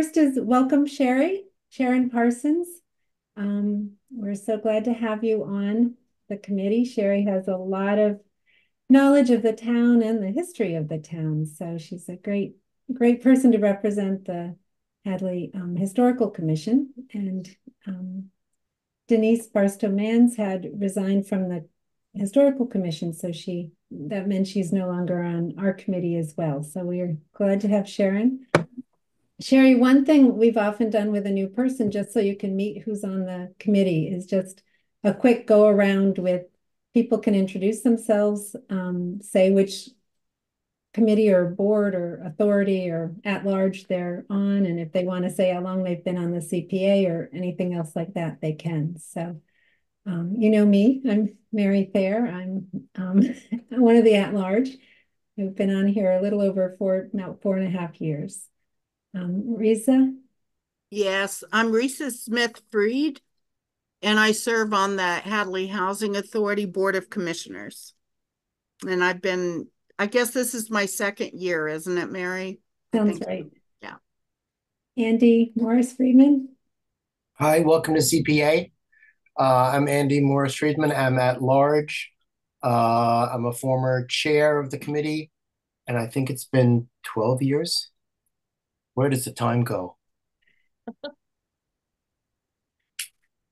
first is welcome Sherry, Sharon Parsons. Um, we're so glad to have you on the committee. Sherry has a lot of knowledge of the town and the history of the town. So she's a great, great person to represent the Hadley um, Historical Commission. And um, Denise Barstow-Mans had resigned from the Historical Commission, so she that meant she's no longer on our committee as well. So we are glad to have Sharon. Sherry, one thing we've often done with a new person, just so you can meet who's on the committee, is just a quick go around with people can introduce themselves, um, say which committee or board or authority or at large they're on, and if they want to say how long they've been on the CPA or anything else like that, they can. So, um, you know me, I'm Mary Thayer. I'm um, one of the at large. I've been on here a little over four, about four and a half years. Um, Risa? Yes, I'm Risa Smith Freed, and I serve on the Hadley Housing Authority Board of Commissioners. And I've been, I guess this is my second year, isn't it, Mary? Sounds right. Yeah. Andy Morris Friedman? Hi, welcome to CPA. Uh, I'm Andy Morris Friedman. I'm at large. Uh, I'm a former chair of the committee, and I think it's been 12 years. Where does the time go?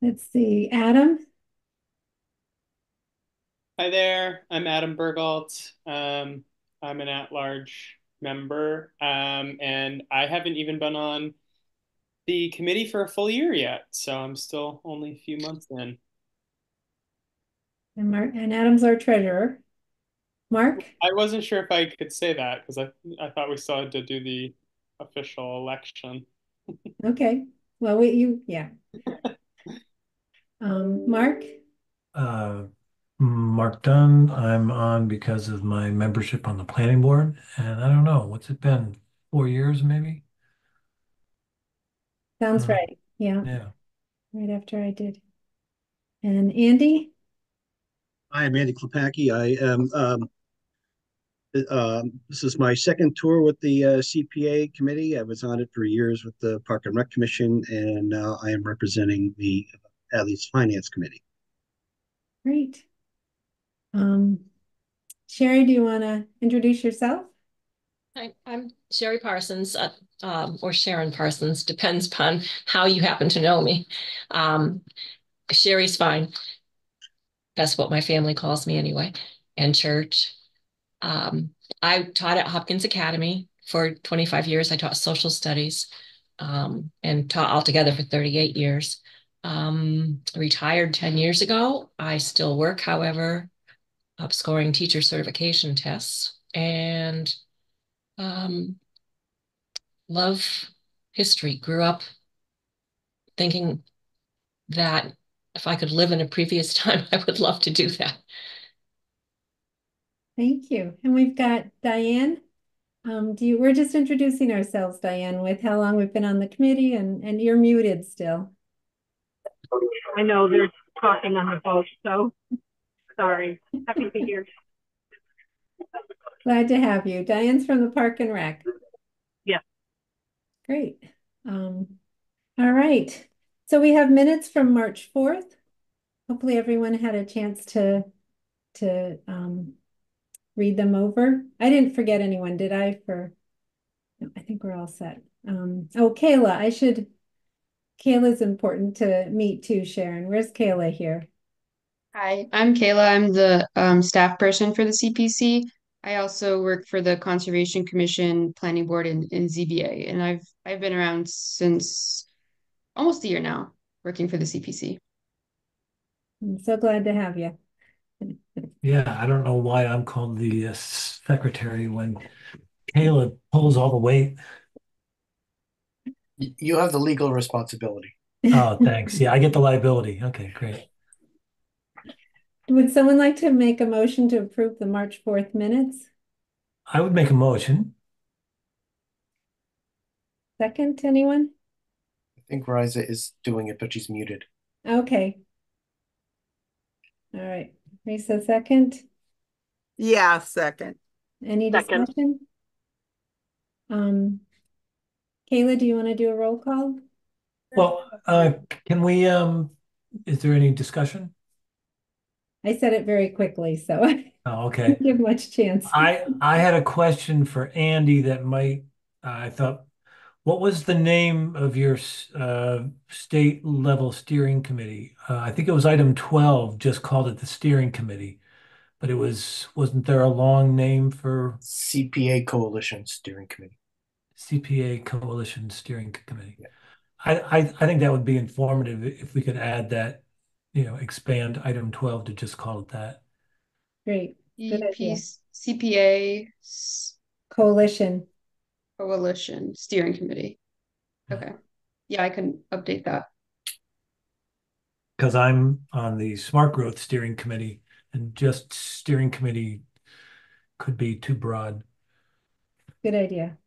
Let's see, Adam? Hi there, I'm Adam Bergalt. Um, I'm an at-large member, um, and I haven't even been on the committee for a full year yet, so I'm still only a few months in. And Mark and Adam's our treasurer. Mark? I wasn't sure if I could say that because I I thought we still had to do the official election. okay. Well, we, you, yeah. um, Mark? Uh, Mark Dunn. I'm on because of my membership on the planning board. And I don't know, what's it been? Four years, maybe? Sounds Uh, right. Yeah, Yeah. right after I did. And Andy? Hi, I'm Andy Klepacki. I am, um, um, this is my second tour with the uh, CPA committee. I was on it for years with the Park and Rec Commission, and now I am representing the Hadley's Finance Committee. Great. Um, Sherry, do you want to introduce yourself? Hi, I'm Sherry Parsons, uh, um, or Sharon Parsons, depends upon how you happen to know me. Um, Sherry's fine. That's what my family calls me anyway, and church. Um, I taught at Hopkins Academy for 25 years. I taught social studies um, and taught altogether for 38 years. Um, retired 10 years ago. I still work, however, up scoring teacher certification tests and um, love history. Grew up thinking that if I could live in a previous time, I would love to do that. Thank you. And we've got Diane. Um, do you, we're just introducing ourselves, Diane, with how long we've been on the committee and, and you're muted still. I know they're talking on the phone, so sorry. Happy to be here. Glad to have you. Diane's from the Park and Rec. Yeah. Great. Um, all right. So we have minutes from March 4th. Hopefully everyone had a chance to to um, read them over. I didn't forget anyone, did I? For no, I think we're all set. Um, oh, Kayla, I should. Kayla's important to meet too, Sharon. Where's Kayla here? Hi, I'm Kayla. I'm the um, staff person for the CPC. I also work for the Conservation Commission, Planning Board, and, and ZBA, and I've I've been around since almost a year now, working for the CPC. I'm so glad to have you. Yeah, I don't know why I'm called the uh, secretary when Kayla pulls all the weight. Y- You have the legal responsibility. Oh, thanks. Yeah, I get the liability. Okay, great. Would someone like to make a motion to approve the March 4th minutes? I would make a motion. Second, anyone? I think Risa is doing it, but she's muted. Okay. All right. Lisa, second. Yeah, second. Any Second. discussion? Um, Kayla, do you want to do a roll call? Well, uh, can we, um, is there any discussion? I said it very quickly, so I Oh, okay. didn't give much chance. I, I had a question for Andy that might, uh, I thought, what was the name of your, uh, state level steering committee? Uh, I think it was item twelve, just called it the steering committee. But it was, wasn't there a long name for CPA Coalition Steering Committee. CPA Coalition Steering Committee? Yeah. I, I, I think that would be informative if we could add that, you know, expand item twelve to just call it that. Great. Good idea. EP, CPA Coalition. Coalition Steering Committee. Hmm. Okay. Yeah, I can update that. Because I'm on the Smart Growth Steering Committee and just steering committee could be too broad. Good idea.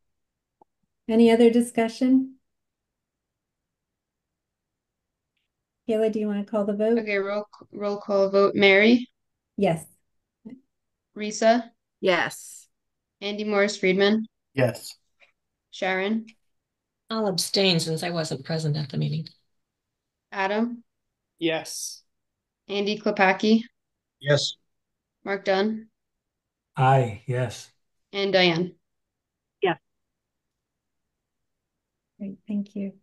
Any other discussion? Kayla, do you want to call the vote? Okay, roll roll call vote. Mary, Yes. Risa, Yes. Andy Morris Friedman, Yes. Sharon, I'll abstain since I wasn't present at the meeting. Adam, Yes. Andy Klepacki, Yes. Mark Dunn, Aye, yes. and Diane. Yes. Great, thank you.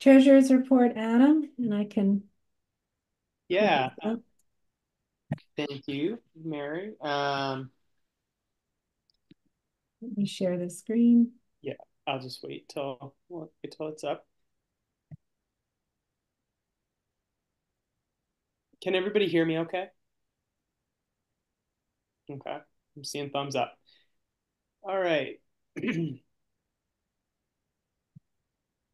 Treasurer's report, Adam, and I can. Yeah. Thank you, Mary. Um, Let me share the screen. I'll just wait till wait till it's up. Can everybody hear me okay? Okay, I'm seeing thumbs up. All right.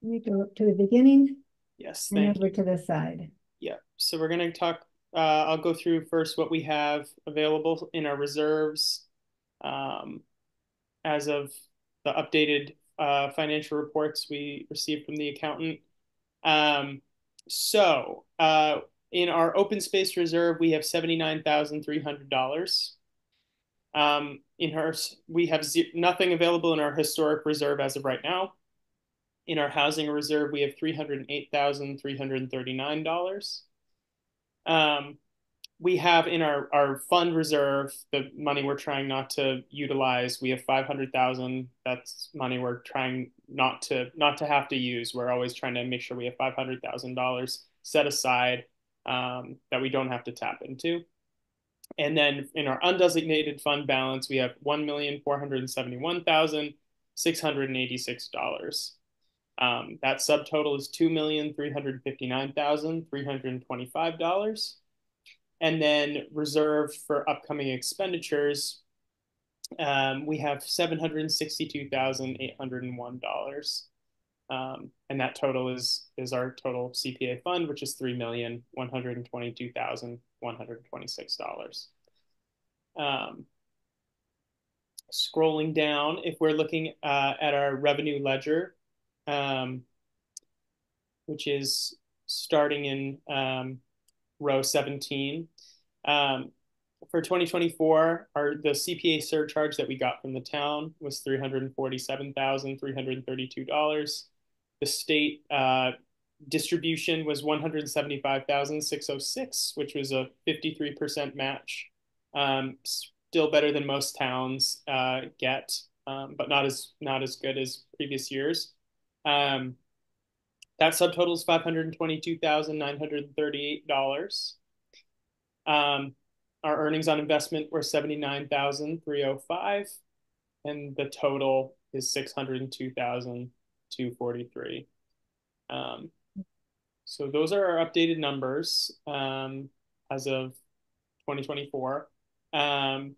Me go up to the beginning Yes, and over you. to the side. Yeah, so we're gonna talk, uh, I'll go through first what we have available in our reserves. Um, as of the updated, uh, financial reports we received from the accountant. Um, so, uh, in our open space reserve, we have seventy-nine thousand three hundred dollars. Um, in her, we have nothing available in our historic reserve as of right now. In our housing reserve, we have three hundred and eight thousand three hundred and thirty-nine dollars. Um, we have in our, our fund reserve the money we're trying not to utilize we have 500000 that's money we're trying not to not to have to use. We're always trying to make sure we have $500000 set aside um, that we don't have to tap into. And then in our undesignated fund balance we have $1,471,686 um, that subtotal is $2,359,325 and then reserved for upcoming expenditures, um, we have seven hundred sixty-two thousand eight hundred and one dollars. Um, and that total is is our total CPA fund, which is three million one hundred twenty-two thousand one hundred twenty-six dollars. Um, scrolling down, if we're looking uh, at our revenue ledger, um, which is starting in um, row 17. Um, for 2024, our the CPA surcharge that we got from the town was $347,332. The state uh, distribution was 175,606, which was a 53% match. Um, still better than most towns uh, get, um, but not as not as good as previous years. Um, that subtotal is five hundred twenty-two thousand nine hundred thirty-eight dollars. Um, our earnings on investment were seventy-nine thousand three hundred five, and the total is six hundred two thousand two forty-three. Um, so those are our updated numbers um, as of 2024. Um,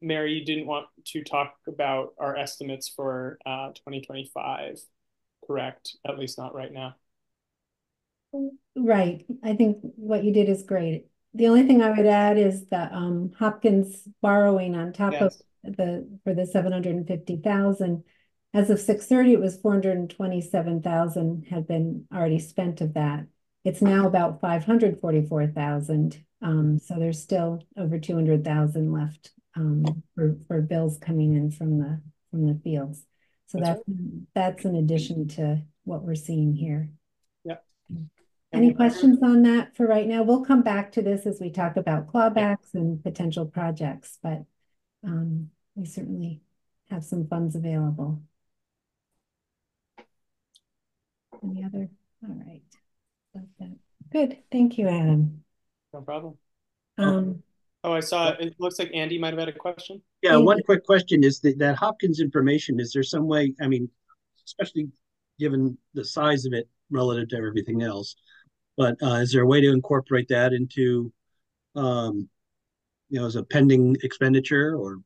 Mary, you didn't want to talk about our estimates for uh, 2025, correct? At least not right now. Right. I think what you did is great. The only thing I would add is the um, Hopkins borrowing on top of the for the seven hundred and fifty thousand. As of six thirty, it was four hundred and twenty-seven thousand had been already spent of that. It's now about five hundred forty-four thousand. Um, so there's still over two hundred thousand left um for for bills coming in from the from the fields. So That's that's, that's in addition to what we're seeing here. Yeah. Any questions on that for right now? We'll come back to this as we talk about clawbacks and potential projects, but um, we certainly have some funds available. Any other? All right. Good. Thank you, Adam. No problem. Um, Oh, I saw, it looks like Andy might have had a question. Yeah, Thank one quick question is that, that Hopkins information, is there some way, I mean, especially given the size of it relative to everything else, but uh, is there a way to incorporate that into, um, you know, as a pending expenditure or?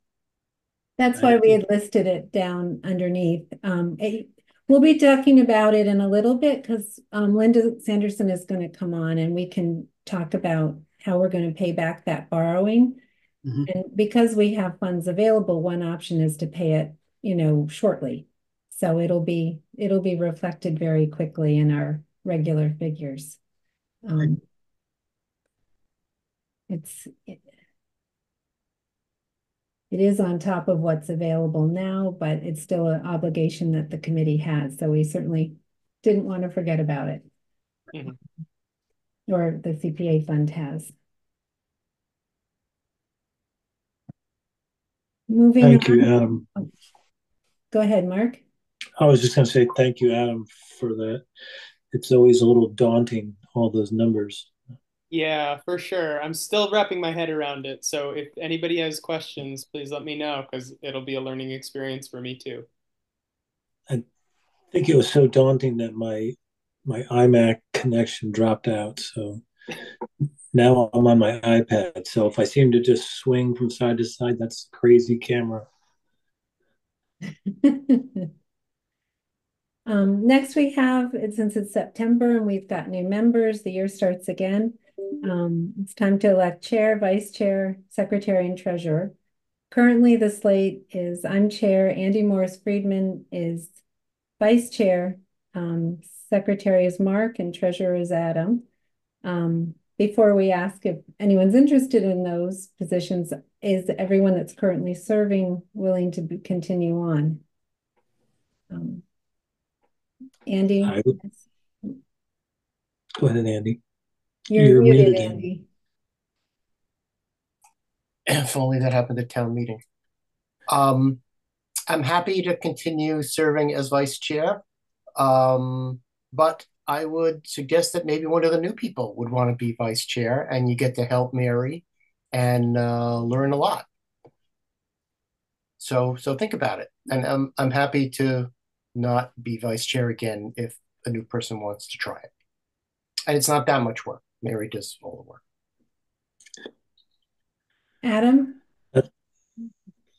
That's why we had listed it down underneath. Um, it- we'll be talking about it in a little bit because um, Linda Sanderson is going to come on and we can talk about how we're going to pay back that borrowing. Mhm. And because we have funds available, one option is to pay it, you know, shortly. So it'll be, it'll be reflected very quickly in our regular figures. Um, it's, it, it is on top of what's available now, but it's still an obligation that the committee has, so we certainly didn't want to forget about it. Mhm. Or the CPA fund has. Moving Thank you, on, Adam. go ahead, Mark. I was just going to say thank you, Adam, for that. It's always a little daunting, all those numbers. Yeah, for sure. I'm still wrapping my head around it. So if anybody has questions, please let me know because it'll be a learning experience for me too. I think it was so daunting that my my iMac connection dropped out. So now I'm on my iPad. So if I seem to just swing from side to side, that's crazy camera. Um, next we have, since it's September and we've got new members, the year starts again. Um, it's time to elect chair, vice chair, secretary, and treasurer. Currently, the slate is I'm chair, Andy Morris Friedman is vice chair, um, secretary is Mark, and treasurer is Adam. Um, before we ask if anyone's interested in those positions, is everyone that's currently serving willing to be- continue on? Um, Andy? I would- Go ahead, Andy. You're you're muted, muted, Andy. If only that happened at town meeting. Um, I'm happy to continue serving as vice chair. Um, but I would suggest that maybe one of the new people would want to be vice chair and you get to help Mary and uh, learn a lot. So so think about it. And I'm I'm happy to not be vice chair again if a new person wants to try it. And it's not that much work. Mary does all the work. Adam?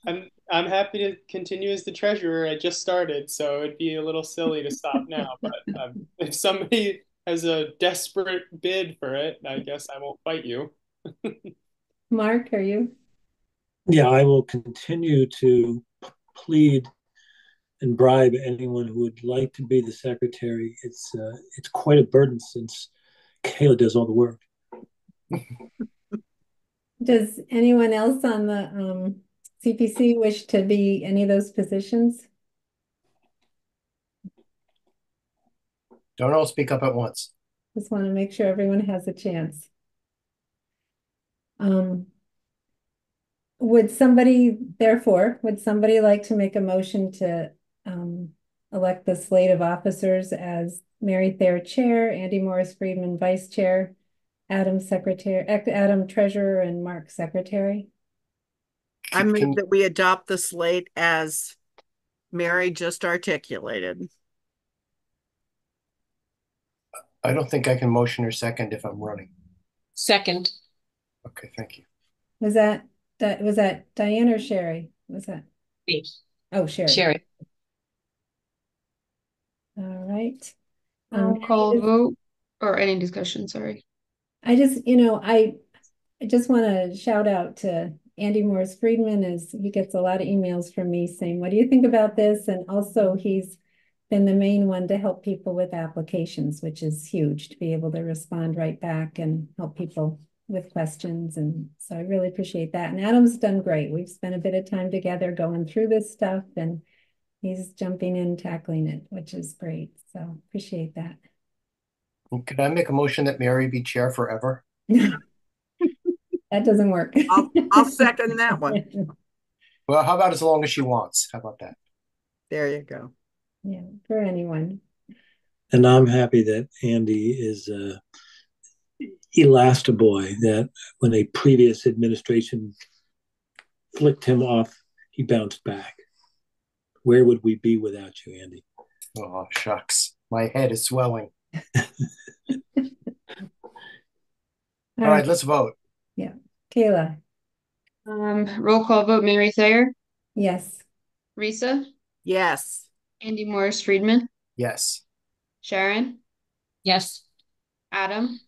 I'm I'm happy to continue as the treasurer. I just started, so it'd be a little silly to stop now. But um, if somebody has a desperate bid for it, I guess I won't fight you. Mark, are you? Yeah, I will continue to p- plead and bribe anyone who would like to be the secretary. It's uh, it's quite a burden since Kayla does all the work. Does anyone else on the um CPC wish to be any of those positions? Don't all speak up at once. Just want to make sure everyone has a chance. Um, would somebody, therefore, would somebody like to make a motion to um elect the slate of officers as Mary Thayer Chair, Andy Morris Friedman Vice Chair, Adam Secretary, Adam Treasurer, and Mark Secretary? I Can- that we adopt the slate as Mary just articulated. I don't think I can motion or second if I'm running. Second, Okay, thank you. Was that, that, was that Diane or Sherry? Was that? Me. Oh, Sherry. Sherry. All right. Roll Um, call any- vote or any discussion, sorry. I just, you know, I, I just want to shout out to Andy Morris Friedman is he gets a lot of emails from me saying, what do you think about this? And also he's been the main one to help people with applications, which is huge to be able to respond right back and help people with questions. And so I really appreciate that. And Adam's done great. We've spent a bit of time together going through this stuff and he's jumping in, tackling it, which is great. So appreciate that. Could I make a motion that Mary be chair forever? That doesn't work. I'll, I'll second that one. Well, how about as long as she wants? How about that? There you go. Yeah, for anyone. And I'm happy that Andy is uh, Elastiboy, that when a previous administration flicked him off, he bounced back. Where would we be without you, Andy? Oh, shucks. My head is swelling. All right, let's vote. Yeah, Kayla, Um, roll call vote, Mary Thayer, yes. Risa, Yes. Andy Morris Friedman, Yes. Sharon, Yes. Adam,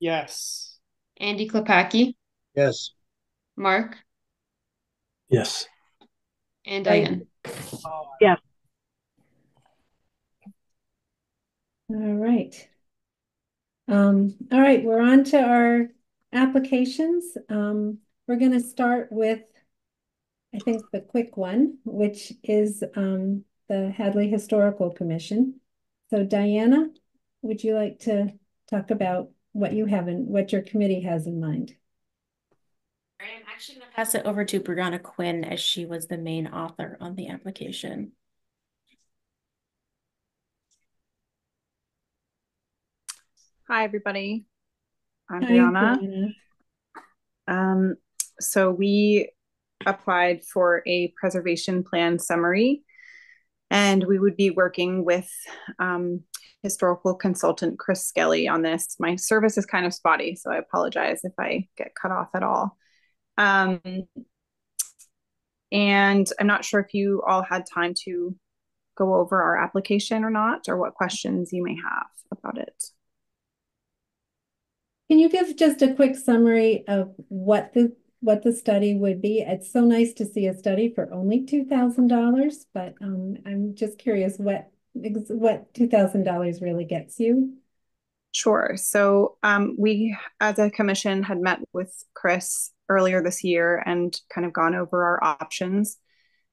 Yes. Andy Klepacki, Yes. Mark, Yes. and Diane. Diane. All right. Um, all right, we're on to our applications. Um, we're gonna start with, I think, the quick one, which is um the Hadley Historical Commission. So Diana, would you like to talk about what you have and what your committee has in mind? I'm actually gonna pass it over to Brianna Quinn as she was the main author on the application. Hi, everybody. I'm Hi. Brianna. Um, so we applied for a preservation plan summary, and we would be working with um, historical consultant Chris Skelly on this. My service is kind of spotty, so I apologize if I get cut off at all. Um, and I'm not sure if you all had time to go over our application or not, or what questions you may have about it. Can you give just a quick summary of what the what the study would be? It's so nice to see a study for only two thousand dollars, but um, I'm just curious what what two thousand dollars really gets you. Sure. So um, we, as a commission, had met with Chris earlier this year and kind of gone over our options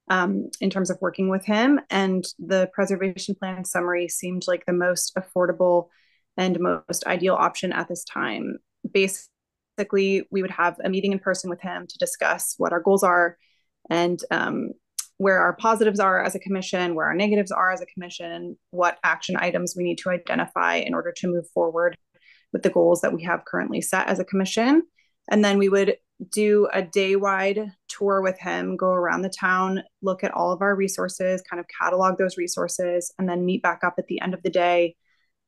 um, in terms of working with him. And the preservation plan summary seemed like the most affordable and most ideal option at this time. Basically, we would have a meeting in person with him to discuss what our goals are and um, where our positives are as a commission, where our negatives are as a commission, what action items we need to identify in order to move forward with the goals that we have currently set as a commission. And then we would do a day wide tour with him, go around the town, look at all of our resources, kind of catalog those resources, and then meet back up at the end of the day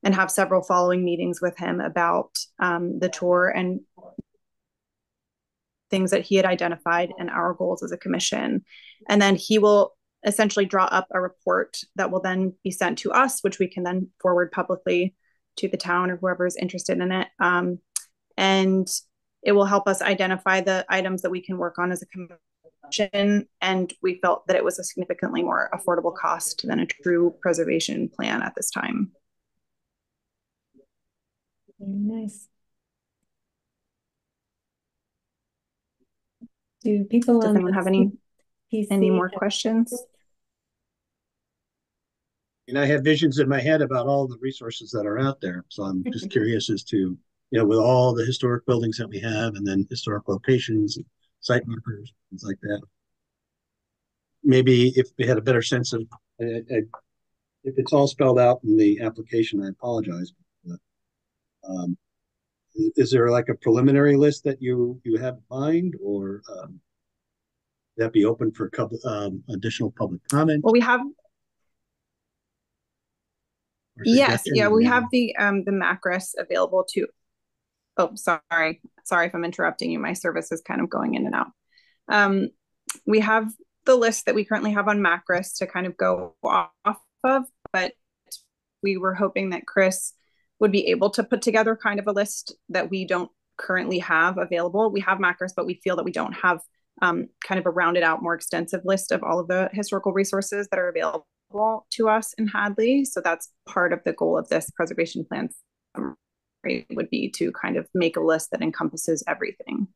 and have several following meetings with him about um, the tour and things that he had identified and our goals as a commission. And then he will essentially draw up a report that will then be sent to us, which we can then forward publicly to the town or whoever is interested in it. Um, and it will help us identify the items that we can work on as a commission. And we felt that it was a significantly more affordable cost than a true preservation plan at this time. Very nice. Do people Does anyone have any CPC any more have questions? And I have visions in my head about all the resources that are out there. So I'm just curious as to, you know, with all the historic buildings that we have and then historic locations, site markers, things like that. Maybe if we had a better sense of, I, I, if it's all spelled out in the application, I apologize. Um, is, is there like a preliminary list that you you have in mind, or um, that be open for a couple um, additional public comment? Well, we have Yes, yeah, we have the um the MACRIS available to. Oh, sorry, sorry if I'm interrupting you. My service is kind of going in and out. Um, we have the list that we currently have on MACRIS to kind of go off of, but we were hoping that Chris would be able to put together kind of a list that we don't currently have available. We have MACRIS, but we feel that we don't have um, kind of a rounded out, more extensive list of all of the historical resources that are available to us in Hadley. So that's part of the goal of this preservation plan summary would be to kind of make a list that encompasses everything.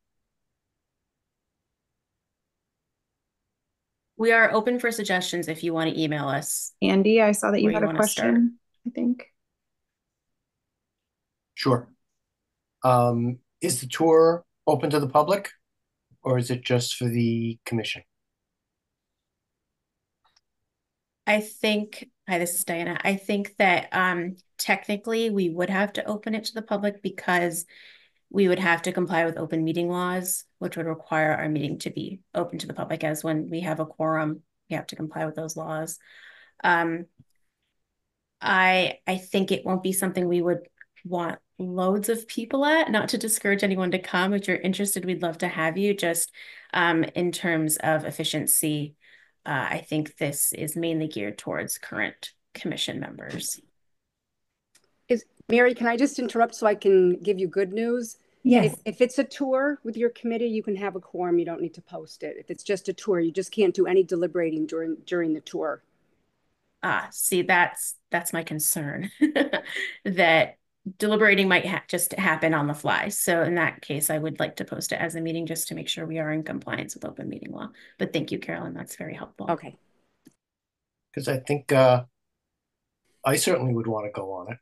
We are open for suggestions if you want to email us. Andy, I saw that you had you a question, I think. Sure. Um, is the tour open to the public? Or is it just for the commission? I think, hi, this is Diana. I think that um technically we would have to open it to the public because we would have to comply with open meeting laws, which would require our meeting to be open to the public as when we have a quorum, we have to comply with those laws. Um, I I think it won't be something we would want loads of people at, not to discourage anyone to come. If you're interested, we'd love to have you. Just um, in terms of efficiency, uh, I think this is mainly geared towards current commission members. Is Mary, can I just interrupt so I can give you good news? Yes. If, if it's a tour with your committee, you can have a quorum. You don't need to post it. If it's just a tour, you just can't do any deliberating during during the tour. Ah, see, that's that's my concern that deliberating might ha just happen on the fly. So in that case, I would like to post it as a meeting just to make sure we are in compliance with open meeting law. But thank you, Carolyn. That's very helpful. Okay. Because I think uh, I certainly would want to go on it.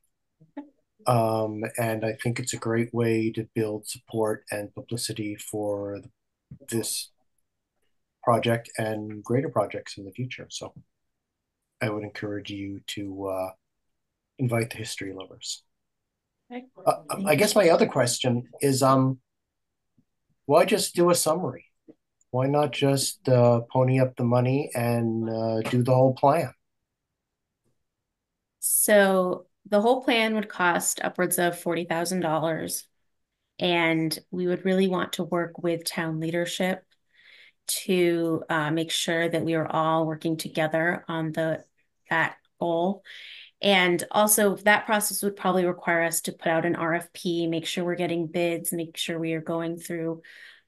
Um, and I think it's a great way to build support and publicity for this project and greater projects in the future. So I would encourage you to uh, invite the history lovers. Uh, I guess my other question is, um, why just do a summary? Why not just uh, pony up the money and uh, do the whole plan? So the whole plan would cost upwards of $40,000. And we would really want to work with town leadership to uh, make sure that we are all working together on the that goal. And also that process would probably require us to put out an RFP, make sure we're getting bids, make sure we are going through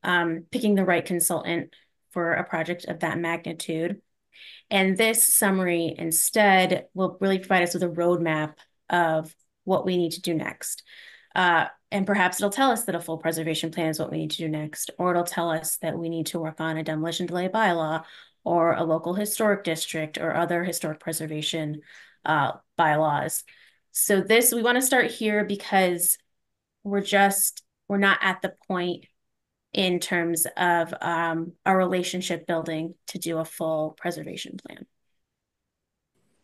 um, picking the right consultant for a project of that magnitude. And this summary instead will really provide us with a roadmap of what we need to do next. Uh, and perhaps it'll tell us that a full preservation plan is what we need to do next, or it'll tell us that we need to work on a demolition delay bylaw or a local historic district or other historic preservation uh, bylaws. So this, we want to start here because we're just, we're not at the point in terms of um, a relationship building to do a full preservation plan.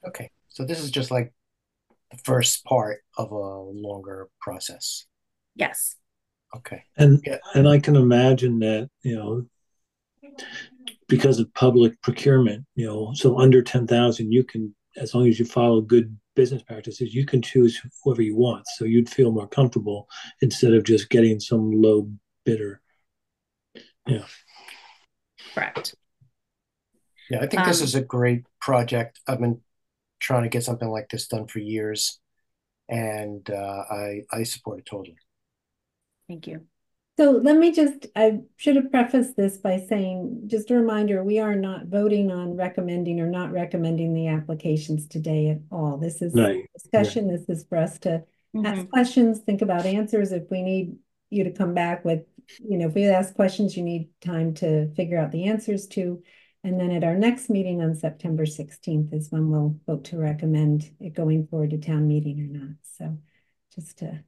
Okay, so this is just like the first part of a longer process. Yes. Okay. And Yeah. and I can imagine that, you know, because of public procurement, you know, so under ten thousand, you can, as long as you follow good business practices, you can choose whoever you want. So you'd feel more comfortable instead of just getting some low bidder. Yeah. Correct. Yeah, I think this Um, is a great project. I've been trying to get something like this done for years, and uh, I I support it totally. Thank you. So let me just, I should have prefaced this by saying, just a reminder, we are not voting on recommending or not recommending the applications today at all. This is Right, discussion. This is for us to ask mm-hmm. questions, think about answers. If we need you to come back with, you know, if we ask questions, you need time to figure out the answers to. And then at our next meeting on September sixteenth is when we'll vote to recommend it going forward to town meeting or not. So just to.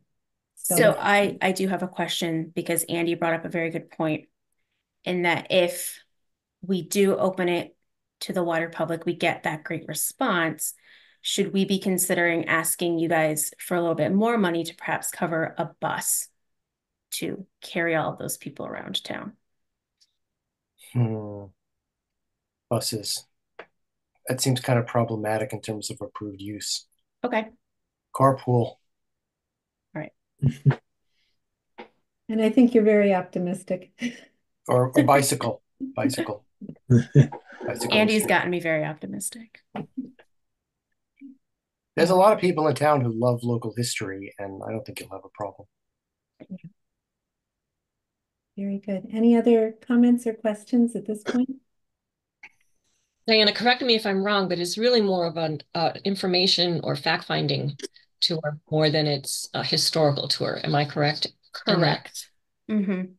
Spell So I, I do have a question because Andy brought up a very good point in that if we do open it to the wider public, we get that great response. Should we be considering asking you guys for a little bit more money to perhaps cover a bus to carry all of those people around town? Hmm. Buses. That seems kind of problematic in terms of approved use. Okay, Carpool. And I think you're very optimistic. or, or bicycle. Bicycle. Bicycle. Andy's gotten me very optimistic. There's a lot of people in town who love local history, and I don't think you'll have a problem. Very good. Any other comments or questions at this point? Diana, correct me if I'm wrong, but it's really more of an uh, information or fact-finding tour more than it's a historical tour. Am I correct? Correct. Mm-hmm.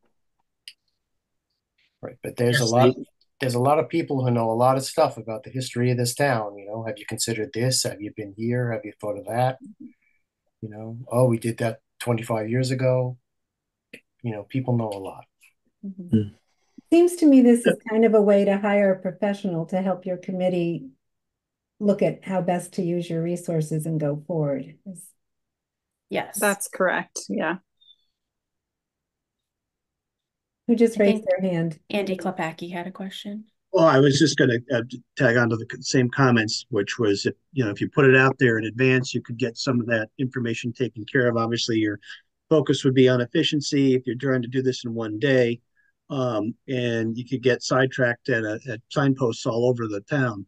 Right, but there's a lot. there's a lot of people who know a lot of stuff about the history of this town. You know, have you considered this? Have you been here? Have you thought of that? You know, oh, we did that 25 years ago. You know, people know a lot. Mm-hmm. Seems to me this is kind of a way to hire a professional to help your committee look at how best to use your resources and go forward. Yes. That's correct. Yeah. Who just raised their hand? Andy Klepacki had a question. Well, I was just going to uh, tag on to the same comments, which was if you know if you put it out there in advance, you could get some of that information taken care of. Obviously, your focus would be on efficiency if you're trying to do this in one day, um, and you could get sidetracked at, a, at signposts all over the town.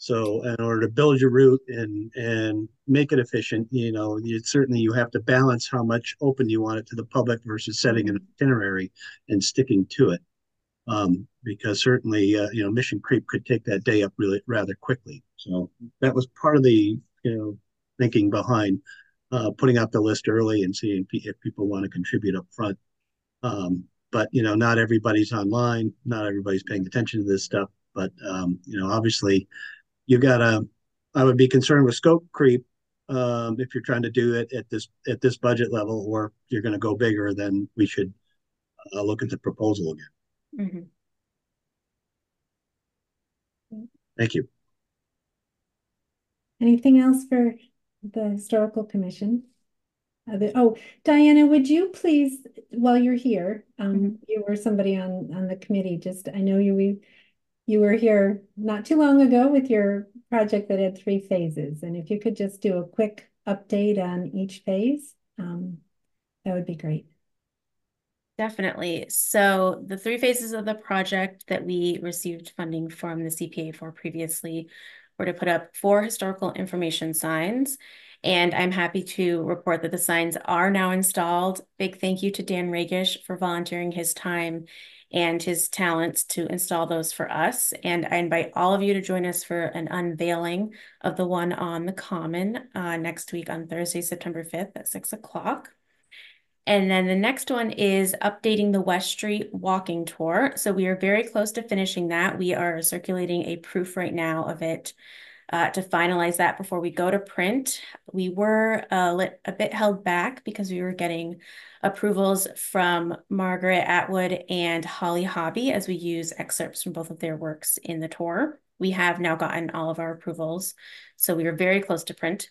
So in order to build your route and and make it efficient, you know, you, certainly you have to balance how much open you want it to the public versus setting an itinerary and sticking to it. Um, because certainly, uh, you know, mission creep could take that day up really rather quickly. So that was part of the, you know, thinking behind uh, putting out the list early and seeing if people want to contribute up front. Um, but you know, not everybody's online, not everybody's paying attention to this stuff. But um, you know, obviously, you gotta i would be concerned with scope creep um, if you're trying to do it at this at this budget level or you're going to go bigger then we should uh, look at the proposal again mm-hmm. thank you anything else for the historical commission oh diana would you please while you're here um, mm-hmm. you were somebody on on the committee just i know you we you were here not too long ago with your project that had three phases. And if you could just do a quick update on each phase, um, that would be great. Definitely. So the three phases of the project that we received funding from the CPA for previously were to put up four historical information signs. And I'm happy to report that the signs are now installed. Big thank you to Dan Ragish for volunteering his time and his talents to install those for us. And I invite all of you to join us for an unveiling of the one on the Common uh, next week on Thursday, September 5th at 6 o'clock. And then the next one is updating the West Street walking tour. So we are very close to finishing that. We are circulating a proof right now of it uh, to finalize that before we go to print. We were uh, a bit held back because we were getting approvals from Margaret Atwood and Holly Hobbie as we use excerpts from both of their works in the tour. We have now gotten all of our approvals, so we are very close to print.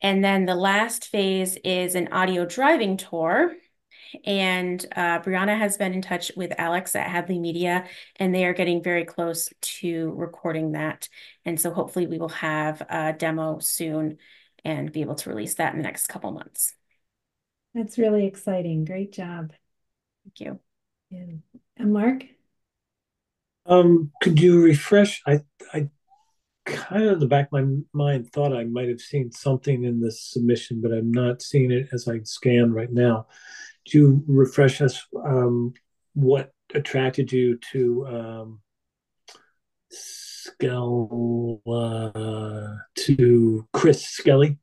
And then the last phase is an audio driving tour. And uh, Brianna has been in touch with Alex at Hadley Media, and they are getting very close to recording that. And so hopefully we will have a demo soon and be able to release that in the next couple months. That's really exciting. Great job. Thank you. Yeah. And Mark? Um, could you refresh? I I kind of in the back of my mind thought I might have seen something in this submission, but I'm not seeing it as I scan right now. Do you refresh us um, what attracted you to um, Skell uh, to Chris Skelly?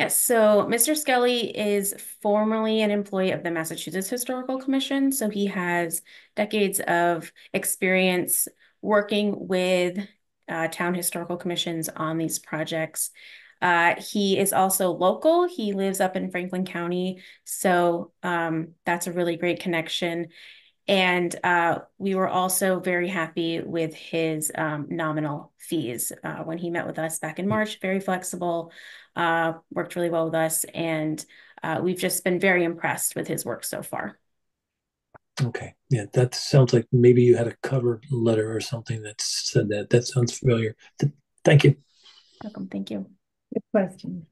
Yes, so Mr. Skelly is formerly an employee of the Massachusetts Historical Commission. So he has decades of experience working with uh, town historical commissions on these projects. Uh, he is also local. He lives up in Franklin County. So um, that's a really great connection. And uh, we were also very happy with his um, nominal fees uh, when he met with us back in March, very flexible uh, worked really well with us, and uh, we've just been very impressed with his work so far. Okay, yeah, that sounds like maybe you had a cover letter or something that said that. That sounds familiar. Thank you. Welcome. Thank you. Good question.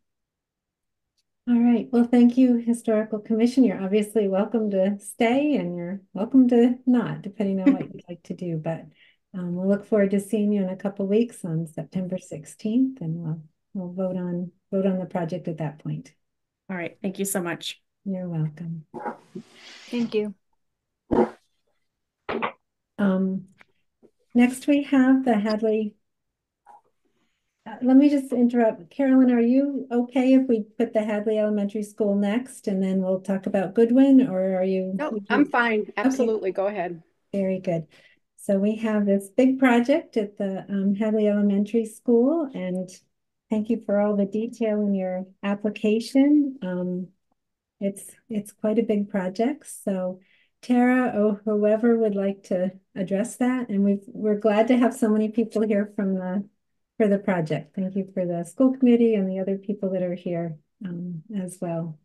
All right. Well, thank you, Historical Commission. You're obviously welcome to stay and you're welcome to not, depending on what you'd like to do. But um, we'll look forward to seeing you in a couple weeks on September 16th and we'll we'll vote on vote on the project at that point. All right. Thank you so much. You're welcome. Thank you. Um, next we have the Hadley. Uh, let me just interrupt. Carolyn, are you okay if we put the Hadley Elementary School next and then we'll talk about Goodwin or are you? No, I'm fine. Absolutely. Okay. Go ahead. Very good. So we have this big project at the um, Hadley Elementary School, and thank you for all the detail in your application. Um, it's it's quite a big project. So Tara or whoever would like to address that, and we we're glad to have so many people here from the for the project. Thank you for the school committee and the other people that are here um, as well.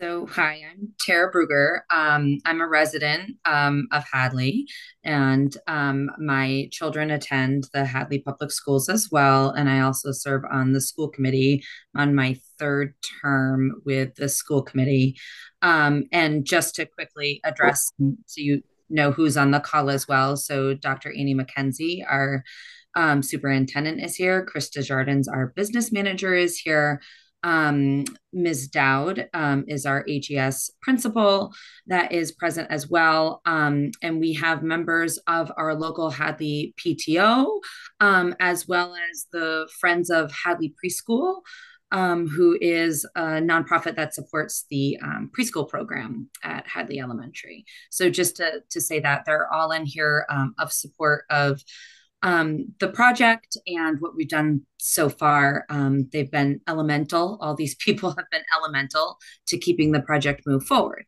So, hi, I'm Tara Bruger. Um, I'm a resident um, of Hadley, and um, my children attend the Hadley Public Schools as well. And I also serve on the school committee on my third term with the school committee. Um, and just to quickly address, so you know who's on the call as well. So, Dr. Annie McKenzie, our um, superintendent, is here. Chris Desjardins, our business manager, is here. Um, Ms. Dowd um, is our HES principal that is present as well. Um, and we have members of our local Hadley PTO, um, as well as the Friends of Hadley Preschool, um, who is a nonprofit that supports the um, preschool program at Hadley Elementary. So just to, to say that they're all in here of support of um, the project and what we've done so far, um, they've been elemental. All these people have been elemental to keeping the project move forward.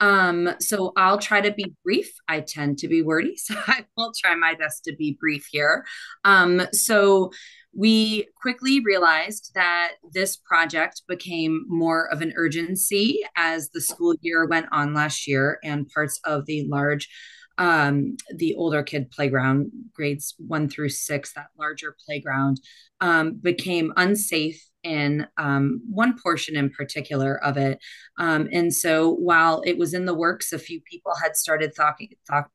Um, so I'll try to be brief. I tend to be wordy, so I will try my best to be brief here. Um, so we quickly realized that this project became more of an urgency as the school year went on last year and parts of the large um, the older kid playground, grades one through six, that larger playground, um, became unsafe in um, one portion in particular of it. Um, and so while it was in the works, a few people had started talking, talk,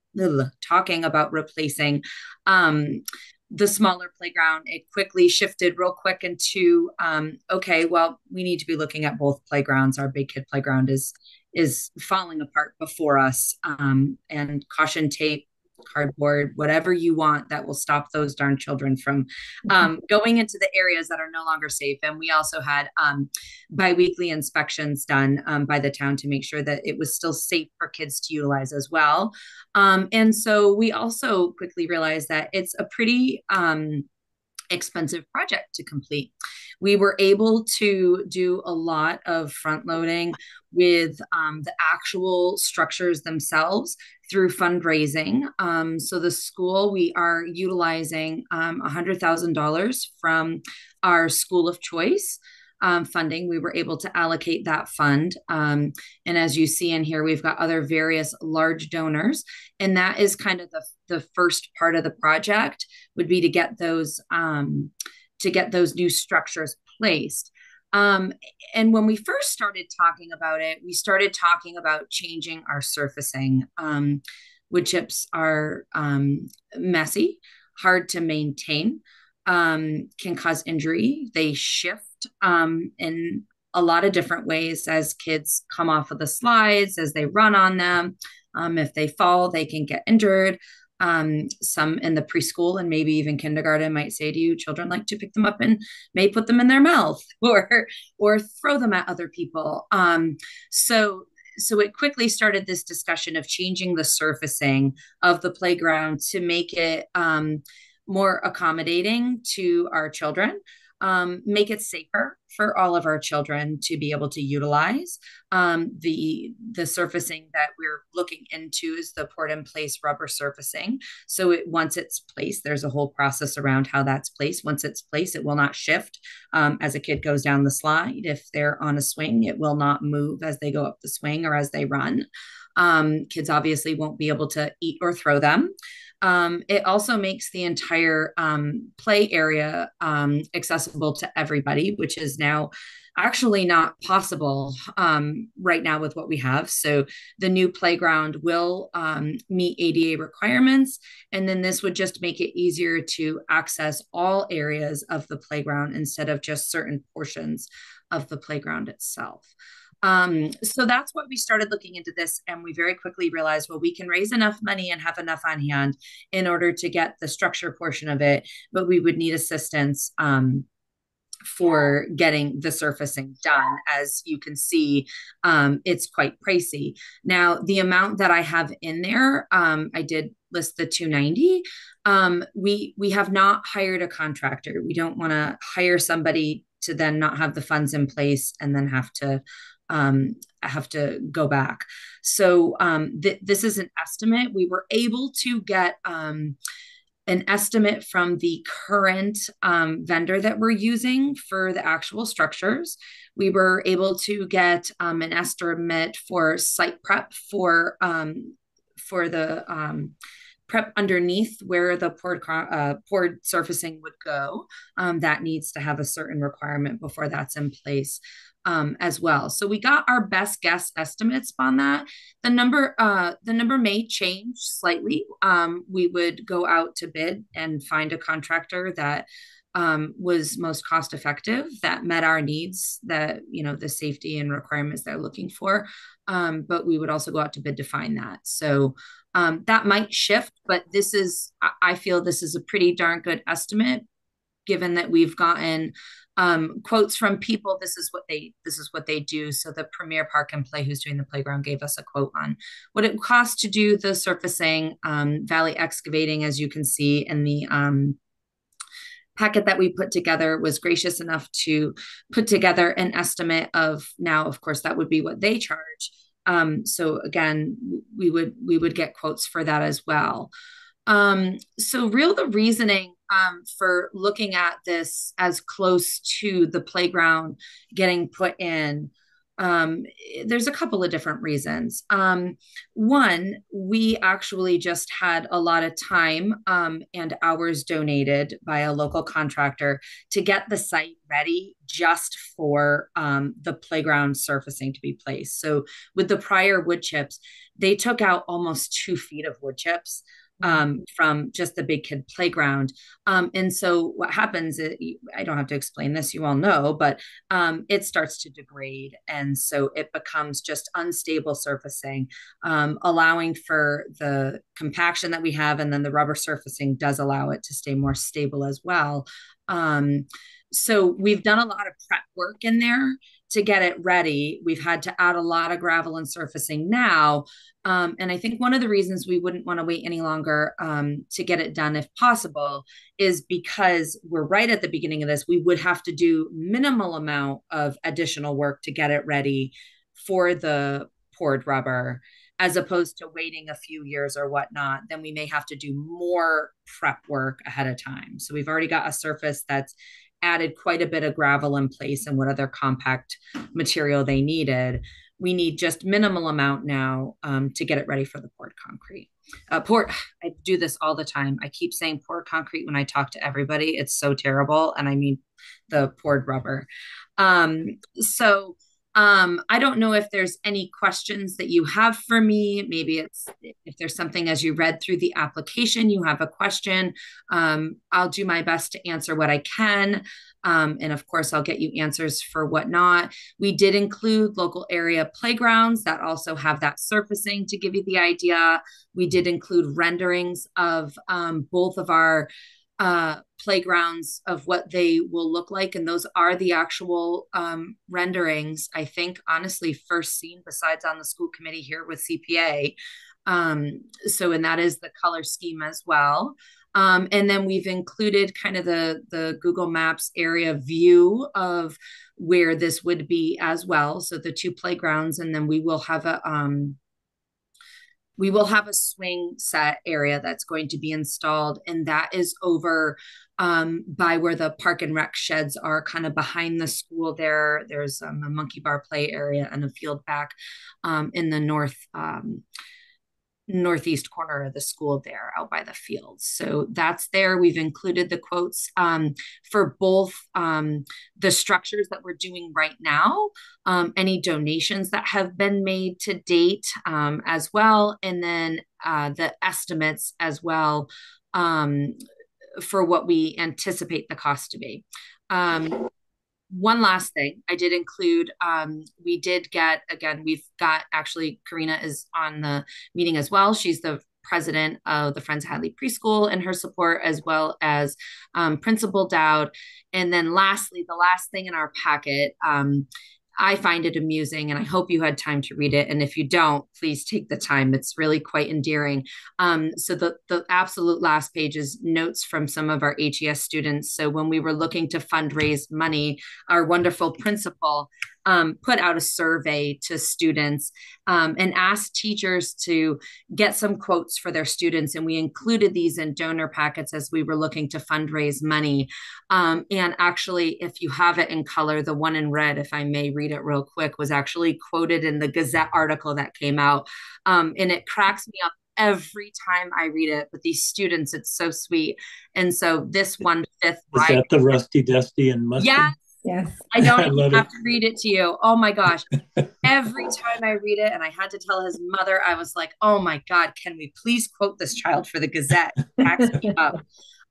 talking about replacing um, the smaller playground. It quickly shifted real quick into um, okay, well, we need to be looking at both playgrounds. Our big kid playground is is falling apart before us um, and caution tape cardboard whatever you want that will stop those darn children from mm-hmm. um, going into the areas that are no longer safe and we also had um, biweekly inspections done um, by the town to make sure that it was still safe for kids to utilize as well um, and so we also quickly realized that it's a pretty um, expensive project to complete. We were able to do a lot of front loading with um, the actual structures themselves through fundraising. Um, so the school, we are utilizing um, $100,000 from our school of choice um, funding, we were able to allocate that fund. Um, and as you see in here, we've got other various large donors. And that is kind of the, the first part of the project would be to get those um, to get those new structures placed. Um, and when we first started talking about it, we started talking about changing our surfacing. Um, wood chips are um, messy, hard to maintain, um, can cause injury. They shift um, in a lot of different ways as kids come off of the slides, as they run on them. Um, if they fall, they can get injured. Um, some in the preschool and maybe even kindergarten might say to you, children like to pick them up and may put them in their mouth or or throw them at other people. Um, so so it quickly started this discussion of changing the surfacing of the playground to make it um, more accommodating to our children um, make it safer for all of our children to be able to utilize. Um, the the surfacing that we're looking into is the poured in place rubber surfacing. So it once it's placed, there's a whole process around how that's placed. Once it's placed, it will not shift um, as a kid goes down the slide. If they're on a swing, it will not move as they go up the swing or as they run. Um, kids obviously won't be able to eat or throw them. Um, it also makes the entire um, play area um, accessible to everybody, which is now actually not possible um, right now with what we have. So the new playground will um, meet ADA requirements, and then this would just make it easier to access all areas of the playground instead of just certain portions of the playground itself. Um, so that's what we started looking into this, and we very quickly realized, well, we can raise enough money and have enough on hand in order to get the structure portion of it, but we would need assistance um, for getting the surfacing done. As you can see, um, it's quite pricey. Now, the amount that I have in there, um, I did list the 290. Um, we we have not hired a contractor. We don't want to hire somebody to then not have the funds in place and then have to um, have to go back. So um, th- this is an estimate. We were able to get um, an estimate from the current um, vendor that we're using for the actual structures. We were able to get um, an estimate for site prep for um, for the um, prep underneath where the poured uh, poured surfacing would go. Um, that needs to have a certain requirement before that's in place um, as well. So we got our best guess estimates on that. The number uh, the number may change slightly. Um, we would go out to bid and find a contractor that um, was most cost effective that met our needs that you know the safety and requirements they're looking for um, but we would also go out to bid to find that so um, that might shift but this is i feel this is a pretty darn good estimate given that we've gotten um, quotes from people this is what they this is what they do. So the premier park and play who's doing the playground gave us a quote on what it costs to do the surfacing um, valley excavating as you can see in the um, packet that we put together was gracious enough to put together an estimate of now of course that would be what they charge. Um, so again we would we would get quotes for that as well. Um, so real the reasoning um, for looking at this as close to the playground getting put in um, there's a couple of different reasons. Um, one, we actually just had a lot of time um, and hours donated by a local contractor to get the site ready just for um, the playground surfacing to be placed. So, with the prior wood chips, they took out almost two feet of wood chips um, from just the big kid playground. Um, and so what happens, is, I don't have to explain this, you all know, but um, it starts to degrade. And so it becomes just unstable surfacing, um, allowing for the compaction that we have. And then the rubber surfacing does allow it to stay more stable as well. Um, so we've done a lot of prep work in there to get it ready. We've had to add a lot of gravel and surfacing now. Um, and I think one of the reasons we wouldn't want to wait any longer um, to get it done, if possible, is because we're right at the beginning of this. We would have to do minimal amount of additional work to get it ready for the poured rubber, as opposed to waiting a few years or whatnot. Then we may have to do more prep work ahead of time. So we've already got a surface that's added quite a bit of gravel in place and what other compact material they needed. We need just minimal amount now um, to get it ready for the poured concrete. Uh, I do this all the time. I keep saying poured concrete when I talk to everybody. It's so terrible. And I mean the poured rubber. Um, so um, I don't know if there's any questions that you have for me. Maybe it's if there's something as you read through the application, you have a question. Um, I'll do my best to answer what I can. Um, and of course, I'll get you answers for whatnot. We did include local area playgrounds that also have that surfacing to give you the idea. We did include renderings of um, both of our uh, playgrounds of what they will look like. And those are the actual um, renderings, I think, honestly, first seen besides on the school committee here with CPA. Um, so, and that is the color scheme as well. Um, and then we've included kind of the, the Google Maps area view of where this would be as well. So the two playgrounds, and then we will have a, um, we will have a swing set area that's going to be installed, and that is over um, by where the park and rec sheds are, kind of behind the school. There, there's um, a monkey bar play area and a field back um, in the north um, northeast corner of the school there out by the fields. So that's there. We've included the quotes um, for both um, the structures that we're doing right now, um, any donations that have been made to date um, as well, and then uh, the estimates as well um, for what we anticipate the cost to be. Um, one last thing I did include, um, we did get, again, we've got actually, Karina is on the meeting as well. She's the president of the Friends Hadley Preschool and her support, as well as um, Principal Dowd. And then lastly, the last thing in our packet um, I find it amusing and I hope you had time to read it. And if you don't, please take the time. It's really quite endearing. Um, so the, the absolute last page is notes from some of our HES students. So when we were looking to fundraise money, our wonderful principal um, put out a survey to students um, and asked teachers to get some quotes for their students. And we included these in donor packets as we were looking to fundraise money. Um, and actually, if you have it in color, the one in red, if I may read it real quick, was actually quoted in the Gazette article that came out. Um, and it cracks me up every time I read it with these students. It's so sweet. And so this one fifth. Is that the Rusty Dusty and Mustard? Yeah, Yes. I don't I even love have it. to read it to you. Oh my gosh. Every time I read it, and I had to tell his mother, I was like, oh my God, can we please quote this child for the Gazette? It cracks me up.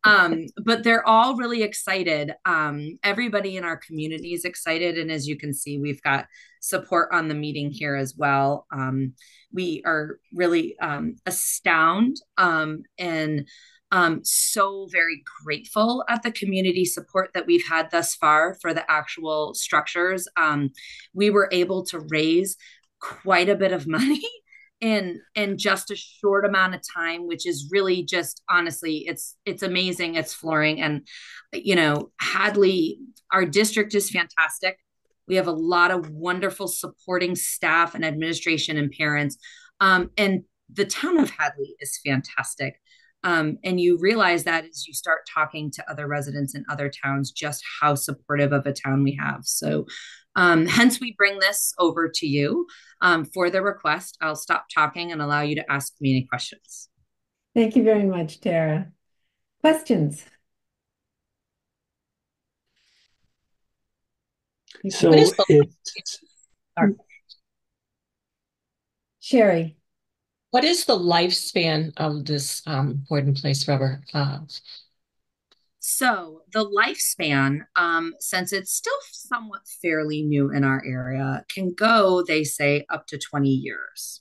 Um, but they're all really excited. Um, everybody in our community is excited. And as you can see, we've got support on the meeting here as well. Um, we are really um, astounded um, and um, so very grateful at the community support that we've had thus far for the actual structures. Um, we were able to raise quite a bit of money in in just a short amount of time which is really just honestly it's it's amazing it's flooring. And you know hadley our district is fantastic. We have a lot of wonderful supporting staff and administration and parents. Um, and the town of hadley is fantastic um, and you realize that as you start talking to other residents in other towns, just how supportive of a town we have. So, um, hence, we bring this over to you um, for the request. I'll stop talking and allow you to ask me any questions. Thank you very much, Tara. Questions? So What is the- Sherry. What is the lifespan of this um, poured in place rubber? Uh, So the lifespan, um, since it's still somewhat fairly new in our area, can go, they say, up to 20 years.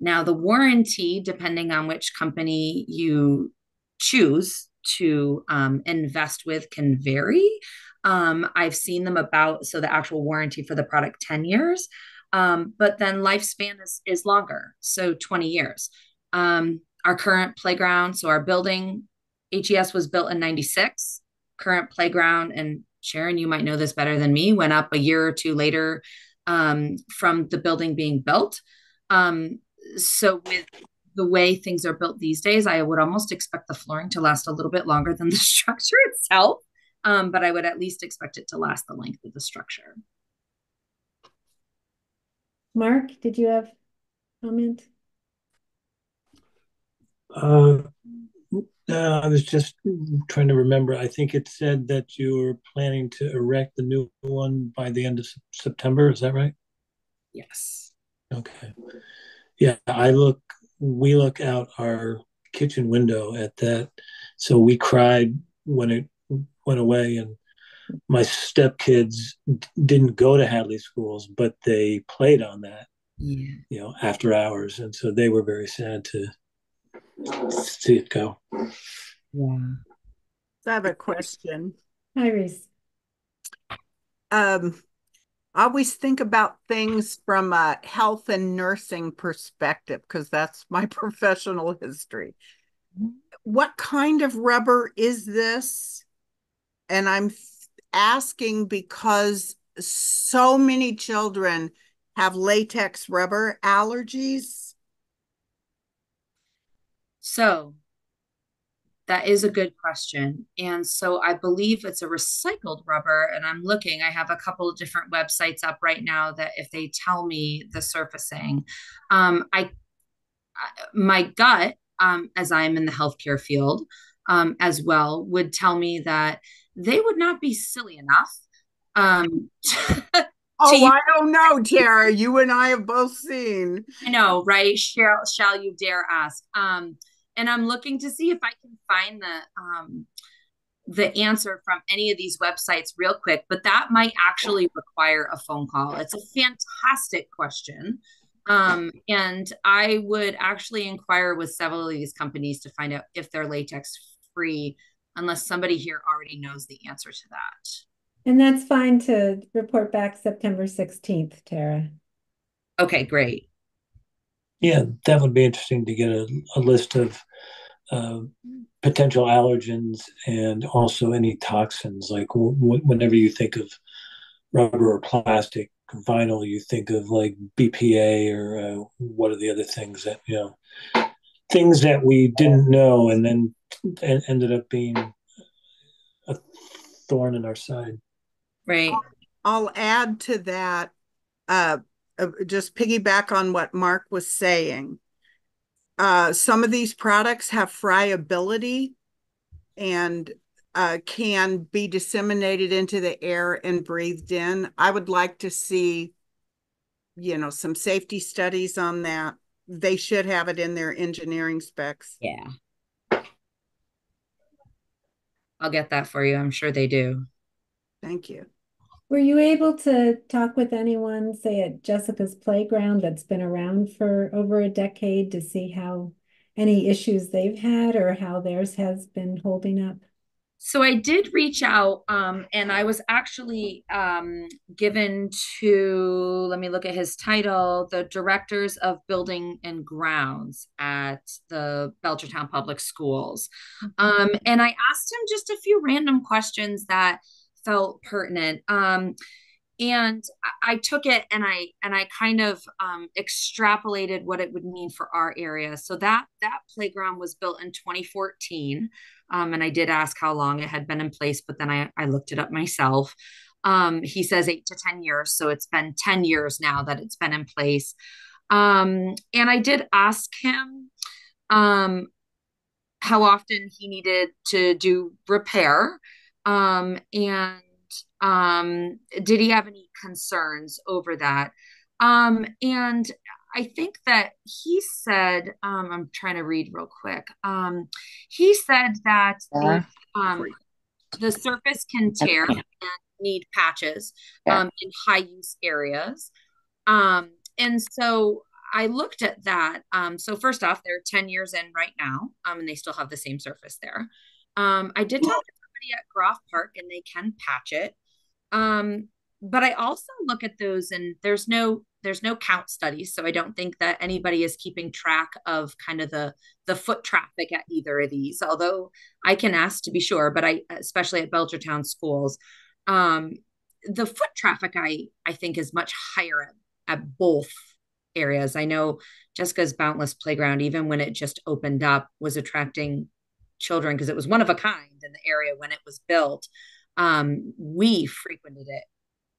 Now, the warranty, depending on which company you choose to um, invest with, can vary. Um, I've seen them about, so the actual warranty for the product, 10 years. Um, but then lifespan is, is longer, so 20 years. Um, our current playground, so our building HES was built in 96. Current playground, and Sharon, you might know this better than me, went up a year or two later um, from the building being built. Um, so, with the way things are built these days, I would almost expect the flooring to last a little bit longer than the structure itself. Um, but I would at least expect it to last the length of the structure. Mark, did you have comment? Uh, uh, I was just trying to remember. I think it said that you were planning to erect the new one by the end of September. Is that right? Yes. Okay. Yeah, I look, we look out our kitchen window at that. So we cried when it went away, and my stepkids d- didn't go to Hadley schools, but they played on that, Yeah. you know, after hours. And so they were very sad to see it go. Yeah. I have a question. Hi, Risa. Um, I always think about things from a health and nursing perspective because that's my professional history. What kind of rubber is this? And I'm th- asking because so many children have latex rubber allergies. So that is a good question. And so I believe it's a recycled rubber. And I'm looking, I have a couple of different websites up right now that if they tell me the surfacing, um, I, my gut, um, as I'm in the healthcare field um, as well, would tell me that they would not be silly enough um, Oh, you- I don't know, Tara. You and I have both seen. I know, right? Shall shall you dare ask? Um, and I'm looking to see if I can find the um the answer from any of these websites real quick, but that might actually require a phone call. It's a fantastic question. Um, and I would actually inquire with several of these companies to find out if they're latex free, unless somebody here already knows the answer to that. And that's fine to report back September 16th, Tara. Okay, great. Yeah, that would be interesting to get a, a list of uh, potential allergens and also any toxins. Like w- whenever you think of rubber or plastic, vinyl, you think of like BPA or uh, what are the other things that, you know, things that we didn't know and then and ended up being a thorn in our side. Right. I'll add to that, uh, uh, just piggyback on what Mark was saying. Uh, some of these products have friability and uh, can be disseminated into the air and breathed in. I would like to see, you know, some safety studies on that. They should have it in their engineering specs. Yeah. I'll get that for you. I'm sure they do. Thank you. Were you able to talk with anyone, say at Jessica's Playground, that's been around for over a decade to see how any issues they've had or how theirs has been holding up? So I did reach out, um, and I was actually um, given to, let me look at his title, the directors of building and grounds at the Belchertown Public Schools. Um, and I asked him just a few random questions that felt pertinent. Um, and I, took it and I and I kind of um, extrapolated what it would mean for our area. So that that playground was built in 2014, um, and I did ask how long it had been in place, but then I I looked it up myself. Um, he says eight to 10 years, so it's been 10 years now that it's been in place. Um, and I did ask him um, how often he needed to do repair um, and um, did he have any concerns over that? Um, and I think that he said, um, I'm trying to read real quick. Um, he said that the, um, the surface can tear and need patches um, in high use areas. Um, and so I looked at that. Um, so first off, they're 10 years in right now, um, and they still have the same surface there. Um, I did talk to somebody at Groff Park and they can patch it. Um, but I also look at those and there's no there's no count studies so i don't think that anybody is keeping track of kind of the the foot traffic at either of these although i can ask to be sure but i especially at belchertown schools. Um the foot traffic i i think is much higher at, at both areas. I know jessica's boundless playground even when it just opened up was attracting children because it was one of a kind in the area when it was built. Um, we frequented it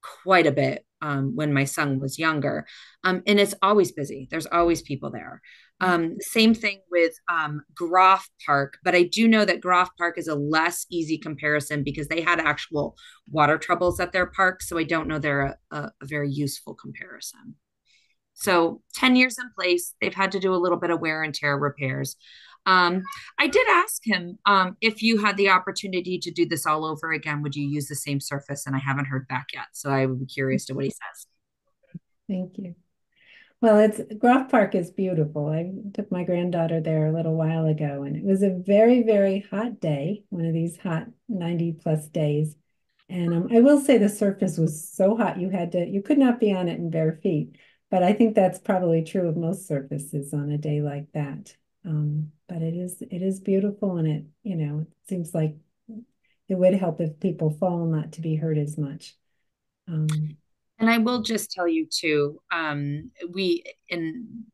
quite a bit um, when my son was younger. Um, and it's always busy. There's always people there. Um, same thing with um, Groff Park, but I do know that Groff Park is a less easy comparison because they had actual water troubles at their park. So I don't know they're a, a, a very useful comparison. So 10 years in place, they've had to do a little bit of wear and tear repairs. Um, I did ask him um, if you had the opportunity to do this all over again, would you use the same surface? And I haven't heard back yet. So I would be curious to what he says. Thank you. Well, it's Groff Park is beautiful. I took my granddaughter there a little while ago, and it was a very, very hot day, one of these hot 90 plus days. And um, I will say the surface was so hot you had to, you could not be on it in bare feet. But I think that's probably true of most surfaces on a day like that. Um, but it is it is beautiful and it, you know, it seems like it would help if people fall not to be hurt as much. Um, and I will just tell you too, um, we in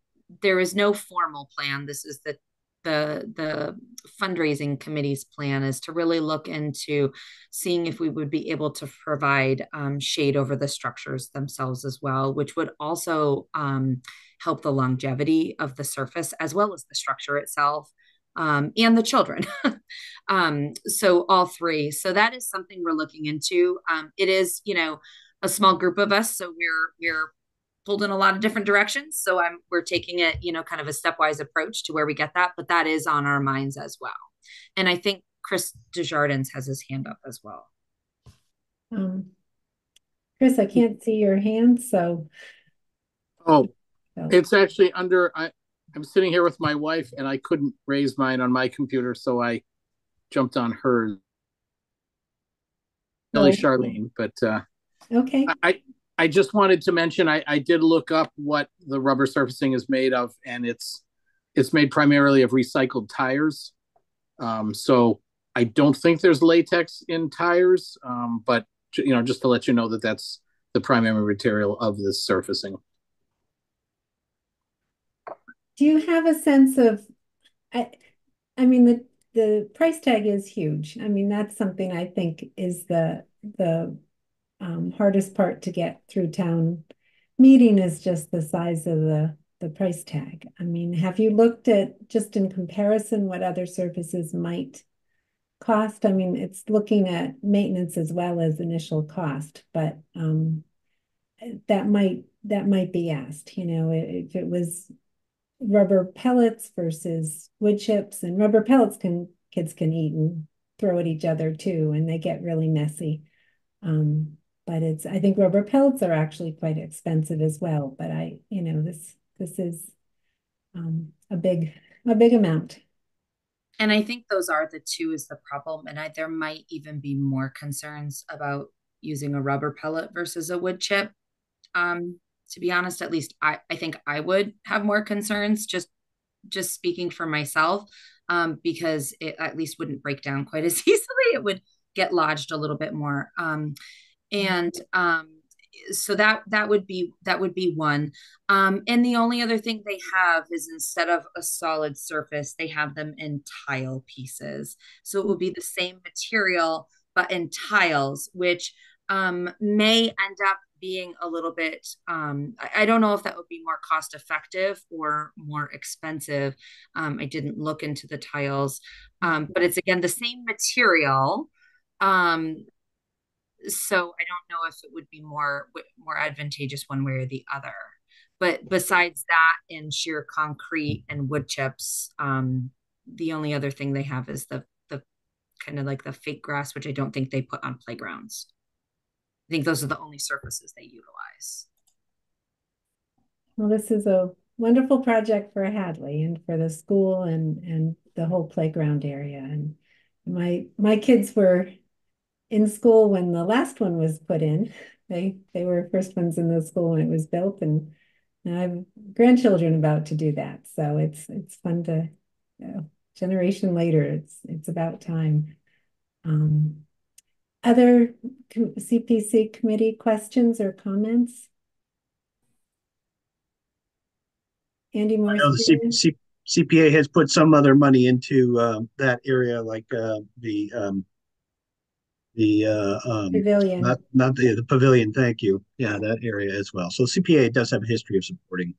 there is no formal plan. This is the the the fundraising committee's plan is to really look into seeing if we would be able to provide um, shade over the structures themselves as well, which would also um, help the longevity of the surface as well as the structure itself um, and the children. um, so all three. So that is something we're looking into. Um, it is, you know, a small group of us, so we're we're pulled in a lot of different directions. So I'm we're taking it, you know, kind of a stepwise approach to where we get that, but that is on our minds as well. And I think Chris Desjardins has his hand up as well. Um, Chris, I can't see your hand, so. Oh, So It's actually under, I, I'm sitting here with my wife and I couldn't raise mine on my computer, so I jumped on hers. Only Oh. Charlene, but uh, okay, I, I just wanted to mention, I, I did look up what the rubber surfacing is made of and it's, it's made primarily of recycled tires. Um, so I don't think there's latex in tires, um, but you know, just to let you know that that's the primary material of this surfacing. Do you have a sense of, I, I mean, the, the price tag is huge. I mean, that's something I think is the, the um, hardest part to get through town meeting is just the size of the, the price tag. I mean, have you looked at, just in comparison, what other services might cost? I mean, it's looking at maintenance as well as initial cost, but um, that might, that might be asked, you know, if it was rubber pellets versus wood chips and rubber pellets can kids can eat and throw at each other too and they get really messy um but it's i think rubber pellets are actually quite expensive as well but i you know this this is um a big a big amount And I think those are the two is the problem. And I, there might even be more concerns about using a rubber pellet versus a wood chip. Um, to be honest, at least I, I think I would have more concerns just just speaking for myself, um, because it at least wouldn't break down quite as easily. It would get lodged a little bit more. Um, and um, so that that would be that would be one um and the only other thing they have is instead of a solid surface they have them in tile pieces so it will be the same material but in tiles which um may end up being a little bit um I, I don't know if that would be more cost effective or more expensive um i didn't look into the tiles um but it's again the same material um so I don't know if it would be more more advantageous one way or the other. But besides that, in sheer concrete and wood chips, um, the only other thing they have is the the kind of like the fake grass, which I don't think they put on playgrounds. I think those are the only surfaces they utilize. well this is a wonderful project for hadley and for the school and and the whole playground area and my my kids were in school when the last one was put in. They they were first ones in the school when it was built, and I have grandchildren about to do that. So it's it's fun to you know, generation later. It's it's about time. Um, other CPC committee questions or comments? Andy Morse. the CPA has put some other money into uh, that area, like uh, the um, the uh, um, Pavilion. not not the the pavilion. Thank you. Yeah, that area as well. So CPA does have a history of supporting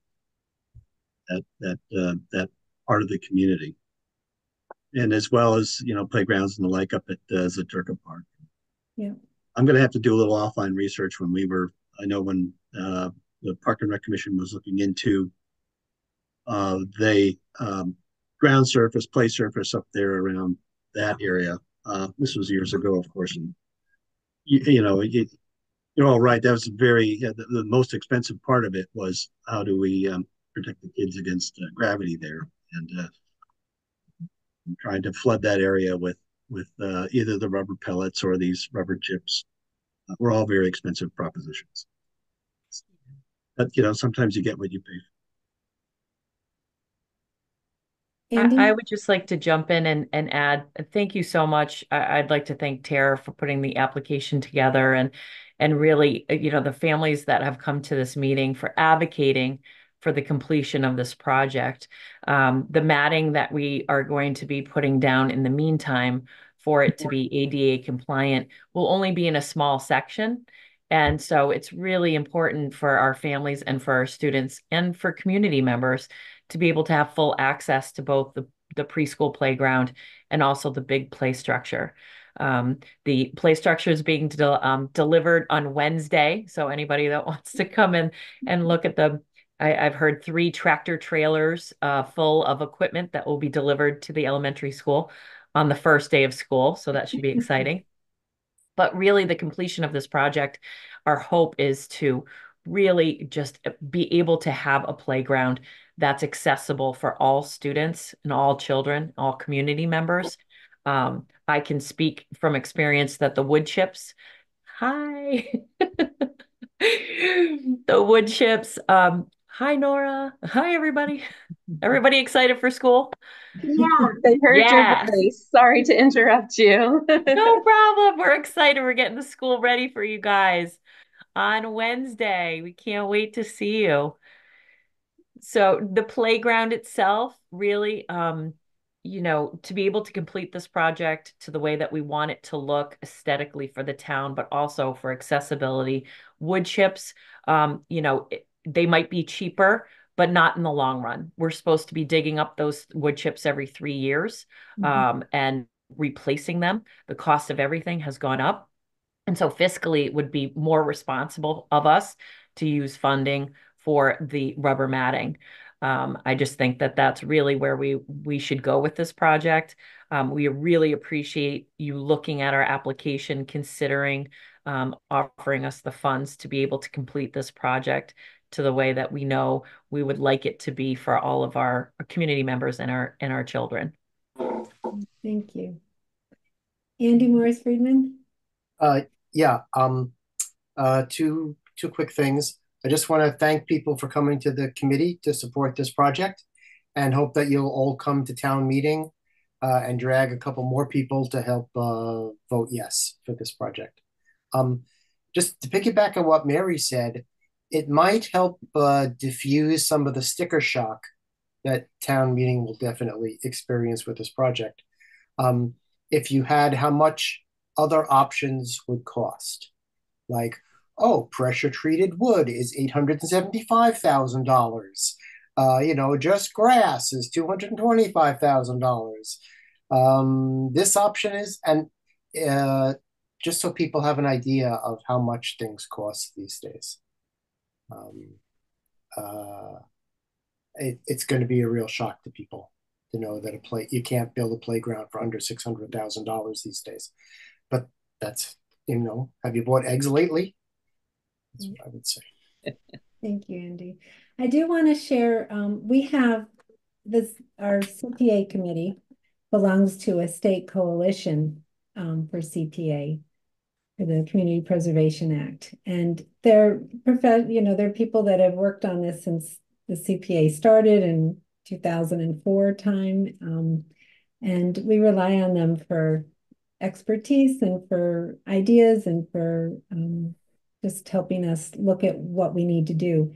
that that uh, that part of the community, and as well as you know playgrounds and the like up at uh, Zaturka Park. Yeah. I'm going to have to do a little offline research when we were. I know when uh, the Park and Rec Commission was looking into uh, they um, ground surface, play surface up there around that area. Uh, this was years ago, of course, and you, you know, you, you're all right. That was very yeah, the, the, most expensive part of it was how do we um, protect the kids against uh, gravity there, and uh, trying to flood that area with with uh, either the rubber pellets or these rubber chips. Uh, were all very expensive propositions. But you know, sometimes you get what you pay for. Andy? I, I would just like to jump in and, and add, thank you so much. I, I'd like to thank Tara for putting the application together and and really, you know, the families that have come to this meeting for advocating for the completion of this project. Um, the matting that we are going to be putting down in the meantime for it to be ADA compliant will only be in a small section. And so it's really important for our families and for our students and for community members to be able to have full access to both the, the preschool playground and also the big play structure. Um, the play structure is being de um, delivered on Wednesday. So anybody that wants to come in and look at the, I, have heard three tractor trailers uh, full of equipment that will be delivered to the elementary school on the first day of school. So that should be exciting. But really the completion of this project, our hope is to really just be able to have a playground that's accessible for all students and all children, all community members. Um, I can speak from experience that the wood chips, hi, the wood chips. Um, hi, Nora. Hi, everybody. Everybody excited for school? Yeah, I heard Yes. your voice. Sorry to interrupt you. No problem. We're excited. We're getting the school ready for you guys on Wednesday. We can't wait to see you. So the playground itself, really, um, you know, to be able to complete this project to the way that we want it to look aesthetically for the town, but also for accessibility, wood chips, um, you know, it- they might be cheaper, but not in the long run. We're supposed to be digging up those wood chips every three years, Mhm. um, and replacing them. The cost of everything has gone up. And so fiscally, it would be more responsible of us to use funding for the rubber matting. Um, I just think that that's really where we we should go with this project. Um, we really appreciate you looking at our application, considering um, offering us the funds to be able to complete this project to the way that we know we would like it to be for all of our community members and our and our children. Thank you. Andy Morris Friedman? Uh, yeah, um, uh, two, two quick things. I just want to thank people for coming to the committee to support this project and hope that you'll all come to town meeting uh, and drag a couple more people to help uh, vote yes for this project. Um, just to piggyback on what Mary said, it might help uh, diffuse some of the sticker shock that town meeting will definitely experience with this project. Um, if you had how much other options would cost, like, oh, pressure treated wood is eight hundred and seventy five thousand dollars. Uh, you know, just grass is two hundred and twenty five thousand dollars. Um, this option is, and uh, just so people have an idea of how much things cost these days. Um, uh, it, it's going to be a real shock to people to know that a play you can't build a playground for under six hundred thousand dollars these days. But that's you know, have you bought eggs lately? That's what I would say. Thank you, Andy. I do want to share, um, we have this, our CPA committee belongs to a state coalition um, for CPA, the Community Preservation Act. And they're prof- you know, they're people that have worked on this since the CPA started in 2004 time. Um, and we rely on them for expertise and for ideas and for um, just helping us look at what we need to do.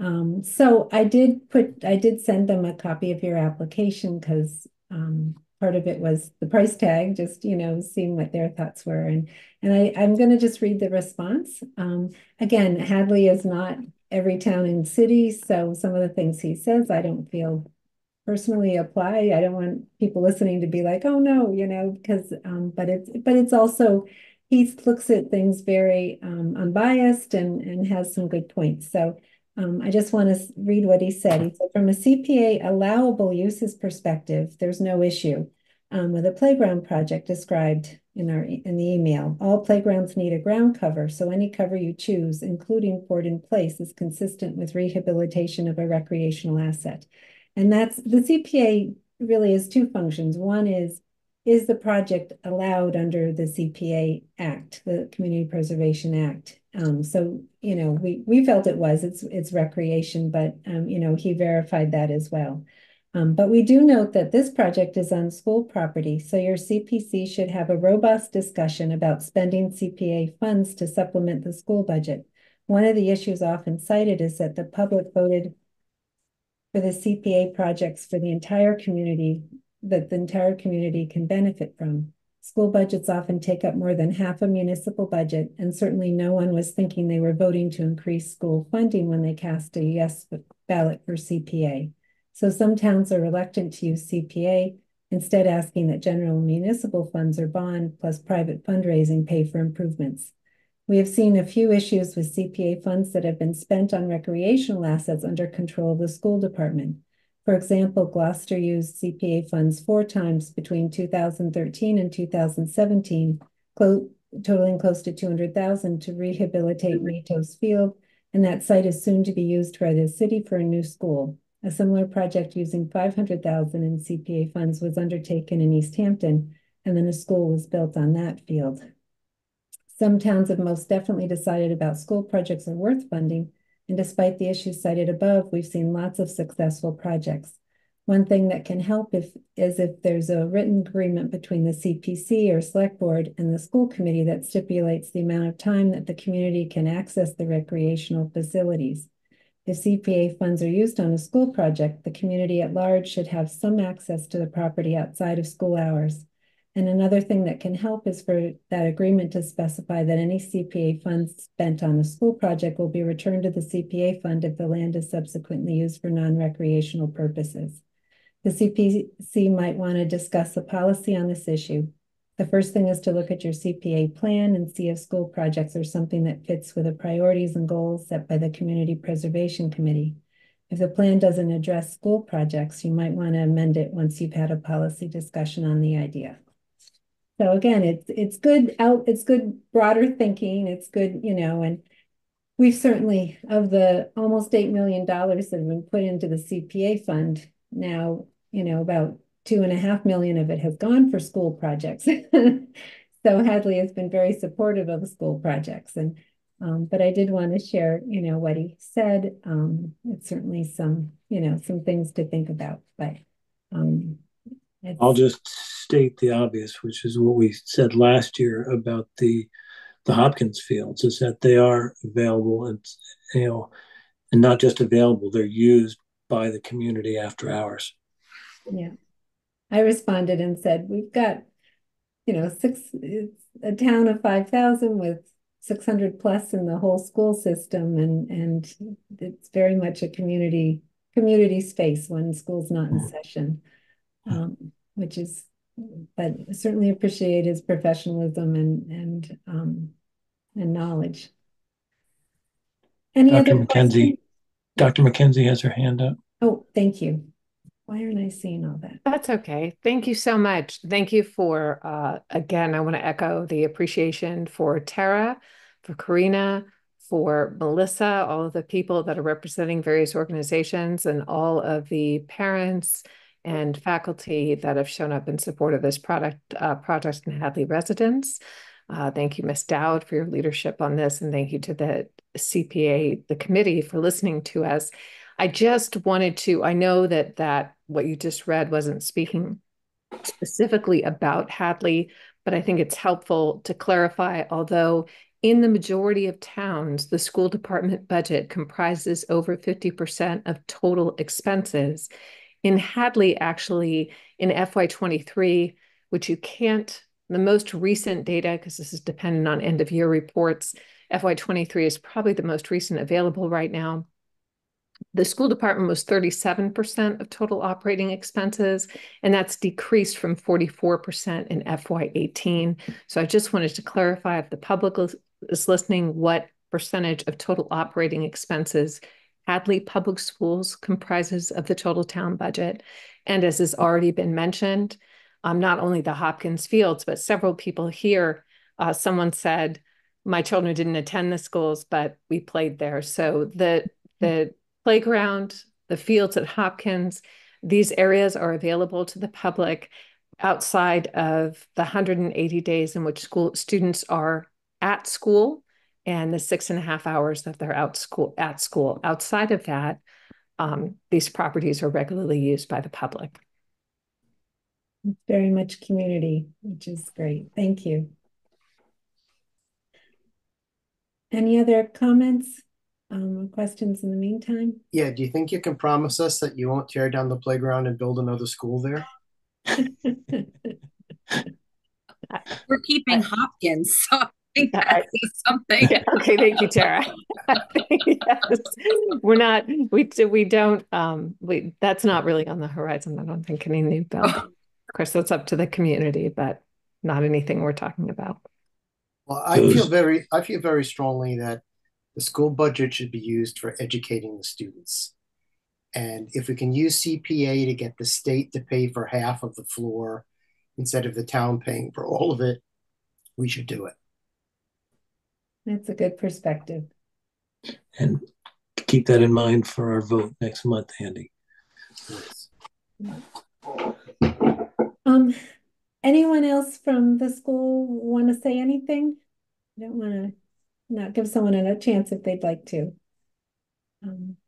Um, so I did put, I did send them a copy of your application because um, part of it was the price tag, just, you know, seeing what their thoughts were. And, and I, I'm going to just read the response. Um, again, Hadley is not every town and city. So some of the things he says, I don't feel personally apply. I don't want people listening to be like, oh no, you know, because um, but it's but it's also he looks at things very um, unbiased and and has some good points. So um, I just want to read what he said. He said, from a CPA allowable uses perspective, there's no issue um, with a playground project described in our in the email. All playgrounds need a ground cover, so any cover you choose, including poured in place, is consistent with rehabilitation of a recreational asset. And that's the CPA really has two functions. One is is the project allowed under the CPA Act, the Community Preservation Act? Um, so you know, we we felt it was. It's it's recreation, but um, you know, he verified that as well. Um, but we do note that this project is on school property, so your CPC should have a robust discussion about spending CPA funds to supplement the school budget. One of the issues often cited is that the public voted for the CPA projects for the entire community that the entire community can benefit from. School budgets often take up more than half a municipal budget, and certainly no one was thinking they were voting to increase school funding when they cast a yes ballot for CPA. So some towns are reluctant to use CPA, instead asking that general municipal funds or bond plus private fundraising pay for improvements. We have seen a few issues with CPA funds that have been spent on recreational assets under control of the school department. For example, Gloucester used CPA funds four times between 2013 and 2017, clo totaling close to 200,000 to rehabilitate Mattos Field, and that site is soon to be used by the city for a new school. A similar project using five hundred thousand in CPA funds was undertaken in Easthampton, and then a school was built on that field. Some towns have most definitely decided about school projects are worth funding, and despite the issues cited above, we've seen lots of successful projects. One thing that can help if is if there's a written agreement between the CPC or select board and the school committee that stipulates the amount of time that the community can access the recreational facilities. If CPA funds are used on a school project, the community at large should have some access to the property outside of school hours. And another thing that can help is for that agreement to specify that any CPA funds spent on a school project will be returned to the CPA fund if the land is subsequently used for non-recreational purposes. The CPC might want to discuss a policy on this issue. The first thing is to look at your CPA plan and see if school projects are something that fits with the priorities and goals set by the Community Preservation Committee. If the plan doesn't address school projects, you might want to amend it once you've had a policy discussion on the idea. So again, it's it's good out, it's good broader thinking, it's good, you know, and we've certainly of the almost eight million dollars that have been put into the CPA fund now, you know, about two and a half million of it has gone for school projects. so Hadley has been very supportive of the school projects. And um, but I did want to share, you know, what he said. Um, it's certainly some, you know, some things to think about. But um, I'll just state the obvious, which is what we said last year about the the Hopkins fields, is that they are available and you know, and not just available, they're used by the community after hours. Yeah. I responded and said, we've got, you know, six, it's a town of 5,000 with 600 plus in the whole school system. And, and it's very much a community, community space when school's not in session, um, which is, but certainly appreciate his professionalism and, and, um, and knowledge. Any Dr. other McKenzie, questions? Dr. McKenzie has her hand up. Oh, thank you. Why aren't I seeing all that? That's okay. Thank you so much. Thank you for, uh, again, I want to echo the appreciation for Tara, for Karina, for Melissa, all of the people that are representing various organizations, and all of the parents and faculty that have shown up in support of this product uh, project in Hadley residents. Uh, thank you, Ms. Dowd, for your leadership on this, and thank you to the CPA, the committee, for listening to us. I just wanted to, I know that that what you just read wasn't speaking specifically about Hadley, but I think it's helpful to clarify, although in the majority of towns, the school department budget comprises over 50% of total expenses. In Hadley, actually, in FY23, which you can't, the most recent data, because this is dependent on end of year reports, FY23 is probably the most recent available right now the school department was 37% of total operating expenses, and that's decreased from 44% in FY18. So I just wanted to clarify if the public is listening, what percentage of total operating expenses Hadley Public Schools comprises of the total town budget. And as has already been mentioned, um, not only the Hopkins Fields, but several people here, uh, someone said, my children didn't attend the schools, but we played there. So the the playground, the fields at Hopkins. These areas are available to the public outside of the 180 days in which school students are at school and the six and a half hours that they're out school at school. Outside of that, um, these properties are regularly used by the public. Very much community, which is great. Thank you. Any other comments? um, questions in the meantime? Yeah, do you think you can promise us that you won't tear down the playground and build another school there? We're keeping Hopkins, so I think that is something. Yeah, okay, thank you, Tara. yes. We're not, we do. we don't, um, we that's not really on the horizon. I don't think any new build. of course, that's up to the community, but not anything we're talking about. Well, I feel very, I feel very strongly that the school budget should be used for educating the students. And if we can use CPA to get the state to pay for half of the floor instead of the town paying for all of it, we should do it. That's a good perspective. And keep that in mind for our vote next month, Andy. Um, anyone else from the school want to say anything? I don't want to not give someone a chance if they'd like to. Um,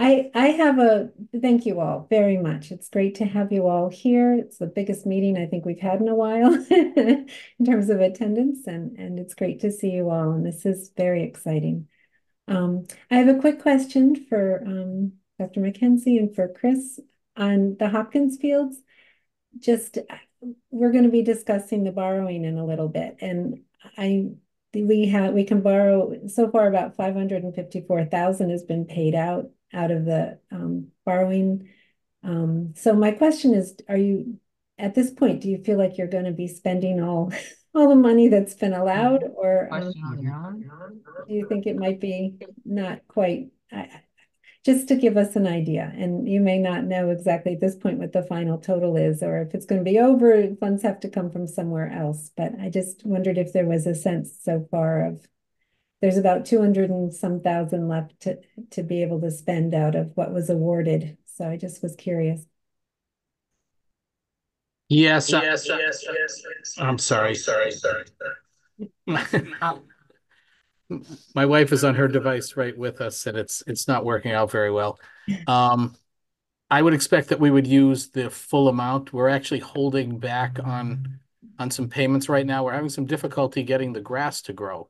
I I have a thank you all very much. It's great to have you all here. It's the biggest meeting I think we've had in a while in terms of attendance, and and it's great to see you all. And this is very exciting. Um, I have a quick question for um, Dr. McKenzie and for Chris on the Hopkins fields. Just we're going to be discussing the borrowing in a little bit, and I we have we can borrow so far about 554,000 has been paid out out of the um, borrowing. Um, so my question is, are you at this point, do you feel like you're going to be spending all all the money that's been allowed, or um, do you think it might be not quite? Uh, just to give us an idea, and you may not know exactly at this point what the final total is, or if it's going to be over, funds have to come from somewhere else. But I just wondered if there was a sense so far of there's about 200 and some thousand left to, to be able to spend out of what was awarded. So I just was curious. Yes, uh, yes, uh, uh, yes, yes. I'm sorry. Sorry, sorry, sorry. My wife is on her device right with us and it's it's not working out very well. Um, I would expect that we would use the full amount. We're actually holding back on on some payments right now. We're having some difficulty getting the grass to grow.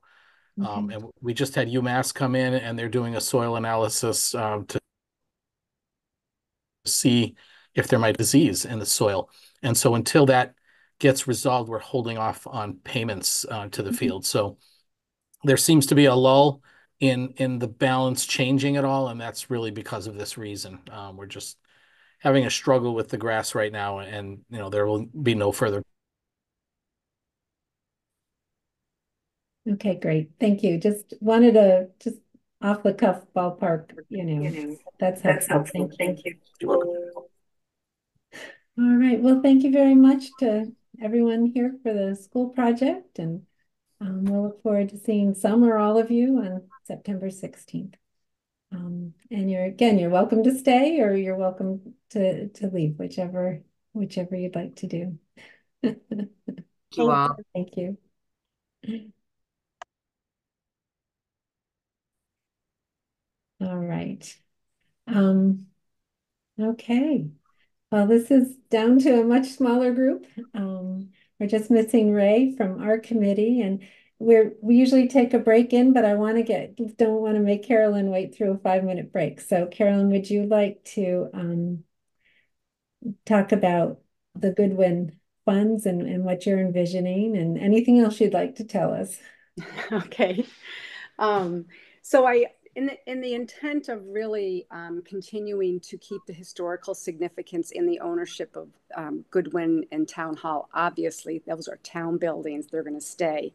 Um, and we just had UMass come in and they're doing a soil analysis um, to see if there might be disease in the soil. And so until that gets resolved, we're holding off on payments uh, to the mm -hmm. field. So there seems to be a lull in in the balance changing at all, and that's really because of this reason. Um, we're just having a struggle with the grass right now, and you know there will be no further Okay, great. Thank you. Just wanted to just off the cuff ballpark, you know, that's helpful. That's helpful. Thank you. Thank you. All right. Well, thank you very much to everyone here for the school project, and um, we'll look forward to seeing some or all of you on September 16th. Um, and you're again, you're welcome to stay or you're welcome to to leave, whichever whichever you'd like to do. Thank you all. Thank you. All right. Um, okay. Well, this is down to a much smaller group. Um, we're just missing Ray from our committee, and we're we usually take a break in, but I want to get don't want to make Carolyn wait through a five minute break. So, Carolyn, would you like to um, talk about the Goodwin funds and, and what you're envisioning, and anything else you'd like to tell us? Okay. Um, so I in the, in the intent of really um, continuing to keep the historical significance in the ownership of um, Goodwin and Town Hall, obviously those are town buildings, they're going to stay.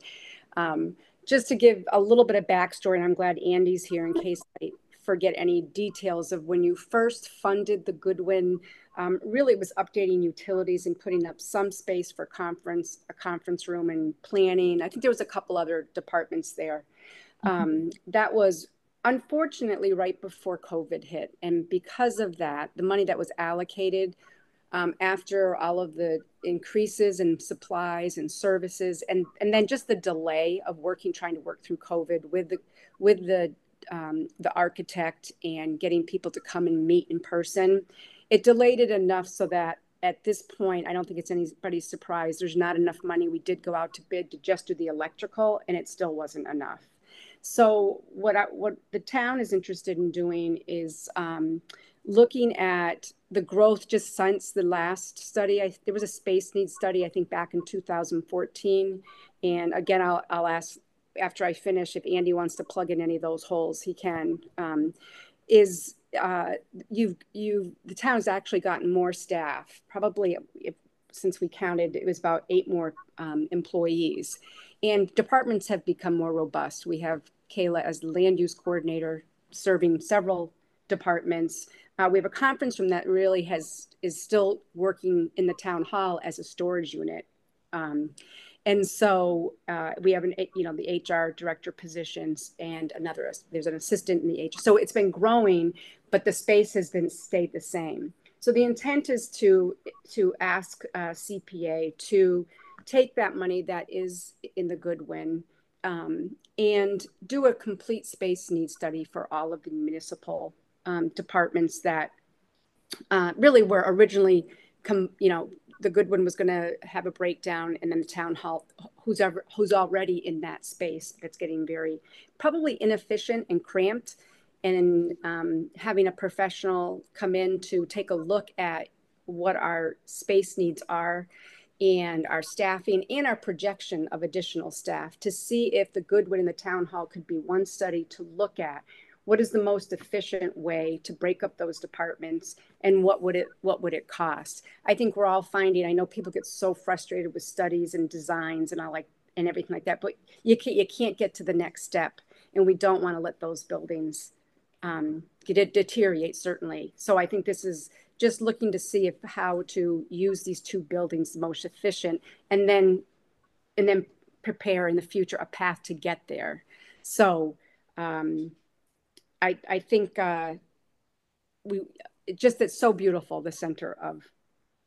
Um, just to give a little bit of backstory, and I'm glad Andy's here in case I forget any details of when you first funded the Goodwin. Um, really, it was updating utilities and putting up some space for conference, a conference room, and planning. I think there was a couple other departments there. Mm-hmm. Um, that was unfortunately right before COVID hit. And because of that, the money that was allocated um, after all of the increases in supplies and services, and, and then just the delay of working, trying to work through COVID with the, with the, um, the architect and getting people to come and meet in person, it delayed it enough so that at this point, I don't think it's anybody's surprise. There's not enough money. We did go out to bid to just do the electrical, and it still wasn't enough. So what I, what the town is interested in doing is um, looking at the growth just since the last study. I, there was a space needs study I think back in 2014, and again I'll I'll ask after I finish if Andy wants to plug in any of those holes he can. Um, is uh, you've you the town's actually gotten more staff probably if, since we counted it was about eight more um, employees and departments have become more robust. We have Kayla as the land use coordinator serving several departments. Uh, we have a conference room that really has is still working in the town hall as a storage unit. Um, and so uh, we have an you know the hr director positions and another there's an assistant in the hr so it's been growing but the space has been stayed the same so the intent is to to ask uh, cpa to take that money that is in the goodwin um, and do a complete space needs study for all of the municipal um, departments that uh, really were originally come you know the Goodwin was going to have a breakdown, and then the town hall, who's ever who's already in that space, that's getting very probably inefficient and cramped, and um, having a professional come in to take a look at what our space needs are and our staffing and our projection of additional staff to see if the Goodwin in the town hall could be one study to look at what is the most efficient way to break up those departments and what would it what would it cost. I think we're all finding i know people get so frustrated with studies and designs and all like and everything like that but you can't you can't get to the next step and we don't want to let those buildings um, get deteriorate certainly. So i think this is just looking to see if how to use these two buildings most efficient and then and then prepare in the future a path to get there. So um, I I think uh, we just it's so beautiful the center of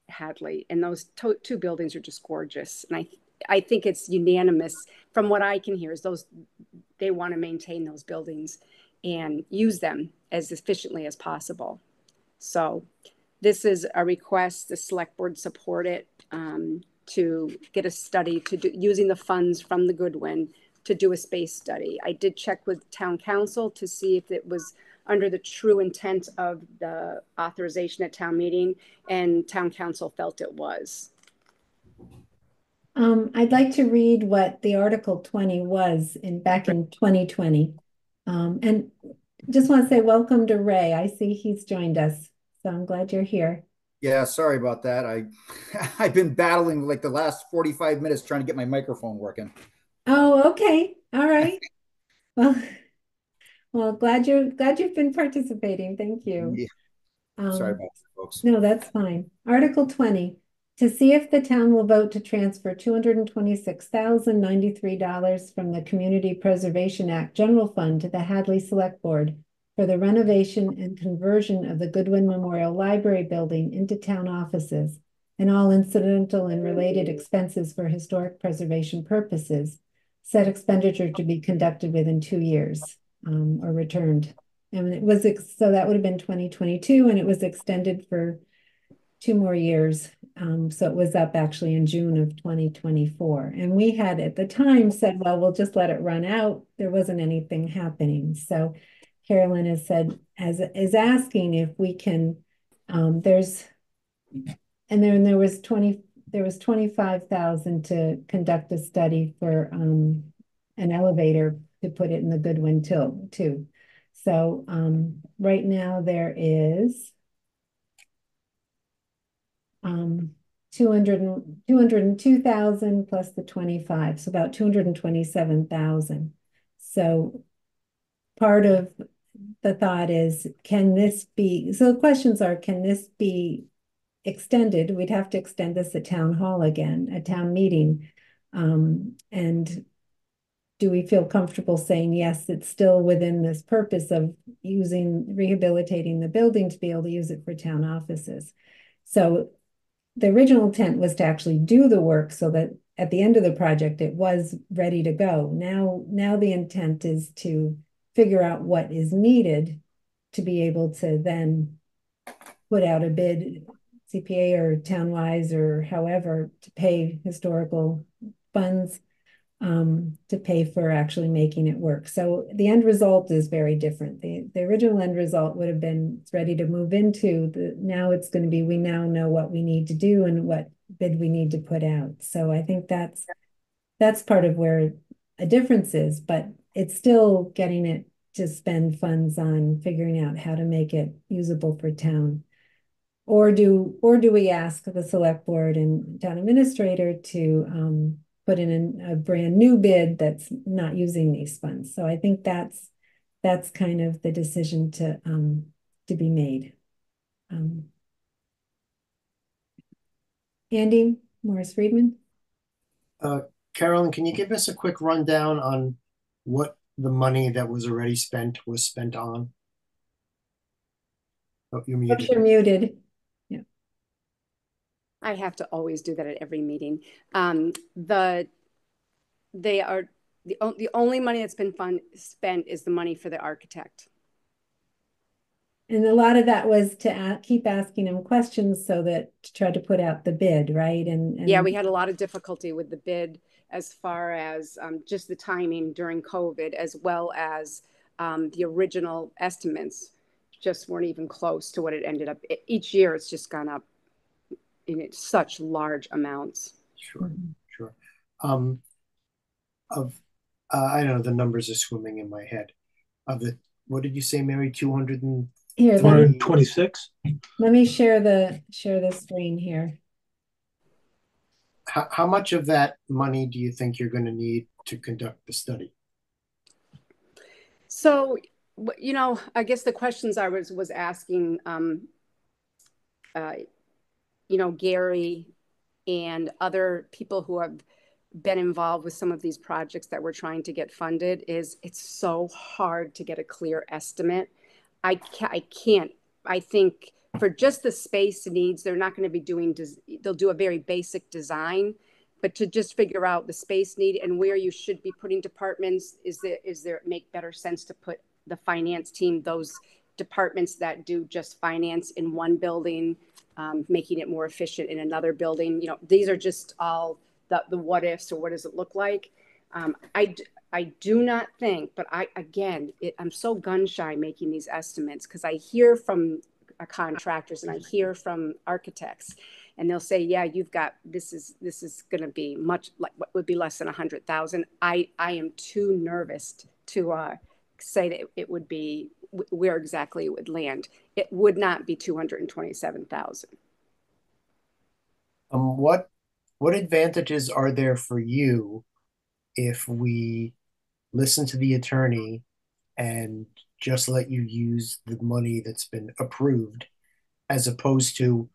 Hadley. And those to, two buildings are just gorgeous. And I I think it's unanimous. From what I can hear is those they want to maintain those buildings and use them as efficiently as possible. So this is a request the select board support it um, to get a study to do using the funds from the Goodwin to do a space study. I did check with town counsel to see if it was under the true intent of the authorization at town meeting, and town counsel felt it was. Um, I'd like to read what the Article 20 was in back in 2020. Um, and just want to say welcome to Ray. I see he's joined us, so I'm glad you're here. Yeah, sorry about that. I I've been battling like the last 45 minutes trying to get my microphone working. Oh, okay. All right. Well, well, glad you're glad you've been participating. Thank you. Yeah. Um, Sorry about that, folks. No, that's fine. Article 20, to see if the town will vote to transfer $226,093 from the Community Preservation Act General Fund to the Hadley Select Board for the renovation and conversion of the Goodwin Memorial Library building into town offices and all incidental and related expenses for historic preservation purposes said expenditure to be conducted within two years um, or returned. And it was so that would have been 2022, and it was extended for two more years. Um, so it was up actually in June of 2024. And we had at the time said, well, we'll just let it run out. There wasn't anything happening. So Carolyn has said, as is asking if we can, um, there's, and then there was 20, there was 25,000 to conduct a study for um, an elevator to put it in the Goodwin till too. So um, right now there is um, 200, 202,000 plus the 25, so about 227,000. So part of the thought is, can this be, so the questions are, can this be extended, we'd have to extend this at town hall again, a town meeting. Um, and do we feel comfortable saying, yes, it's still within this purpose of using, rehabilitating the building to be able to use it for town offices? So the original intent was to actually do the work so that at the end of the project, it was ready to go. Now, now the intent is to figure out what is needed to be able to then put out a bid CPA or Townwise or however to pay historical funds um, to pay for actually making it work. So the end result is very different. The, the original end result would have been it's ready to move into the now it's going to be we now know what we need to do and what bid we need to put out. So I think that's that's part of where a difference is, but it's still getting it to spend funds on figuring out how to make it usable for town. Or do or do we ask the select board and town administrator to um, put in a, a brand new bid that's not using these funds? So I think that's that's kind of the decision to um, to be made. Um, Andy Morris Friedman. Uh, Carolyn, can you give us a quick rundown on what the money that was already spent was spent on? Oh, you're muted. You're muted. Yeah. I have to always do that at every meeting. Um, the, they are, the, the only money that's been fund, spent is the money for the architect. And a lot of that was to a keep asking him questions so that to try to put out the bid, right? And, and Yeah, we had a lot of difficulty with the bid as far as um, just the timing during COVID, as well as um, the original estimates just weren't even close to what it ended up. E- Each year, it's just gone up in it- such large amounts. Sure, sure. Um, of, uh, I don't know, the numbers are swimming in my head. Of the, what did you say, Mary? Two hundred and Here, let me, 226? let me share the, share the screen here. How, how much of that money do you think you're gonna need to conduct the study? So, you know, I guess the questions I was was asking, um, uh, you know, Gary and other people who have been involved with some of these projects that we're trying to get funded is it's so hard to get a clear estimate. I ca- I can't. I think for just the space needs, they're not going to be doing. They'll do a very basic design, but to just figure out the space need and where you should be putting departments is there is there make better sense to put the finance team those departments that do just finance in one building um, making it more efficient in another building you know these are just all the, the what ifs or what does it look like um, I, I do not think but i again it, i'm so gun shy making these estimates because i hear from contractors and i hear from architects and they'll say yeah you've got this is this is going to be much like what would be less than a hundred thousand. I i am too nervous to uh say that it would be wh- where exactly it would land. It would not be 227000 Um, what, what advantages are there for you if we listen to the attorney and just let you use the money that's been approved as opposed to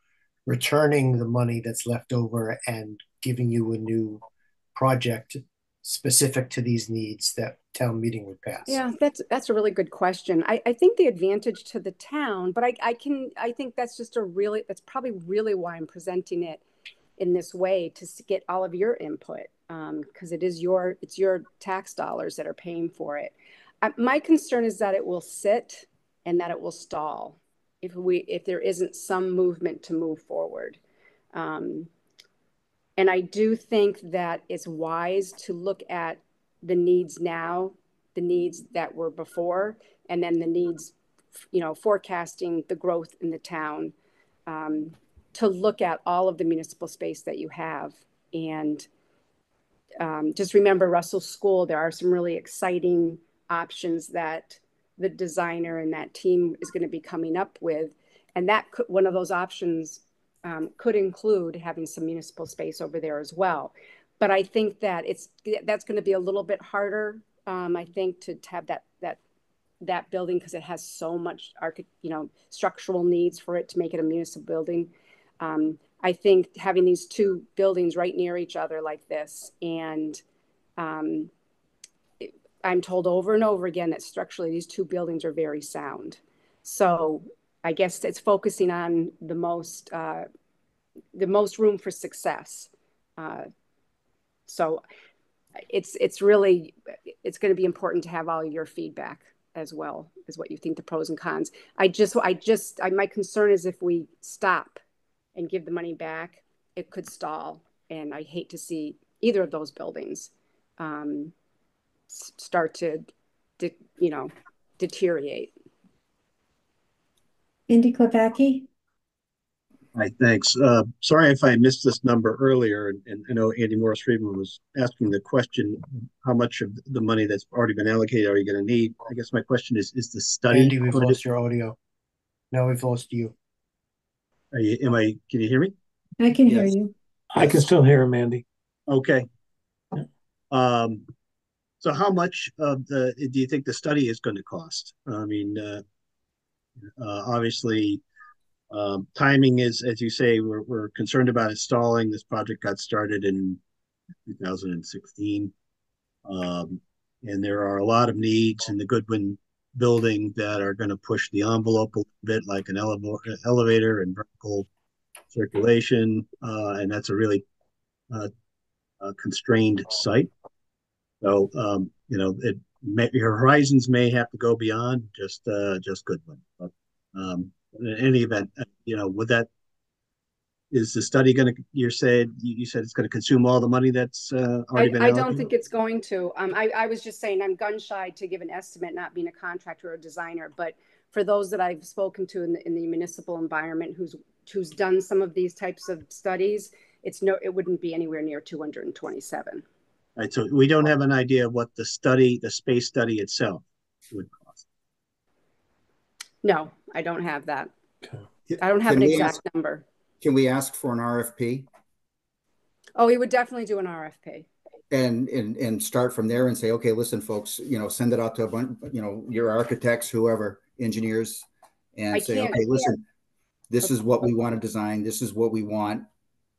returning the money that's left over and giving you a new project specific to these needs that town meeting would pass? Yeah, that's that's a really good question. I, I think the advantage to the town, but I, I can I think that's just a really that's probably really why I'm presenting it in this way to get all of your input um, because it is your it's your tax dollars that are paying for it. My concern is that it will sit and that it will stall if we if there isn't some movement to move forward. Um, and I do think that it's wise to look at the needs now, the needs that were before, and then the needs, you know, forecasting the growth in the town, um, to look at all of the municipal space that you have. And um, just remember Russell School, there are some really exciting options that the designer and that team is going to be coming up with. And that could, one of those options um, could include having some municipal space over there as well. But I think that it's that's going to be a little bit harder. Um, I think to, to have that that that building because it has so much archi- you know structural needs for it to make it a municipal building. Um, I think having these two buildings right near each other like this, and um, I'm told over and over again that structurally these two buildings are very sound. So I guess it's focusing on the most uh, the most room for success. Uh, so it's it's really it's going to be important to have all your feedback as well as what you think the pros and cons. I just I just I, my concern is if we stop and give the money back, it could stall, and I hate to see either of those buildings um, start to, de- you know, deteriorate. Andy Klepacki? Hi, thanks. Uh, sorry if I missed this number earlier, and, and I know Andy Morris Friedman was asking the question, how much of the money that's already been allocated are you going to need? I guess my question is, is the study? Andy, we've going to- lost your audio. Now we've lost you. Are you, am I, can you hear me? I can hear you. I can still hear him, Andy. Okay. Um, so how much of the, do you think the study is going to cost? I mean, uh, uh, obviously, um, timing is, as you say, we're, we're concerned about installing. This project got started in 2016. Um, and there are a lot of needs in the Goodwin building that are going to push the envelope a little bit, like an elevator, elevator and vertical circulation, uh, and that's a really uh, a constrained site. So, um, you know, it may, your horizons may have to go beyond just uh, just Goodwin. But um, in any event, uh, you know, with that, is the study going to? You said you said it's going to consume all the money that's uh, already I, been. I don't think it's going to. Um, I, I was just saying I'm gun shy to give an estimate, not being a contractor or a designer. But for those that I've spoken to in the, in the municipal environment, who's who's done some of these types of studies, it's no, it wouldn't be anywhere near 227. Right, so we don't have an idea of what the study, the space study itself would cost. No, I don't have that. I don't have Can an exact ask- number. Can we ask for an RFP Oh, we would definitely do an RFP. and, and, and start from there and say, okay, listen, folks, you know, send it out to a bunch, you know, your architects, whoever, engineers, I and say, okay, listen, this is what we want to design, this is what we want,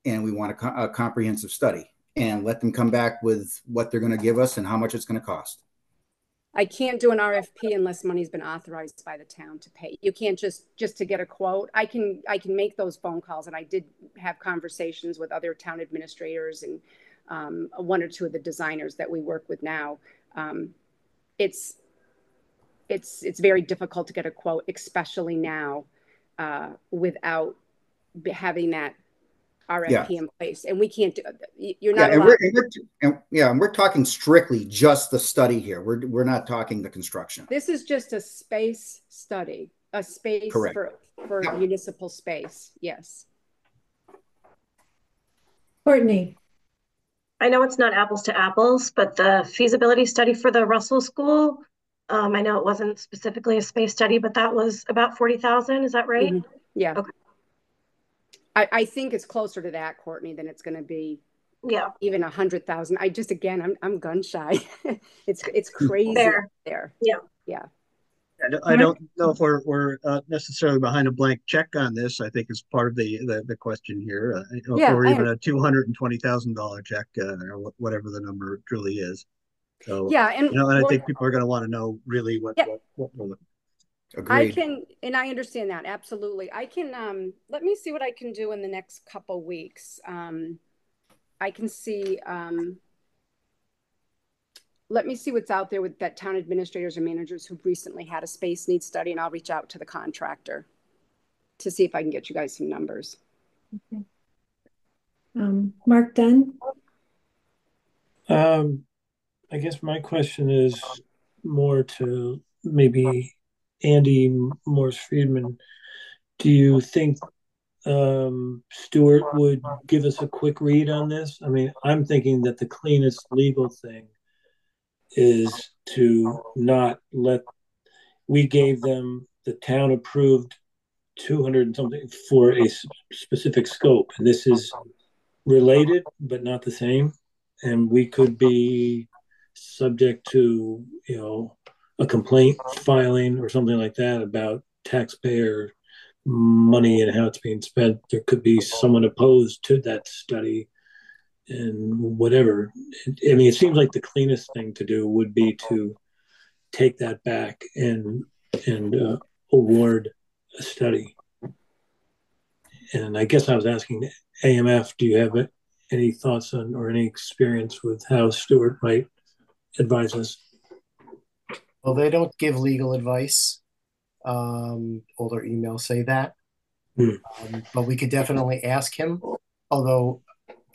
and we want a, co- a comprehensive study. And let them come back with what they're going to give us and how much it's going to cost. I can't do an RFP unless money's been authorized by the town to pay. You can't just, just to get a quote. I can, I can make those phone calls and I did have conversations with other town administrators and um, one or two of the designers that we work with now. Um, it's, it's, it's very difficult to get a quote, especially now uh, without having that RFP in place. And we can't do, you're Yeah, not and we're, and we're, and, yeah, and we're talking strictly just the study here. We're, we're not talking the construction. This is just a space study, a space Correct. for, for municipal space, yes. Courtney. I know it's not apples to apples, but the feasibility study for the Russell School, um, I know it wasn't specifically a space study, but that was about forty thousand, is that right? Mhm. Yeah. Okay. I, I think it's closer to that, Courtney, than it's gonna be. Yeah. Even a hundred thousand. I just, again, I'm, I'm gun shy. It's, it's crazy Fair. out there. Yeah. Yeah. I don't, I don't know if we're, we're uh, necessarily behind a blank check on this. I think it's part of the, the, the question here. uh, Yeah, Or even a two hundred and twenty thousand dollar check, uh, or whatever the number truly is. So. Yeah, and You know, and I think people are gonna wanna know really what, Yeah. what, what we're looking. I can, and I understand that, absolutely. I can, um, let me see what I can do in the next couple weeks. Um, I can see, um, let me see what's out there with that town administrators or managers who've recently had a space needs study, and I'll reach out to the contractor to see if I can get you guys some numbers. Okay. Um, Mark Dunn. Um, I guess my question is more to maybe Andy Morris Friedman. Do you think um, Stuart would give us a quick read on this? I mean, I'm thinking that the cleanest legal thing is to not let, we gave them, the town approved 200 and something for a specific scope. And this is related, but not the same. And we could be subject to, you know, a complaint filing or something like that about taxpayer money and how it's being spent. There could be someone opposed to that study and whatever. I mean, it seems like the cleanest thing to do would be to take that back and and uh, award a study. And I guess I was asking AMF, do you have any thoughts on or any experience with how Stewart might advise us? Well, they don't give legal advice. Um, all their emails say that. Hmm. Um, but we could definitely ask him. Although,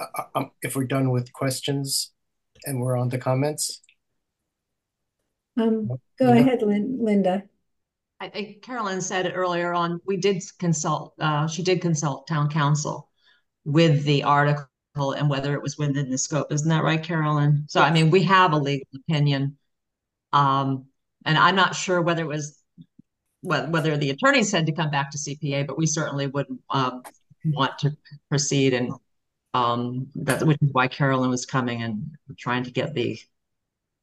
uh, um, if we're done with questions and we're on to comments, Um, go Linda? ahead, Lin- Linda. I think Carolyn said earlier on, we did consult, uh, she did consult town counsel with the article and whether it was within the scope. Isn't that right, Carolyn? So, I mean, we have a legal opinion. Um, and I'm not sure whether it was, whether, the attorney said to come back to CPA, but we certainly wouldn't, um, want to proceed and, um, that, which is why Carolyn was coming and trying to get the,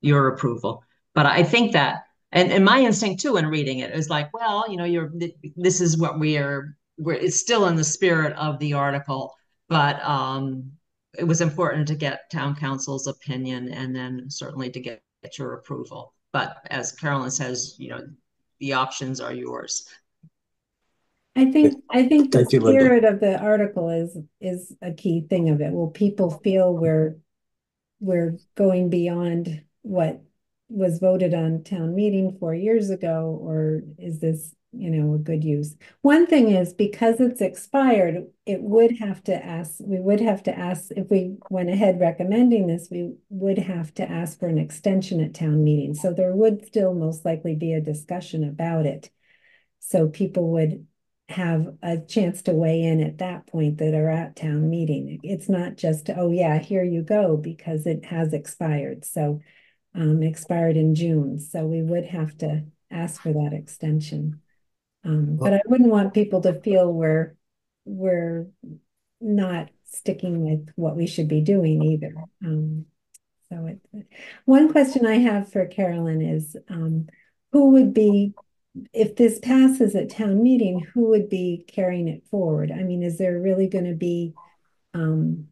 your approval. But I think that, and, and my instinct too in reading it is like, well, you know, you're, this is what we are, we're, it's still in the spirit of the article, but, um, it was important to get town counsel's opinion and then certainly to get, get your approval. But as Carolyn says, you know, the options are yours. I think I think the Thank you, Linda. spirit of the article is is a key thing of it. Will people feel we're we're going beyond what was voted on town meeting four years ago, or is this, you know, a good use? One thing is because it's expired, it would have to ask, we would have to ask, if we went ahead recommending this, we would have to ask for an extension at town meeting. So there would still most likely be a discussion about it. So people would have a chance to weigh in at that point that are at town meeting. It's not just, oh yeah, here you go, because it has expired. So um, expired in June. So we would have to ask for that extension. Um, but I wouldn't want people to feel we're we're not sticking with what we should be doing either. Um, so it, one question I have for Carolyn is um, who would be if this passes at town meeting, who would be carrying it forward? I mean, is there really going to be um,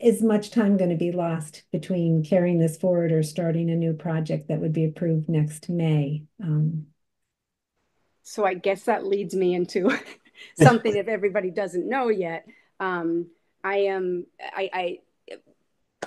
is much time going to be lost between carrying this forward or starting a new project that would be approved next May? Um, so I guess that leads me into something if everybody doesn't know yet. Um, I am I, I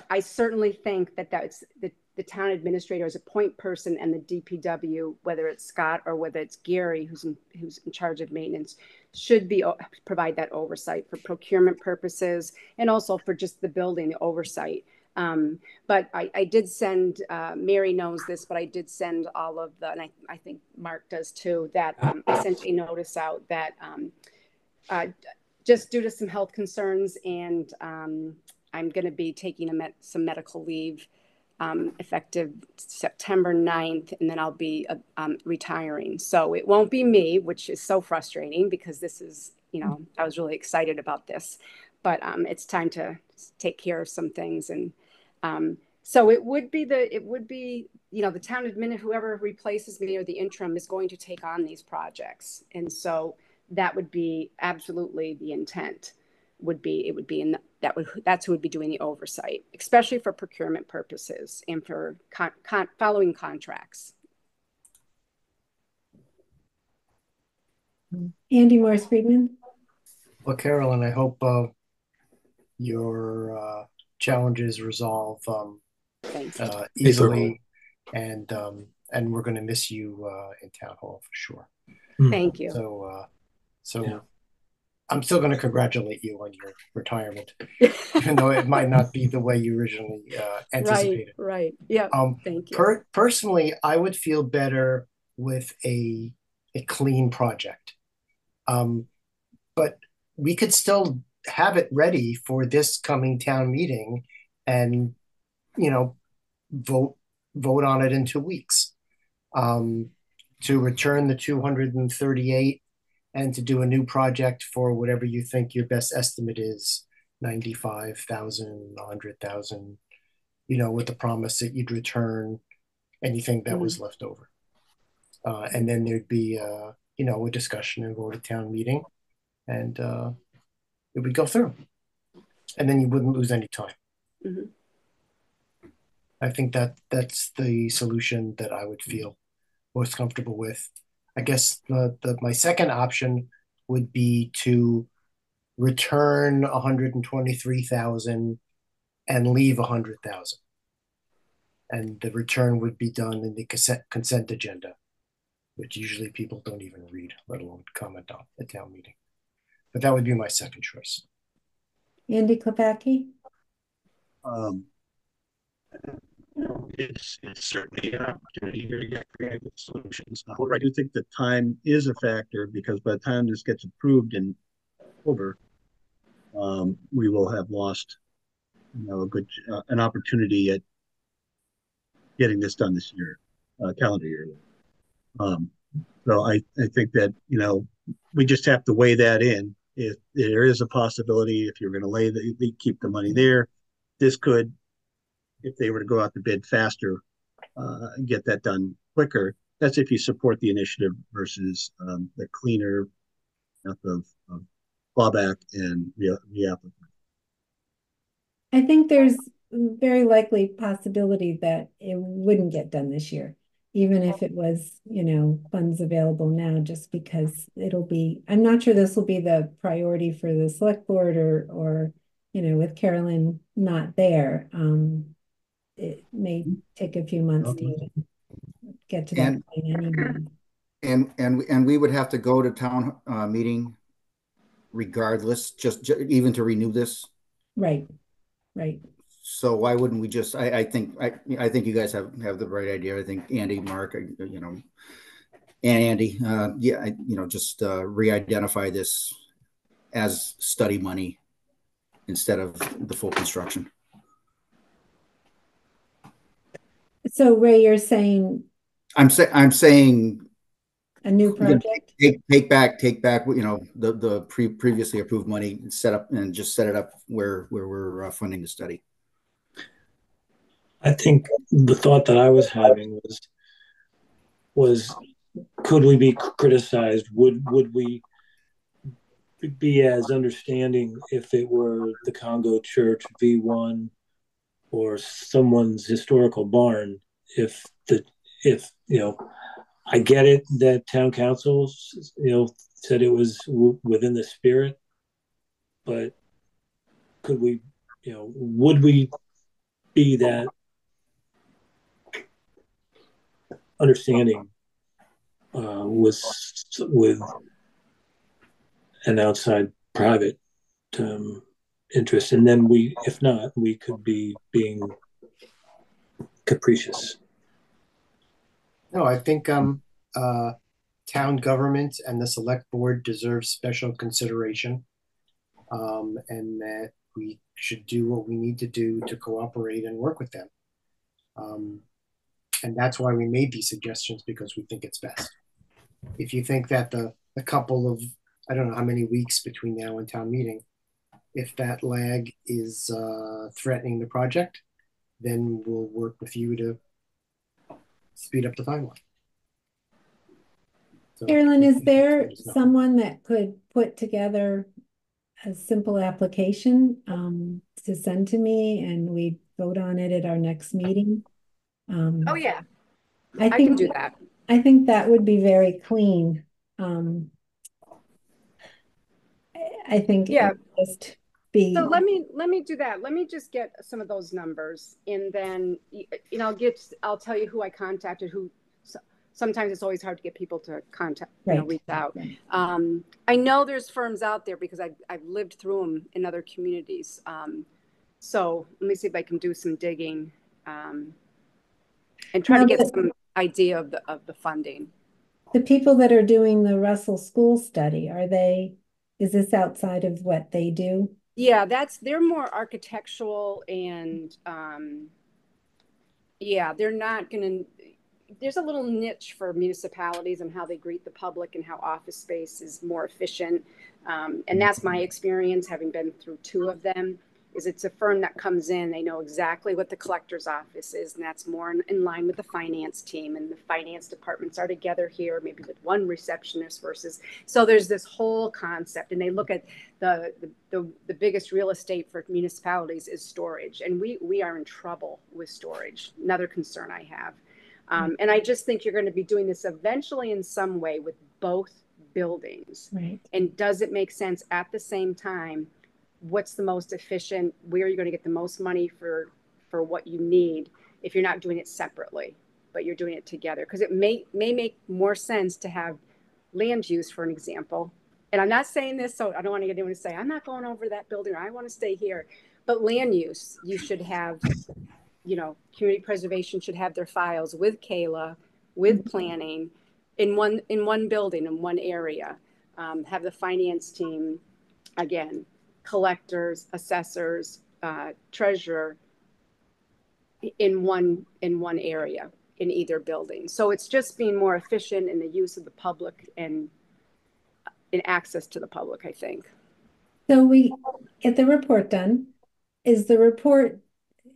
I certainly think that that's the the town administrator as a point person and the DPW, whether it's Scott or whether it's Gary, who's in, who's in charge of maintenance, should be provide that oversight for procurement purposes and also for just the building, the oversight. Um, but I, I, did send, uh, Mary knows this, but I did send all of the, and I, I think Mark does too, that um, I sent a notice out that um, uh, just due to some health concerns and um, I'm going to be taking some medical leave um, effective September 9th, and then I'll be uh, um, retiring. So it won't be me, which is so frustrating because this is, you know, I was really excited about this, but it's time to take care of some things. And um, so it would be the, it would be, you know, the town admin, whoever replaces me or the interim is going to take on these projects. And so that would be absolutely the intent would be, it would be in the, that would that's who would be doing the oversight, especially for procurement purposes and for con, con, following contracts. Andy Morris Friedman. Well, Carolyn, I hope uh, your uh, challenges resolve um, uh, easily, and um, and we're going to miss you uh, in town hall for sure. Thank you. So, uh, so yeah. I'm still going to congratulate you on your retirement, even though it might not be the way you originally uh, anticipated. Right, right. Yeah. Um, thank you. Per- personally, I would feel better with a a clean project, um, but we could still have it ready for this coming town meeting, and you know, vote vote on it in two weeks. Um, to return the 238 and to do a new project for whatever you think your best estimate is 95,000, 100,000, you know, with the promise that you'd return anything that mm-hmm. was left over. Uh, and then there'd be, uh, you know, a discussion and vote at town meeting, and uh, it would go through. And then you wouldn't lose any time. Mm-hmm. I think that that's the solution that I would feel most comfortable with. I guess the, the my second option would be to return 123,000 and leave 100,000. And the return would be done in the consent, consent agenda, which usually people don't even read, let alone comment on at town meeting. But that would be my second choice. Andy Klepacki? Um, you know, it's it's certainly an opportunity here to get creative solutions. However, I do think that time is a factor because by the time this gets approved in October, um, we will have lost, you know, a good uh, an opportunity at getting this done this year, uh, calendar year. Um, so I I think that you know we just have to weigh that in. If there is a possibility, if you're going to lay the keep the money there, this could if they were to go out to bid faster uh, get that done quicker. That's if you support the initiative versus um, the cleaner of, of clawback and re-. I think there's very likely possibility that it wouldn't get done this year, even if it was, you know, funds available now, just because it'll be, I'm not sure this will be the priority for the select board or, or, you know, with Carolyn not there, um, it may take a few months to even get to that And- point anyway. And, and, and we would have to go to town, uh, meeting regardless, just, ju- even to renew this. Right, right. So why wouldn't we just, I, I think, I, I think you guys have, have the right idea. I think Andy, Mark, uh, you know, and Andy, uh, yeah, I, you know, just, uh, re-identify this as study money instead of the full construction. So Ray, you're saying I'm saying, I'm saying a new project? Take, take back, take back, you know, the, the pre, previously approved money, and set up and just set it up where, where we're uh, funding the study. I think the thought that I was having was was could we be criticized? Would would we be as understanding if it were the Congo Church V1 or someone's historical barn? If the if you know, I get it that town counsel's you know said it was w- within the spirit, but could we you know would we be that understanding uh, with with an outside private um, interest, and then we, if not, we could be being capricious. No, I think um uh town government and the select board deserve special consideration. Um, and that we should do what we need to do to cooperate and work with them. Um, and that's why we made these suggestions because we think it's best. If you think that the a couple of I don't know how many weeks between now and town meeting, if that lag is uh, threatening the project, then we'll work with you to speed up the timeline. So- Carolyn, is there someone that could put together a simple application um, to send to me and we vote on it at our next meeting? Um, Oh, yeah. I I think can do that. I think that would be very clean. Um, I- think it Yeah. would just be. So let me, let me do that. Let me just get some of those numbers and then, you know, I'll get, I'll tell you who I contacted, who, so- sometimes it's always hard to get people to contact, you know, Right. reach out. Um, I know there's firms out there because I've, I've lived through them in other communities. Um, so let me see if I can do some digging, um, and try to get the- some idea of the, of the funding. The people that are doing the Russell School study, are they, is this outside of what they do? Yeah, that's they're more architectural and um yeah, they're not gonna there's a little niche for municipalities and how they greet the public and how office space is more efficient. Um, and that's my experience, having been through two of them, is it's a firm that comes in, they know exactly what the collector's office is, and that's more in, in line with the finance team. And the finance departments are together here, maybe with one receptionist versus, so there's this whole concept, and they look at the, the, the, the biggest real estate for municipalities is storage. And we, we are in trouble with storage, another concern I have. Um, and I just think you're going to be doing this eventually in some way with both buildings. Right. And does it make sense at the same time? What's the most efficient? Where are you going to get the most money for for what you need if you're not doing it separately, but you're doing it together? Because it may may make more sense to have land use, for an example. And I'm not saying this, so I don't want to get anyone to say I'm not going over that building or I want to stay here. But land use, you should have, you know, community preservation should have their files with Kayla, with planning, in one in one building in one area. Um, have the finance team, again, collectors, assessors, uh, treasurer, in one in one area in either building. So it's just being more efficient in the use of the public and in access to the public. I think. So we get the report done. Is the report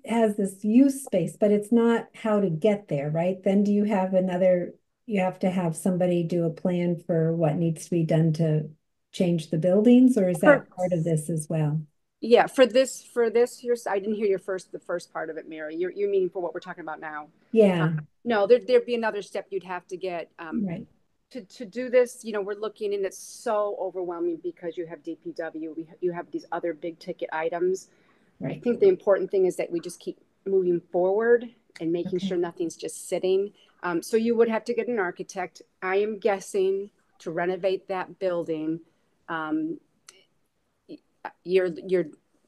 has this use space, but it's not how to get there, right? Then do you have another, you have to have somebody do a plan for what needs to be done to change the buildings, or is that part of this as well? Yeah, for this, for this, your, I didn't hear your first, the first part of it, Mary. You're, you're meaning for what we're talking about now? Yeah. Um, No, there, there'd be another step you'd have to get. um, Right. To, to do this, you know, we're looking and it's so overwhelming because you have DPW, we, you have these other big ticket items. I think the important thing is that we just keep moving forward and making Okay. sure nothing's just sitting. Um, so you would have to get an architect. I am guessing to renovate that building, um, you're you're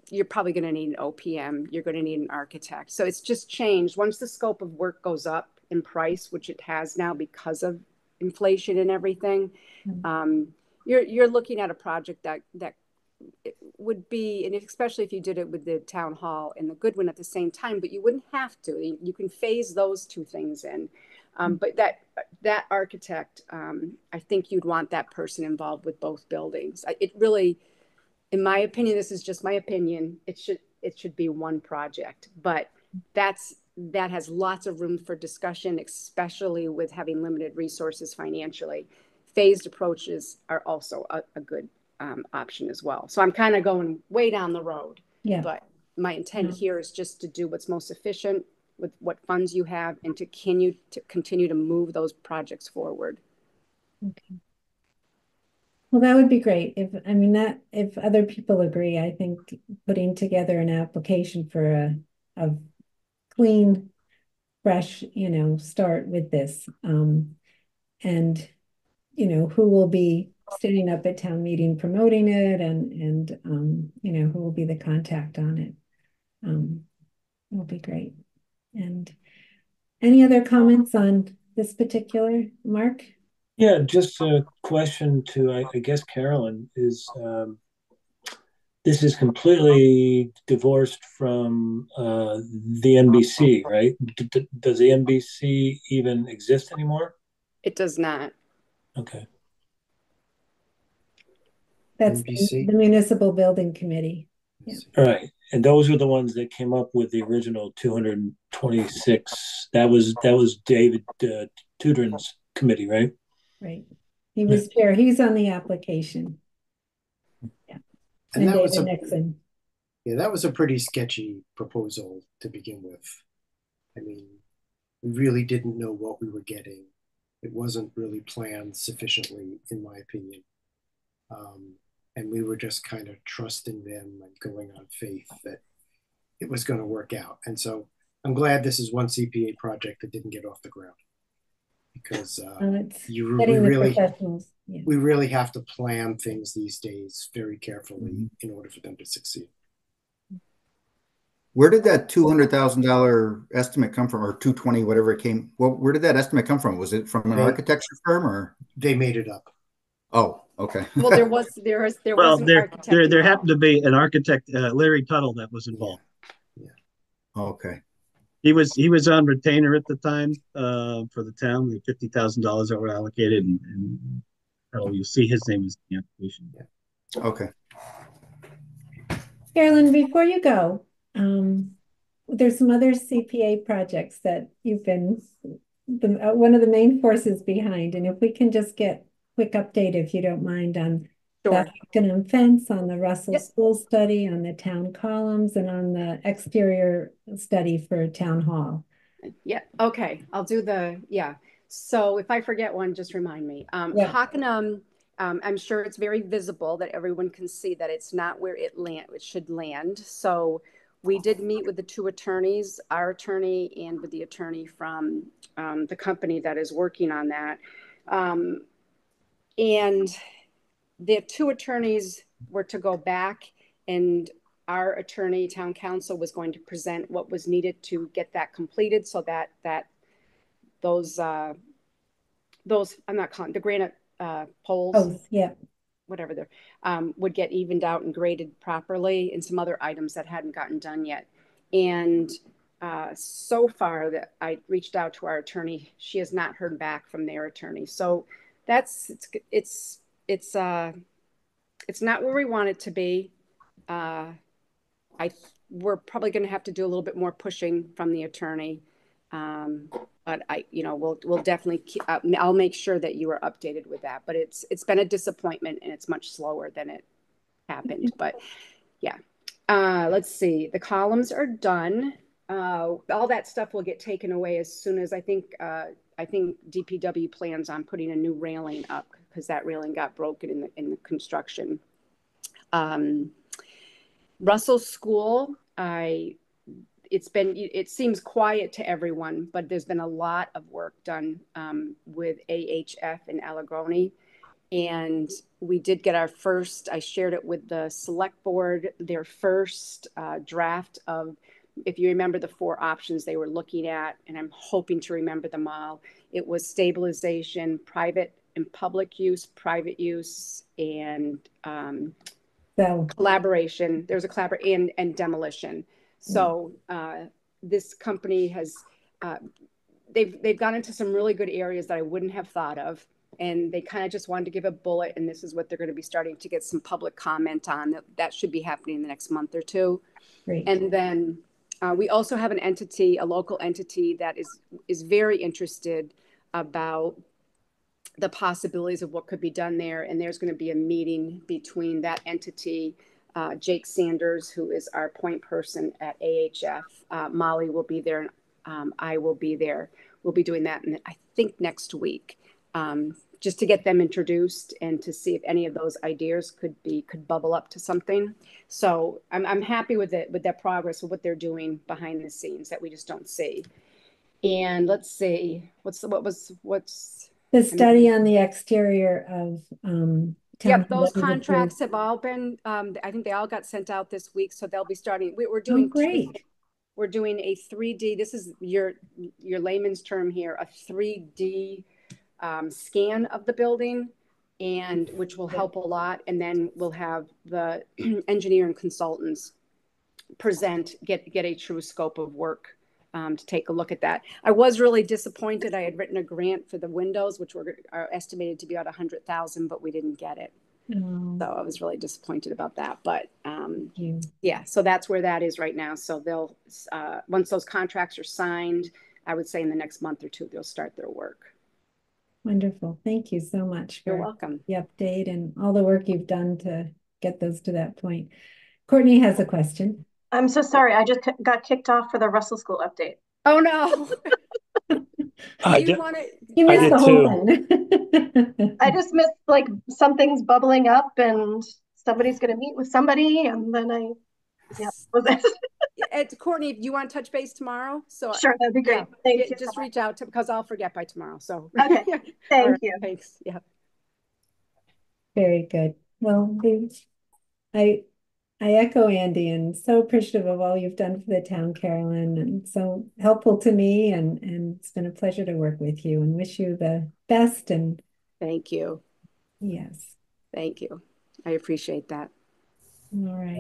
you're probably going to need an OPM. You're going to need an architect. So it's just changed. Once the scope of work goes up in price, which it has now because of inflation and everything, um, you're you're looking at a project that that it would be, and especially if you did it with the town hall and the Goodwin at the same time, but you wouldn't have to. You you can phase those two things in. Um, but that that architect, um, I think you'd want that person involved with both buildings. I- It really, in my opinion, this is just my opinion. It should it should be one project, but that's that has lots of room for discussion, especially with having limited resources financially. Phased approaches are also a, a good um, option as well. So I'm kind of going way down the road. Yeah. But my intent Yeah. here is just to do what's most efficient with what funds you have and to continue to continue to move those projects forward. Okay. Well, that would be great. If, I mean, that, if other people agree, I think putting together an application for a, a clean, fresh, you know, start with this. Um, and, you know, who will be standing up at town meeting promoting it and, and, um, you know, who will be the contact on it. Um, will be great. And any other comments on this particular, Mark? Yeah, just a question to, I, I guess, Carolyn is, um, this is completely divorced from, uh, the MBC, right? D- d- does the MBC even exist anymore? It does not. Okay. That's the MBC? the Municipal Building Committee. Yeah. All right, and those were the ones that came up with the original two hundred and twenty-six. That was, that was David, uh, Tudrin's committee, right? Right. He was chair. He's on the application. Yeah. And that was David a- Nixon. Yeah, that was a pretty sketchy proposal to begin with. I mean, we really didn't know what we were getting. It wasn't really planned sufficiently, in my opinion. Um, and we were just kind of trusting them and going on faith that it was going to work out. And so I'm glad this is one CPA project that didn't get off the ground because uh, it's you we really. Yeah. we really have to plan things these days very carefully in order for them to succeed. Where did that two hundred thousand dollar estimate come from, or two twenty, whatever it came? Well, where did that estimate come from? Was it from an They- architecture firm or? They made it up. Oh, okay. Well, there was there was there Well, was an there, architect. there, there involved. happened to be an architect, uh, Larry Tuttle, that was involved. Yeah. Okay. He was, he was on retainer at the time, uh, for the town, the fifty thousand dollars that were allocated and, and oh, you see his name is in the application. Okay. Carolyn, before you go, um, there's some other CPA projects that you've been the, uh, one of the main forces behind, and if we can just get quick update, if you don't mind, on the Sure. Hockanum fence, on the Russell Yep. School study, on the town columns, and on the exterior study for town hall. Yeah, okay, I'll do the, yeah. So if I forget one, just remind me. Um, Yeah. Hockanum, um, I'm sure it's very visible that everyone can see that it's not where it land, it should land. So we did meet with the two attorneys, our attorney and with the attorney from, um, the company that is working on that. Um, and the two attorneys were to go back and our attorney, town counsel, was going to present what was needed to get that completed so that, that those, uh, those, I'm not calling, the granite, uh, poles. Oh, yeah, Whatever they're, um, would get evened out and graded properly and some other items that hadn't gotten done yet. And, uh, so far that I reached out to our attorney, she has not heard back from their attorney. So that's, it's, it's, it's, uh, it's not where we want it to be. Uh, I, we're probably going to have to do a little bit more pushing from the attorney. Um, but I, you know, we'll, we'll definitely, keep, uh, I'll make sure that you are updated with that, but it's, it's been a disappointment and it's much slower than it happened, but yeah. Uh, let's see. The columns are done. Uh, all that stuff will get taken away as soon as I think. I think DPW plans on putting a new railing up because that railing got broken in the in the construction. Um, Russell School, I it's been it seems quiet to everyone, but there's been a lot of work done um, with AHF and Allegrone, and we did get our first. I shared it with the select board. Their first uh, draft of, if you remember the four options they were looking at, and I'm hoping to remember them all. It was stabilization, private and public use, private use, and um, collaboration. There's a collabor and and demolition. So uh, this company has uh, they've they've gone into some really good areas that I wouldn't have thought of, and they kind of just wanted to give a bullet, and this is what they're going to be starting to get some public comment on. That that should be happening in the next month or two, Great. and then. Uh, we also have an entity, a local entity that is is very interested about the possibilities of what could be done there. And there's going to be a meeting between that entity uh, Jake Sanders, who is our point person at AHF. Uh, Molly will be there, and um, I will be there. We'll be doing that, in, I think, next week, um, just to get them introduced and to see if any of those ideas could be could bubble up to something. So I'm I'm happy with it with that progress of what they're doing behind the scenes that we just don't see. And let's see, what's what was what's the study on the exterior of um, Yep, those contracts have all been, um, I think they all got sent out this week, so they'll be starting, we, we're Oh, doing. two- great. We're doing a three D, this is your, your layman's term here, a three D um, scan of the building. And which will help a lot, and then we'll have the engineer and consultants present, get, get a true scope of work um, to take a look at that. I was really disappointed. I had written a grant for the windows, which were are estimated to be about a hundred thousand, but we didn't get it. Oh, So I was really disappointed about that. But um, yeah, so that's where that is right now. So they'll uh, once those contracts are signed, I would say in the next month or two they'll start their work. Wonderful. Thank you so much You're welcome. the update and all the work you've done to get those to that point. Courtney has a question. I'm so sorry. I just got kicked off for the Russell School update. Oh no! I you did- want to? You I missed did the whole thing. I just missed like something's bubbling up and somebody's going to meet with somebody, and then I, yeah, was uh, Courtney, do you want to touch base tomorrow? So Sure, that'd be great. yeah, Thank get- you Just so reach out to because I'll forget by tomorrow. So Okay, thank right, you. Thanks. Yeah. Very good. Well, I I echo Andy and so appreciative of all you've done for the town, Carolyn, and so helpful to me and and it's been a pleasure to work with you and wish you the best and Thank you. yes. Thank you. I appreciate that. All right.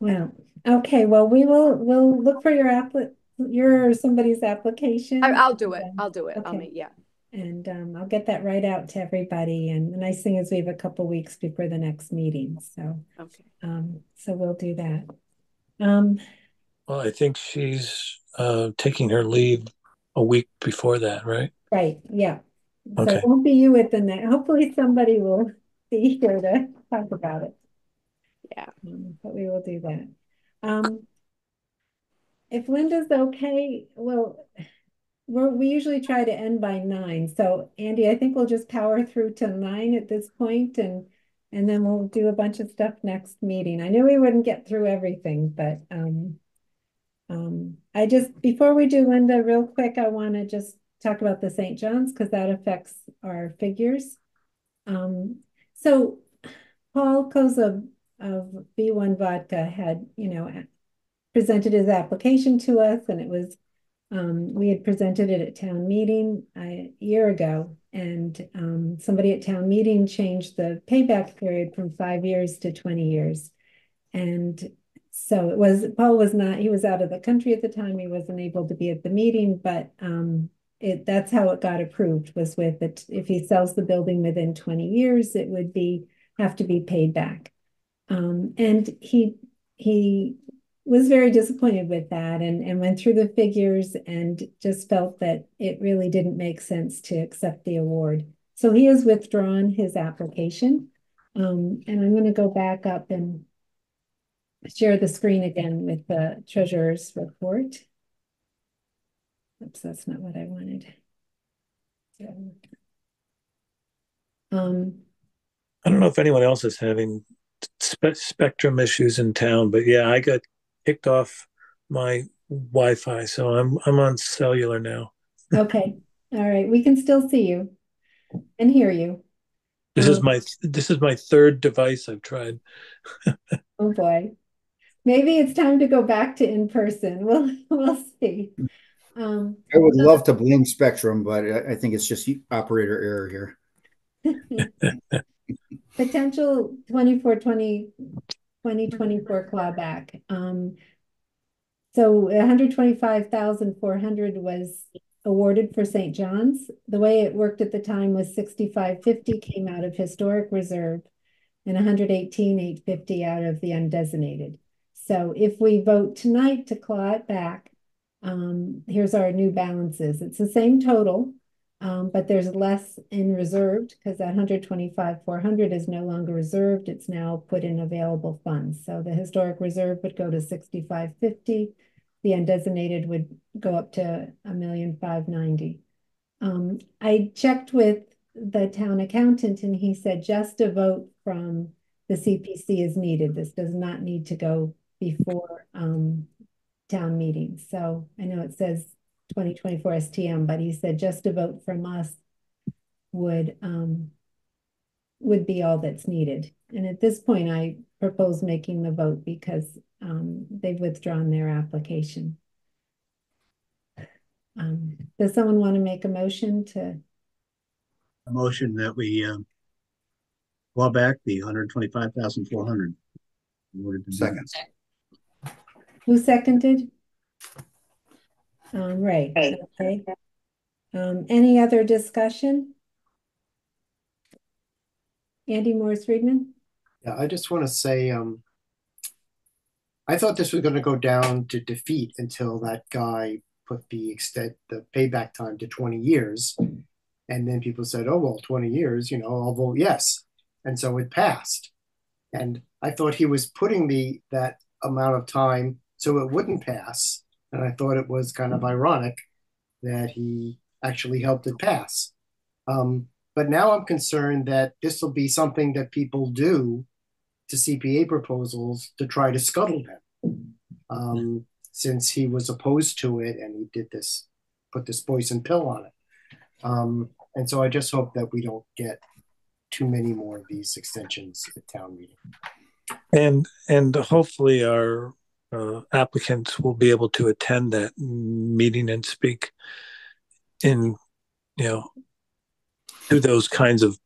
Echo that sentiment. Well, okay, well, we will we'll look for your appli your somebody's application. I, I'll do it. I'll do it. I'll okay. meet. Yeah. And um, I'll get that right out to everybody. And the nice thing is we have a couple weeks before the next meeting, so Okay. um, so we'll do that. Um, Well, I think she's uh, taking her leave a week before that, right? right, yeah. So Okay. it won't be you at the next. Hopefully somebody will be here to talk about it. Yeah. Um, but we will do that. Um, if Linda's okay, well, we're, we usually try to end by nine. So Andy, I think we'll just power through to nine at this point and and then we'll do a bunch of stuff next meeting. I knew we wouldn't get through everything, but um, um, I just before we do Linda, real quick, I want to just talk about the St. John's because that affects our figures. Um, so Paul Koza of B1 Vodka had, you know, presented his application to us and it was, um, we had presented it at town meeting a year ago and um, somebody at town meeting changed the payback period from five years to 20 years. And so it was, Paul was not, he was out of the country at the time. He wasn't able to be at the meeting, but um, it, that's how it got approved was with it. If he sells the building within 20 years, it would be, have to be paid back. Um, and he, he was very disappointed with that and, and went through the figures and just felt that it really didn't make sense to accept the award. So he has withdrawn his application. Um, and I'm going to go back up and share the screen again with the treasurer's report. Oops, that's not what I wanted. Um, I don't know if anyone else is having spe spectrum issues in town, but yeah, I got kicked off my Wi-Fi, so I'm I'm on cellular now. okay, all right, we can still see you and hear you. This is Um, my this is my third device I've tried. Oh boy. Maybe it's time to go back to in person. We'll we'll see. Um, I would love to blame Spectrum, but I, I think it's just operator error here. Potential 24 20 2024 clawback. Um, so 125,400 was awarded for St. John's. The way it worked at the time was 6550 came out of historic reserve and 118,850 out of the undesignated. So if we vote tonight to claw it back, um, here's our new balances. It's the same total, um, but there's less in reserved because that 125, 400 is no longer reserved. It's now put in available funds. So the historic reserve would go to 6550. The undesignated would go up to a million five ninety. Um, I checked with the town accountant and he said just a vote from the CPC is needed. This does not need to go before um, town meeting. So I know it says 2024 STM, but he said just a vote from us would um, would be all that's needed. And at this point, I propose making the vote because um, they've withdrawn their application. Um, does someone want to make a motion to? A motion that we um, claw back the hundred twenty-five thousand four hundred. Second. Who seconded? Um, right, okay. Um, any other discussion? Andy Morris Friedman? Yeah, I just want to say, um, I thought this was going to go down to defeat until that guy put the extent, the payback time to 20 years. And then people said, oh, well, 20 years, you know, I'll vote yes. And so it passed. And I thought he was putting the that amount of time so it wouldn't pass. And I thought it was kind of ironic that he actually helped it pass. Um, but now I'm concerned that this will be something that people do to CPA proposals to try to scuttle them. Um, since he was opposed to it and he did this, put this poison pill on it. Um, and so I just hope that we don't get too many more of these extensions at town meeting. And and hopefully our uh, applicants will be able to attend that meeting and speak in, you know, to those kinds of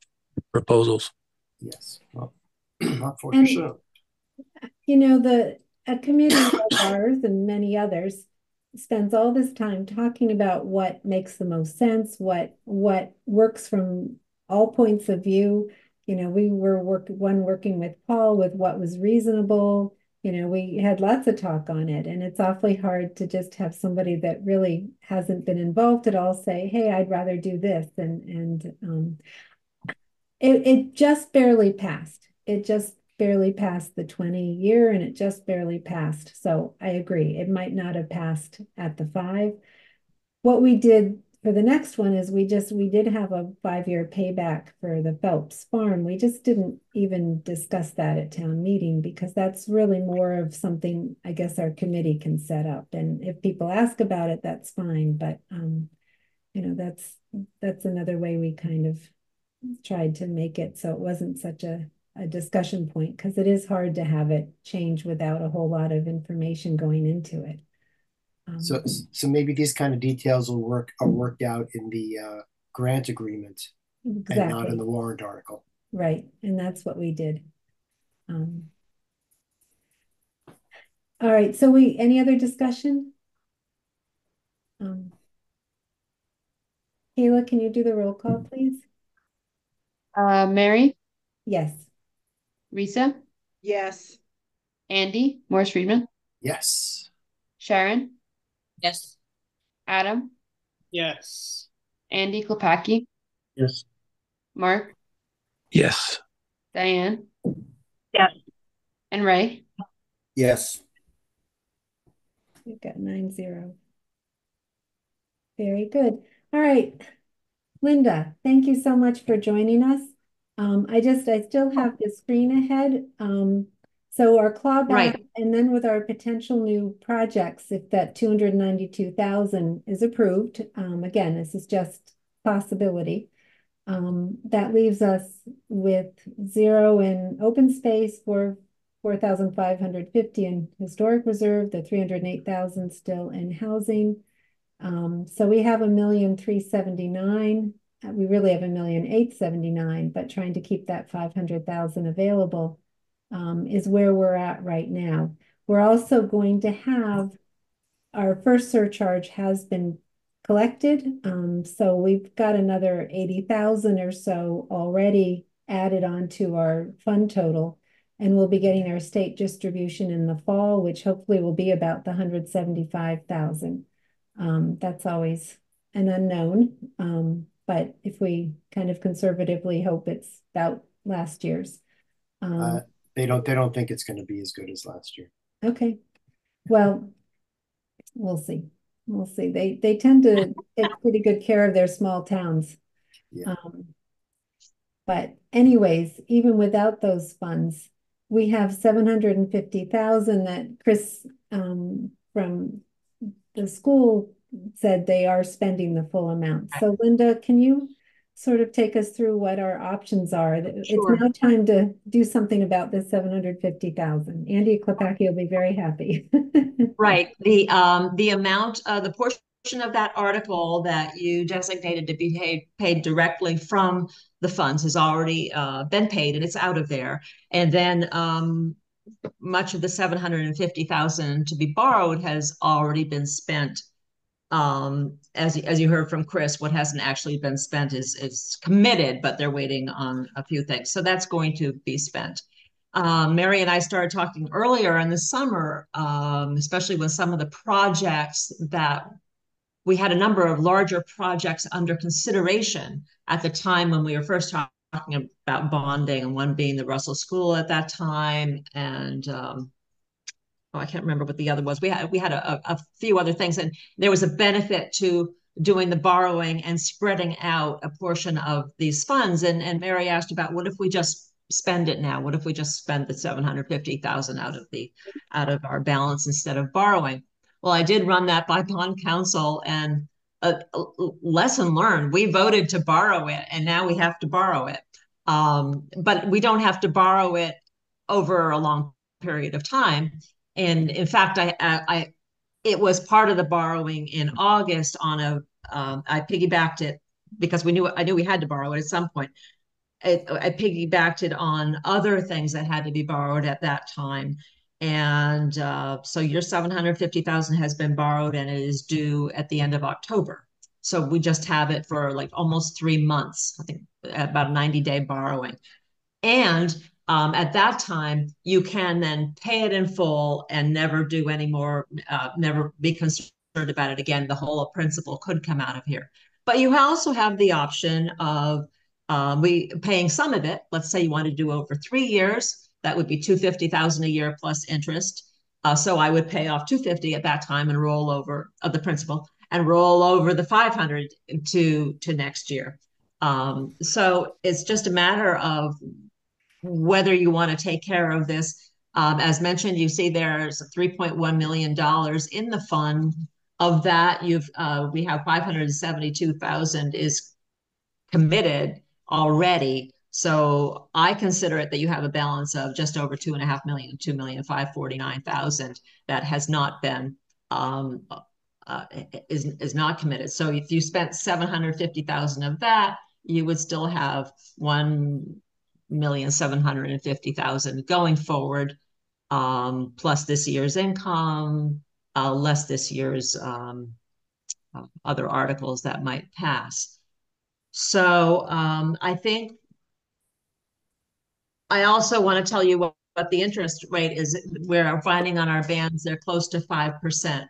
proposals. Yes, well, not for And- sure. You know, the, a committee like ours and many others spends all this time talking about what makes the most sense, what, what works from all points of view. You know, we were work, one working with Paul with what was reasonable. You know, we had lots of talk on it and it's awfully hard to just have somebody that really hasn't been involved at all say, hey, I'd rather do this and, and, um, it, it just barely passed. It just barely passed the 20 year and it just barely passed. So I agree. It might not have passed at the five. What we did for the next one is we just, we did have a five-year payback for the Phelps farm. We just didn't even discuss that at town meeting because that's really more of something I guess our committee can set up. And if people ask about it, that's fine. But, um, you know, that's, that's another way we kind of tried to make it so it wasn't such a, a discussion point because it is hard to have it change without a whole lot of information going into it. Um, So, so maybe these kind of details will work, are worked out in the, uh, grant agreement and not in the warrant article. Right, and that's what we did. Um, all right, so we, any other discussion? Um, Kayla, can you do the roll call, please? Uh, Mary, Yes. Risa, Yes. Andy, Morris Friedman, Yes. Sharon, Yes. Adam, Yes. Andy Klepacki, Yes. Mark, Yes. Diane, Yes. and Ray. Yes. We've got nine zero. Very good. All right. Linda, thank you so much for joining us. Um, I just, I still have the screen ahead. Um, so our clawback Right. and then with our potential new projects, if that two hundred ninety-two thousand is approved, um, again, this is just possibility. Um, that leaves us with zero in open space for four thousand five hundred fifty in historic reserve, the three hundred and eight thousand still in housing. Um, so we have a million three seventy-nine. Uh, We really have a million eight seventy-nine, but trying to keep that five hundred thousand available um, is where we're at right now. We're also going to have our first surcharge has been collected. Um, so we've got another eighty thousand or so already added onto our fund total. And we'll be getting our state distribution in the fall, which hopefully will be about the hundred seventy-five thousand. Um, that's always an unknown. Um, but if we kind of conservatively hope it's about last year's. Um, Uh, they don't, they don't think it's gonna be as good as last year. Okay, well, we'll see. We'll see. They, they tend to take pretty good care of their small towns. Yeah. Um, But anyways, even without those funds, we have seven hundred and fifty thousand that Chris, um, from the school said they are spending the full amount. So Linda, can you sort of take us through what our options are? It's now time to do something about this seven hundred fifty thousand. Andy Klepacki will be very happy. Right, the, um, the amount, uh, the portion of that article that you designated to be paid, paid directly from the funds has already, uh, been paid and it's out of there. And then, um, much of the seven hundred and fifty thousand to be borrowed has already been spent. Um, as, you- as you heard from Chris, what hasn't actually been spent is, is committed, but they're waiting on a few things. So that's going to be spent. Um, Mary and I started talking earlier in the summer, um, especially with some of the projects that we had a number of larger projects under consideration at the time when we were first talking about bonding, and one being the Russell School at that time, and um, oh, I can't remember what the other was. We had we had a, a few other things, and there was a benefit to doing the borrowing and spreading out a portion of these funds. And and Mary asked about what if we just spend it now? What if we just spend the seven hundred fifty thousand out of the out of our balance instead of borrowing? Well, I did run that by bond counsel and a, a lesson learned. We voted to borrow it and now we have to borrow it. Um, but we don't have to borrow it over a long period of time. And in fact, I, I, it was part of the borrowing in August on a, um, I piggybacked it because we knew, I knew we had to borrow it at some point. I, I piggybacked it on other things that had to be borrowed at that time. And uh, so your 750,000 has been borrowed and it is due at the end of October. So we just have it for like almost three months, I think about a 90 day borrowing. And um, at that time, you can then pay it in full and never do any more, uh, never be concerned about it again. The whole principal could come out of here. But you also have the option of um, we paying some of it. Let's say you want to do over three years, that would be 250,000 a year plus interest. Uh, so I would pay off 250 at that time and roll over of the principal and roll over the 500 to to next year. Um, so it's just a matter of whether you want to take care of this. Um, as mentioned, you see there's 3.1 million dollars in the fund. Of that, you've uh, we have 572,000 is committed already. So I consider it that you have a balance of just over two and a half million, two million five forty nine thousand that has not been um, uh, is is not committed. So if you spent seven hundred fifty thousand of that, you would still have one million seven hundred and fifty thousand going forward, um, plus this year's income, uh, less this year's um, uh, other articles that might pass. So um, I think I also want to tell you what, what the interest rate is. We're finding on our bands they're close to five percent.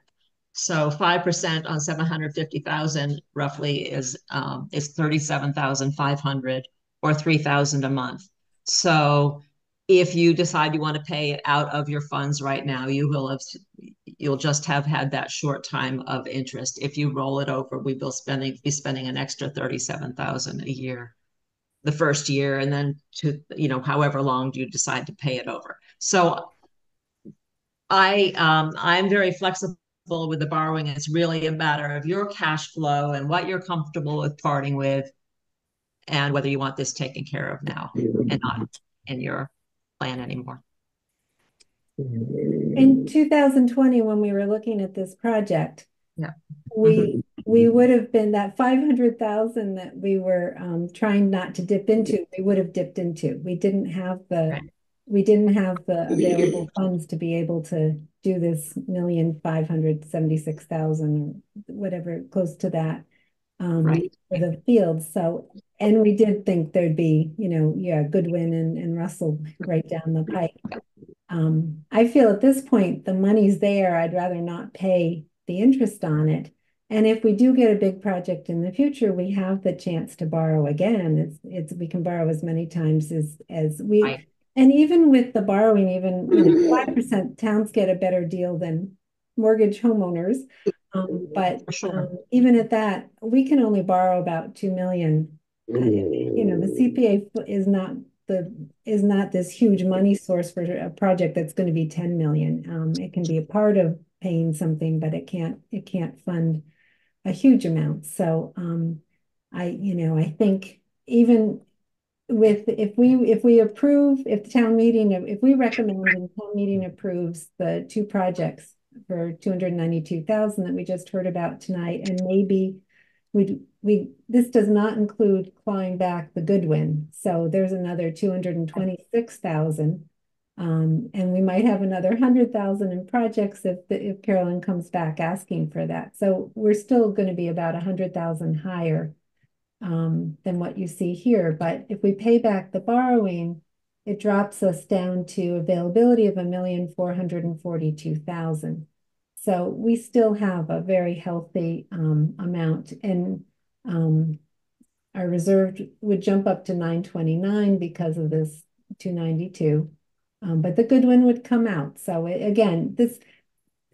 So five percent on seven hundred fifty thousand roughly is um, is thirty seven thousand five hundred or three thousand a month. So if you decide you want to pay it out of your funds right now, you will have you'll just have had that short time of interest. If you roll it over, we will spending be spending an extra thirty-seven thousand a year the first year, and then to you know however long you decide to pay it over. So I um I'm very flexible with the borrowing. It's really a matter of your cash flow and what you're comfortable with parting with, and whether you want this taken care of now and not in your plan anymore. In 2020, when we were looking at this project, yeah, we Mhm. we would have been that 500,000 that we were um, trying not to dip into, we would have dipped into. We didn't have the we didn't have the available funds to be able to do this million five hundred seventy-six thousand, whatever, close to that. Um, Right. for the field. So, and we did think there'd be, you know, yeah, Goodwin and, and Russell right down the pike. Um, I feel at this point, the money's there. I'd rather not pay the interest on it. And if we do get a big project in the future, we have the chance to borrow again. It's, it's, we can borrow as many times as, as we, Right. and even with the borrowing, even five percent towns get a better deal than mortgage homeowners. Um, but um, even at that, we can only borrow about two million. You know, the CPA is not the, is not this huge money source for a project that's going to be ten million. Um, it can be a part of paying something, but it can't, it can't fund a huge amount. So, um, I, you know, I think even with, if we, if we approve, if the town meeting, if we recommend and town meeting approves the two projects for two hundred ninety-two thousand that we just heard about tonight, and maybe we, we, this does not include clawing back the Goodwin, so there's another two hundred and twenty-six thousand. Um, and we might have another hundred thousand in projects if, the- if Carolyn comes back asking for that. So we're still gonna be about a hundred thousand higher um, than what you see here, but if we pay back the borrowing, it drops us down to availability of a million four hundred and forty-two thousand. So we still have a very healthy um, amount and um, our reserve would jump up to nine twenty-nine because of this two ninety-two. Um, but the Goodwin would come out. So a- again, this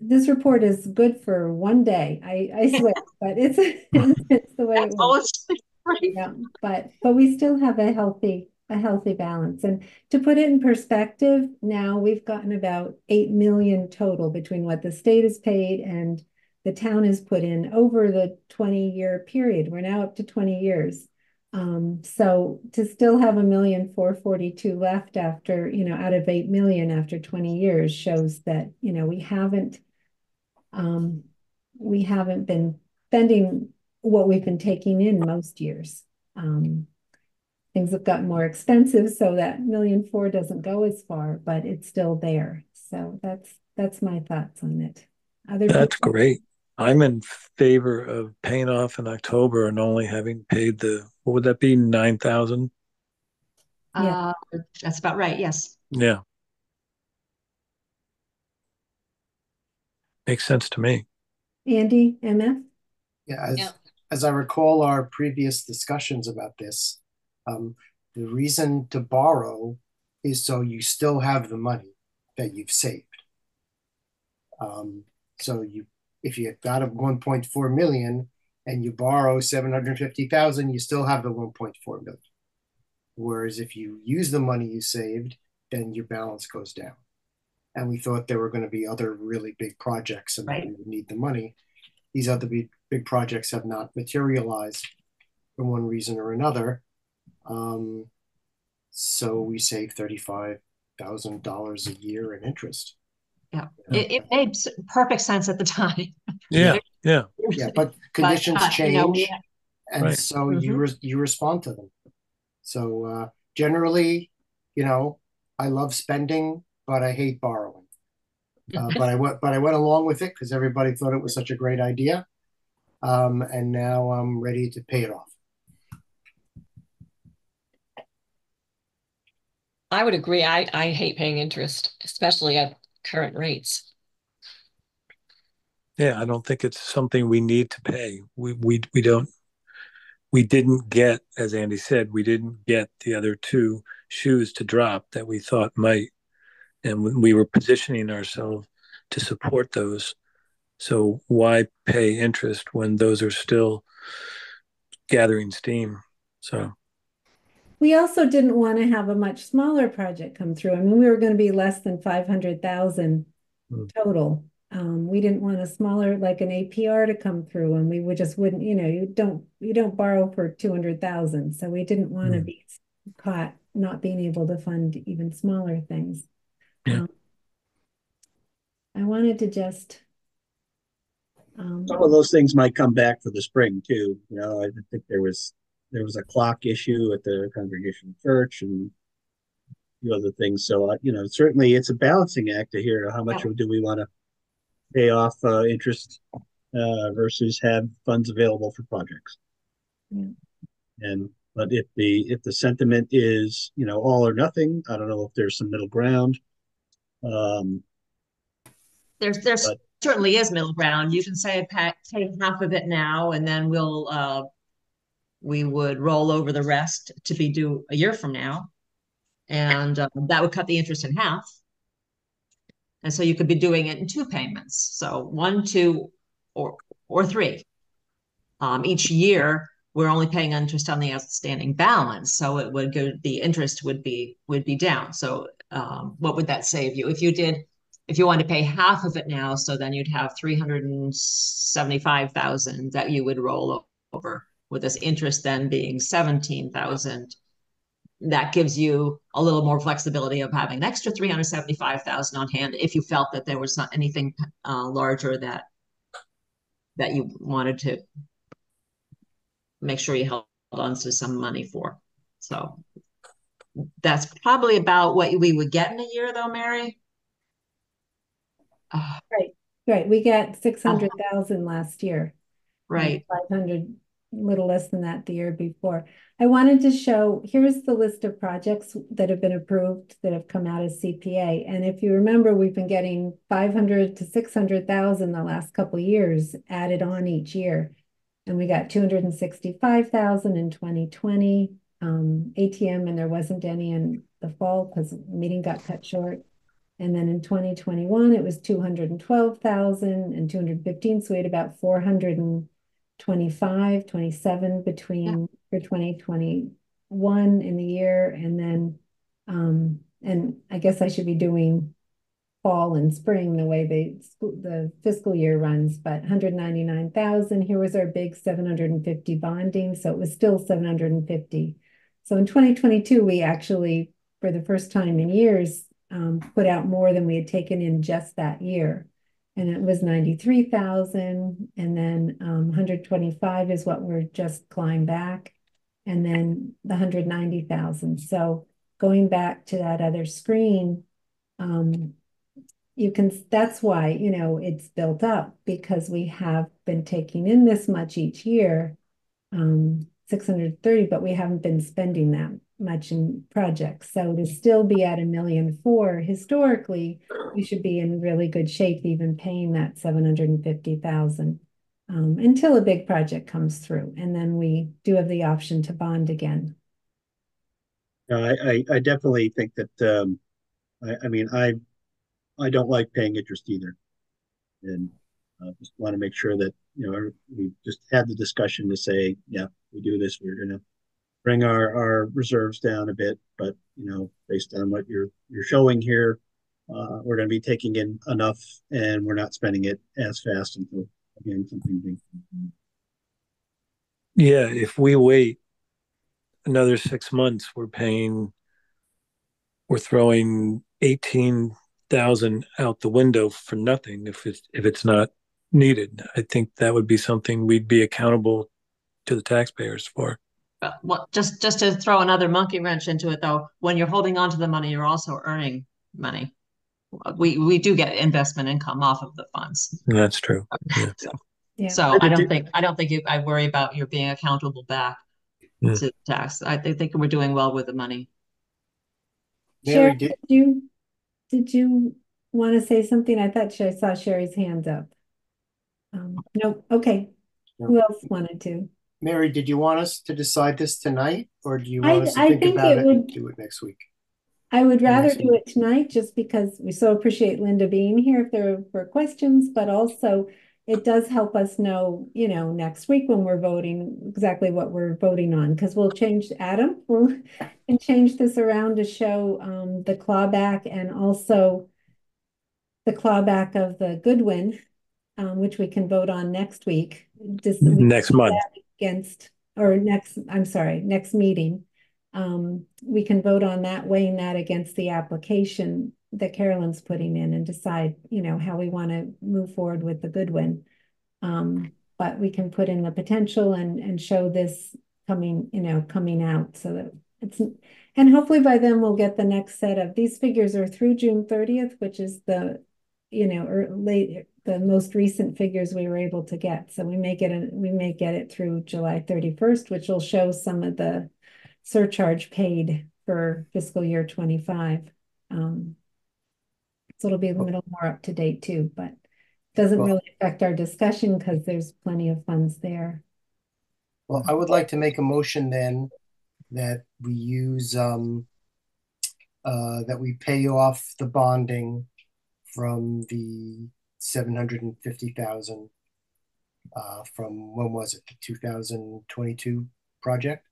this report is good for one day. I, I swear, but it's it's the way it works. Yeah, but but we still have a healthy a healthy balance. And to put it in perspective, now we've gotten about eight million total between what the state has paid and the town has put in over the 20 year period. We're now up to 20 years. Um, so to still have a million four forty-two left after, you know, out of eight million after 20 years shows that, you know, we haven't um, we haven't been spending what we've been taking in most years. Um, things have gotten more expensive, so that million four doesn't go as far, but it's still there. So that's that's my thoughts on it. Other That's people- great. I'm in favor of paying off in October and only having paid the, what would that be, nine thousand? Uh, that's about right. Yes. Yeah. Makes sense to me. Andy, MF? Yeah, as, Yeah. as I recall our previous discussions about this, um, the reason to borrow is so you still have the money that you've saved. Um, so you, if you've got a one point four million and you borrow seven hundred fifty thousand, you still have the one point four million. Whereas if you use the money you saved, then your balance goes down. And we thought there were going to be other really big projects and that we would need the money. These other big, big projects have not materialized for one reason or another. Um, so we save thirty-five thousand dollars a year in interest. Yeah. It, it made perfect sense at the time. Yeah, yeah. Yeah, but conditions uh, you know, we change, and Right. so you re- you respond to them. So uh, generally, you know, I love spending, but I hate borrowing. Uh, but I went, but I went along with it because everybody thought it was such a great idea, um, and now I'm ready to pay it off. I would agree. I, I hate paying interest, especially at current rates. Yeah, I don't think it's something we need to pay. We we we don't we didn't get, as Andy said, we didn't get the other two shoes to drop that we thought might, and we were positioning ourselves to support those. So why pay interest when those are still gathering steam? So we also didn't want to have a much smaller project come through. I mean, we were going to be less than 500,000 mm. total. Um, we didn't want a smaller, like an APR to come through and we would just wouldn't, you know, you don't, you don't borrow for 200,000. So we didn't want mm. to be caught not being able to fund even smaller things. Yeah. Um, I wanted to just. Um, Some of those things might come back for the spring too. You know, I think there was there was a clock issue at the congregational church and a few other things. So uh, you know, certainly it's a balancing act to hear how much yeah. do we want to pay off uh, interest uh, versus have funds available for projects. Yeah. And but if the if the sentiment is you know all or nothing, I don't know if there's some middle ground. Um, there's there's but, certainly is middle ground. You can say take half of it now, and then we'll uh, we would roll over the rest to be due a year from now, and uh, that would cut the interest in half. And so you could be doing it in two payments, so one, two, or or three. Um, each year, we're only paying interest on the outstanding balance, so it would go. The interest would be would be down. So, um, what would that save you if you did? If you wanted to pay half of it now, so then you'd have three hundred and seventy-five thousand that you would roll over, with this interest then being seventeen thousand that gives you a little more flexibility of having an extra 375,000 on hand if you felt that there was not anything uh, larger that that you wanted to make sure you held on to some money for. So that's probably about what we would get in a year though, Mary. Uh, right. Right. We got 600,000 last year. Right. 500 little less than that the year before. I wanted to show, here's the list of projects that have been approved that have come out of CPA. And if you remember, we've been getting 500 to 600,000 the last couple years added on each year. And we got 265,000 in 2020 um, ATM, and there wasn't any in the fall because meeting got cut short. And then in 2021, it was 212,000 and 215. So we had about 400 and 25, 27 between yeah. for 2021 in the year. And then, um, and I guess I should be doing fall and spring the way they the fiscal year runs, but 199,000. Here was our big 750 bonding. So it was still 750. So in 2022, we actually, for the first time in years, um, put out more than we had taken in just that year and it was 93,000 and then um, 125 is what we're just climbed back and then the 190,000 so going back to that other screen um, you can that's why you know it's built up because we have been taking in this much each year um, 630 but we haven't been spending that much in projects. So to still be at a million four, historically, you should be in really good shape, even paying that 750,000 um, until a big project comes through. And then we do have the option to bond again. I, I, I definitely think that, um, I, I mean, I, I don't like paying interest either. And I uh, just want to make sure that, you know, we just had the discussion to say, yeah, we do this, we're going to bring our, our reserves down a bit, but you know, based on what you're you're showing here, uh, we're going to be taking in enough, and we're not spending it as fast until again something big. Yeah, if we wait another six months, we're paying, we're throwing eighteen thousand out the window for nothing if it's if it's not needed. I think that would be something we'd be accountable to the taxpayers for well, just just to throw another monkey wrench into it though, when you're holding on to the money, you're also earning money. We we do get investment income off of the funds. That's true. Yeah. so, yeah. so I don't think I don't think you, I worry about you being accountable back yeah. to tax. I think we're doing well with the money. Sherry, did you did you want to say something? I thought I saw Sherry's hands up. Um, no, okay. Who else wanted to? Mary, did you want us to decide this tonight, or do you I- want us to I think think about it it and do it next week? I would rather Next do it tonight just because we so appreciate Linda being here if there were questions, but also it does help us know, you know, next week when we're voting, exactly what we're voting on, because we'll change, Adam, we'll and change this around to show um the clawback and also the clawback of the Goodwin, um, which we can vote on next week. Just we Next month. that Against, or next, I'm sorry, next meeting. Um, we can vote on that, weighing that against the application that Carolyn's putting in and decide, you know, how we want to move forward with the Goodwin. Um, but we can put in the potential and, and show this coming, you know, coming out so that it's, and hopefully by then we'll get the next set of, these figures are through June thirtieth, which is the, you know, or late, the most recent figures we were able to get. So we may get it, we may get it through July thirty-first, which will show some of the surcharge paid for fiscal year twenty-five. Um, so it'll be a little more up to date too, but doesn't Well- really affect our discussion because there's plenty of funds there. Well, I would like to make a motion then that we use, um, uh, that we pay off the bonding from the seven hundred and fifty thousand uh, from, when was it, the two thousand twenty-two project?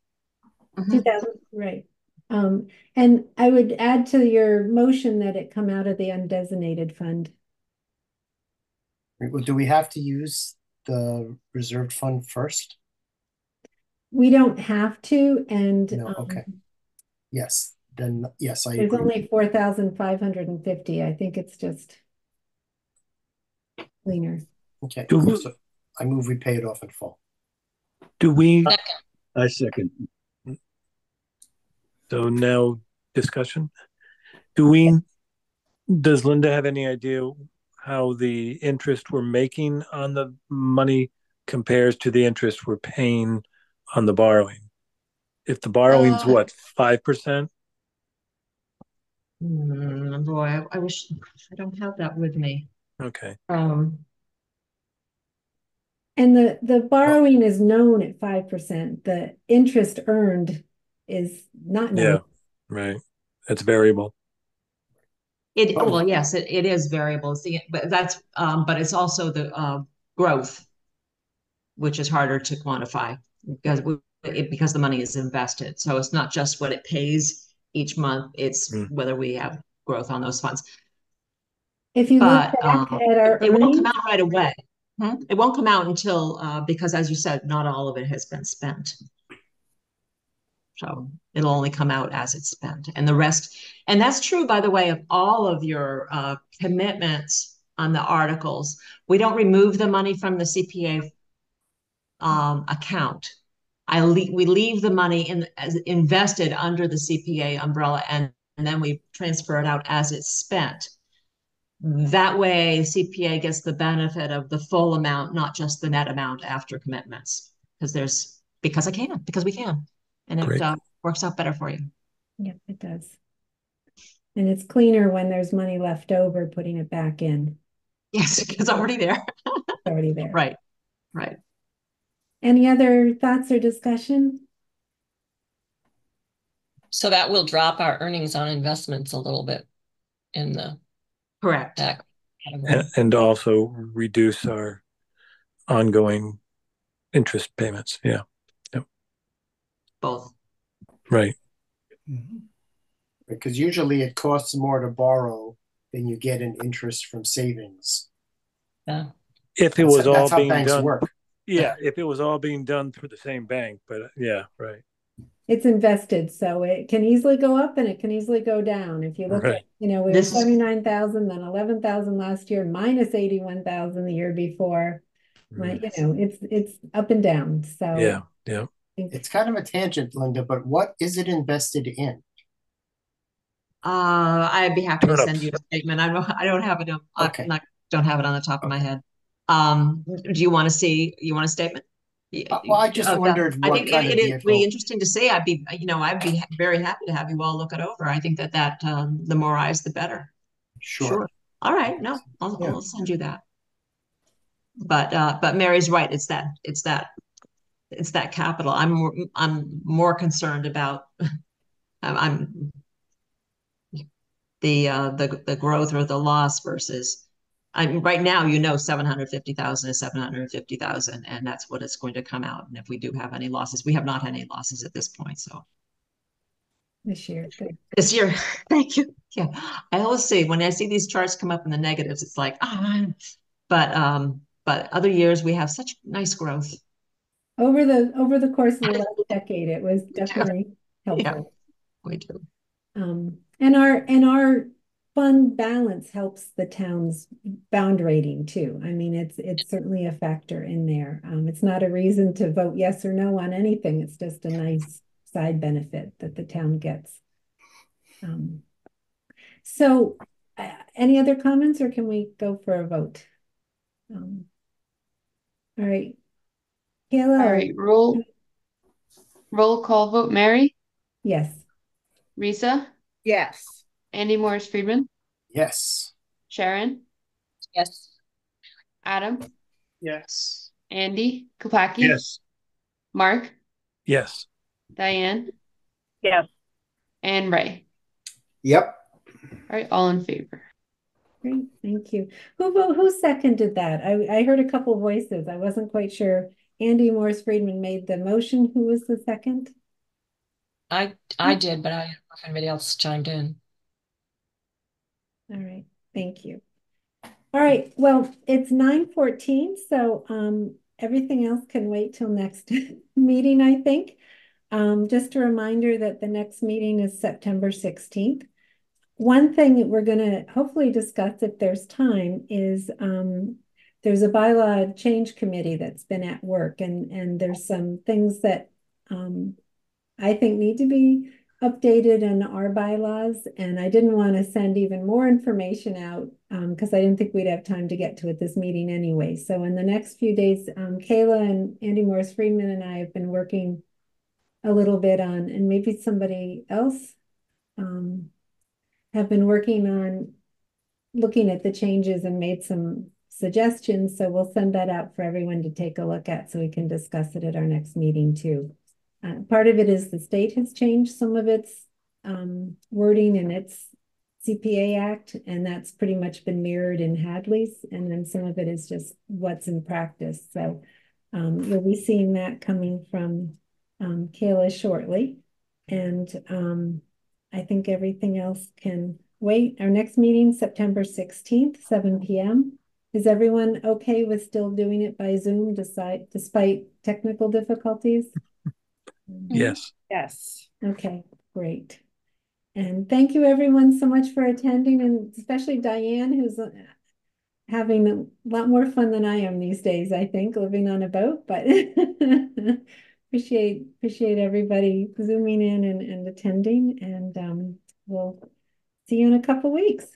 Two thousand, right. Um, and I would add to your motion that it come out of the undesignated fund. Well, do we have to use the reserved fund first? We don't have to, and No, um, okay. Yes, then, yes, I there's agree. only four thousand five hundred and fifty. I think it's just cleaner. Okay, Do we- so I move we pay it off in full. Do we, I second. so now discussion? Do we, does Linda have any idea how the interest we're making on the money compares to the interest we're paying on the borrowing? If the borrowing's Uh, what, five percent? Hmm, boy, I, I wish I don't have that with me. Okay, Um, And the, the borrowing is known at five percent. The interest earned is not known. yeah, right. That's variable. it, well, yes, it, it is variable. It's the, but that's, um, but it's also the, uh, growth, which is harder to quantify because we, it, because the money is invested. So it's not just what it pays each month, it's Mm. whether we have growth on those funds. If you look back um, at our It won't come out right away. Hmm? It won't come out until, uh, because as you said, not all of it has been spent. So it'll only come out as it's spent and the rest, and that's true, by the way, of all of your, uh, commitments on the articles. We don't remove the money from the CPA um, account. I le- we leave the money in as invested under the CPA umbrella and, and then we transfer it out as it's spent. That way CPA gets the benefit of the full amount, not just the net amount after commitments. Because there's, because I can, because we can. And it uh, works out better for you. Yep, it does. And it's cleaner when there's money left over, putting it back in. Yes, it's already there. It's already there. Right, right. Any other thoughts or discussion? So that will drop our earnings on investments a little bit in the Correct. back. category. And, and also reduce our ongoing interest payments. Yeah, Both. right. Because usually it costs more to borrow than you get in interest from savings. Yeah. If it That's- was all that's how being banks done. work. Yeah, if it was all being done through the same bank, but uh, yeah, right. It's invested, so it can easily go up and it can easily go down. If you look at, you know, we were This- seventy-nine thousand, then eleven thousand last year, minus eighty-one thousand the year before. My, you know, it's, it's up and down, so. Yeah, yeah. It's kind of a tangent, Linda, but what is it invested in? Uh, I'd be happy to Turnips. send you a statement. I don't, I don't have it, on- I Okay. not, don't have it on the top of my head. Um, do you want to see, you want a statement? Uh, well, I just wondered I what think it, it would be interesting to see. I'd be, you know, I'd be very happy to have you all look it over. I think that that, um, the more eyes, the better. Sure. All right, no, I'll, Yeah. I'll send you that. But, uh, but Mary's right. It's that, it's that it's that capital. I'm more, I'm more concerned about I'm, I'm the uh the the growth or the loss versus I mean right now you know 750,000 is 750,000 and that's what it's going to come out. And if we do have any losses we have not had any losses at this point so. This year good. this year thank you. Yeah I always say when I see these charts come up in the negatives it's like ah but um but other years we have such nice growth. Over the over the course of the last decade it was definitely helpful. yeah we do. Um and our and our fund balance helps the town's bond rating too. I mean, it's it's certainly a factor in there. Um, it's not a reason to vote yes or no on anything. It's just a nice side benefit that the town gets. Um, so, uh, any other comments, or can we go for a vote? Um, all right, Kayla. All right, roll roll call vote. Mary. Yes. Risa. Yes. Andy Morris Friedman. Yes. Sharon. Yes. Adam. Yes. Andy Kopacki. Yes. Mark. Yes. Diane. Yes. And Ray. Yep. All right, all in favor. Great, thank you. Who vote, who seconded that? I, I heard a couple voices. I wasn't quite sure. Andy Morris Friedman made the motion. Who was the second? I I did, but I don't know if anybody else chimed in. All right, thank you. All right, well, it's nine fourteen, so um everything else can wait till next meeting, I think. Um, just a reminder that the next meeting is September sixteenth. One thing that we're gonna hopefully discuss if there's time is um there's a bylaw change committee that's been at work and and there's some things that um I think need to be updated in our bylaws. And I didn't want to send even more information out because um, I didn't think we'd have time to get to it this meeting anyway. So in the next few days, um, Kayla and Andy Morris Friedman and I have been working a little bit on, and maybe somebody else um, have been working on looking at the changes and made some suggestions. So we'll send that out for everyone to take a look at so we can discuss it at our next meeting too. Uh, part of it is the state has changed some of its um, wording in its CPA Act, and that's pretty much been mirrored in Hadley's. And then some of it is just what's in practice. So um, you'll be seeing that coming from um, Kayla shortly. And um, I think everything else can wait. Our next meeting, September 16th, 7 p.m. Is everyone okay with still doing it by Zoom despite, despite technical difficulties? Yes. Yes. Okay, great. And thank you everyone so much for attending and especially Diane who's uh, having a lot more fun than I am these days, I think, living on a boat, but appreciate appreciate everybody zooming in and, and attending and um, we'll see you in a couple weeks.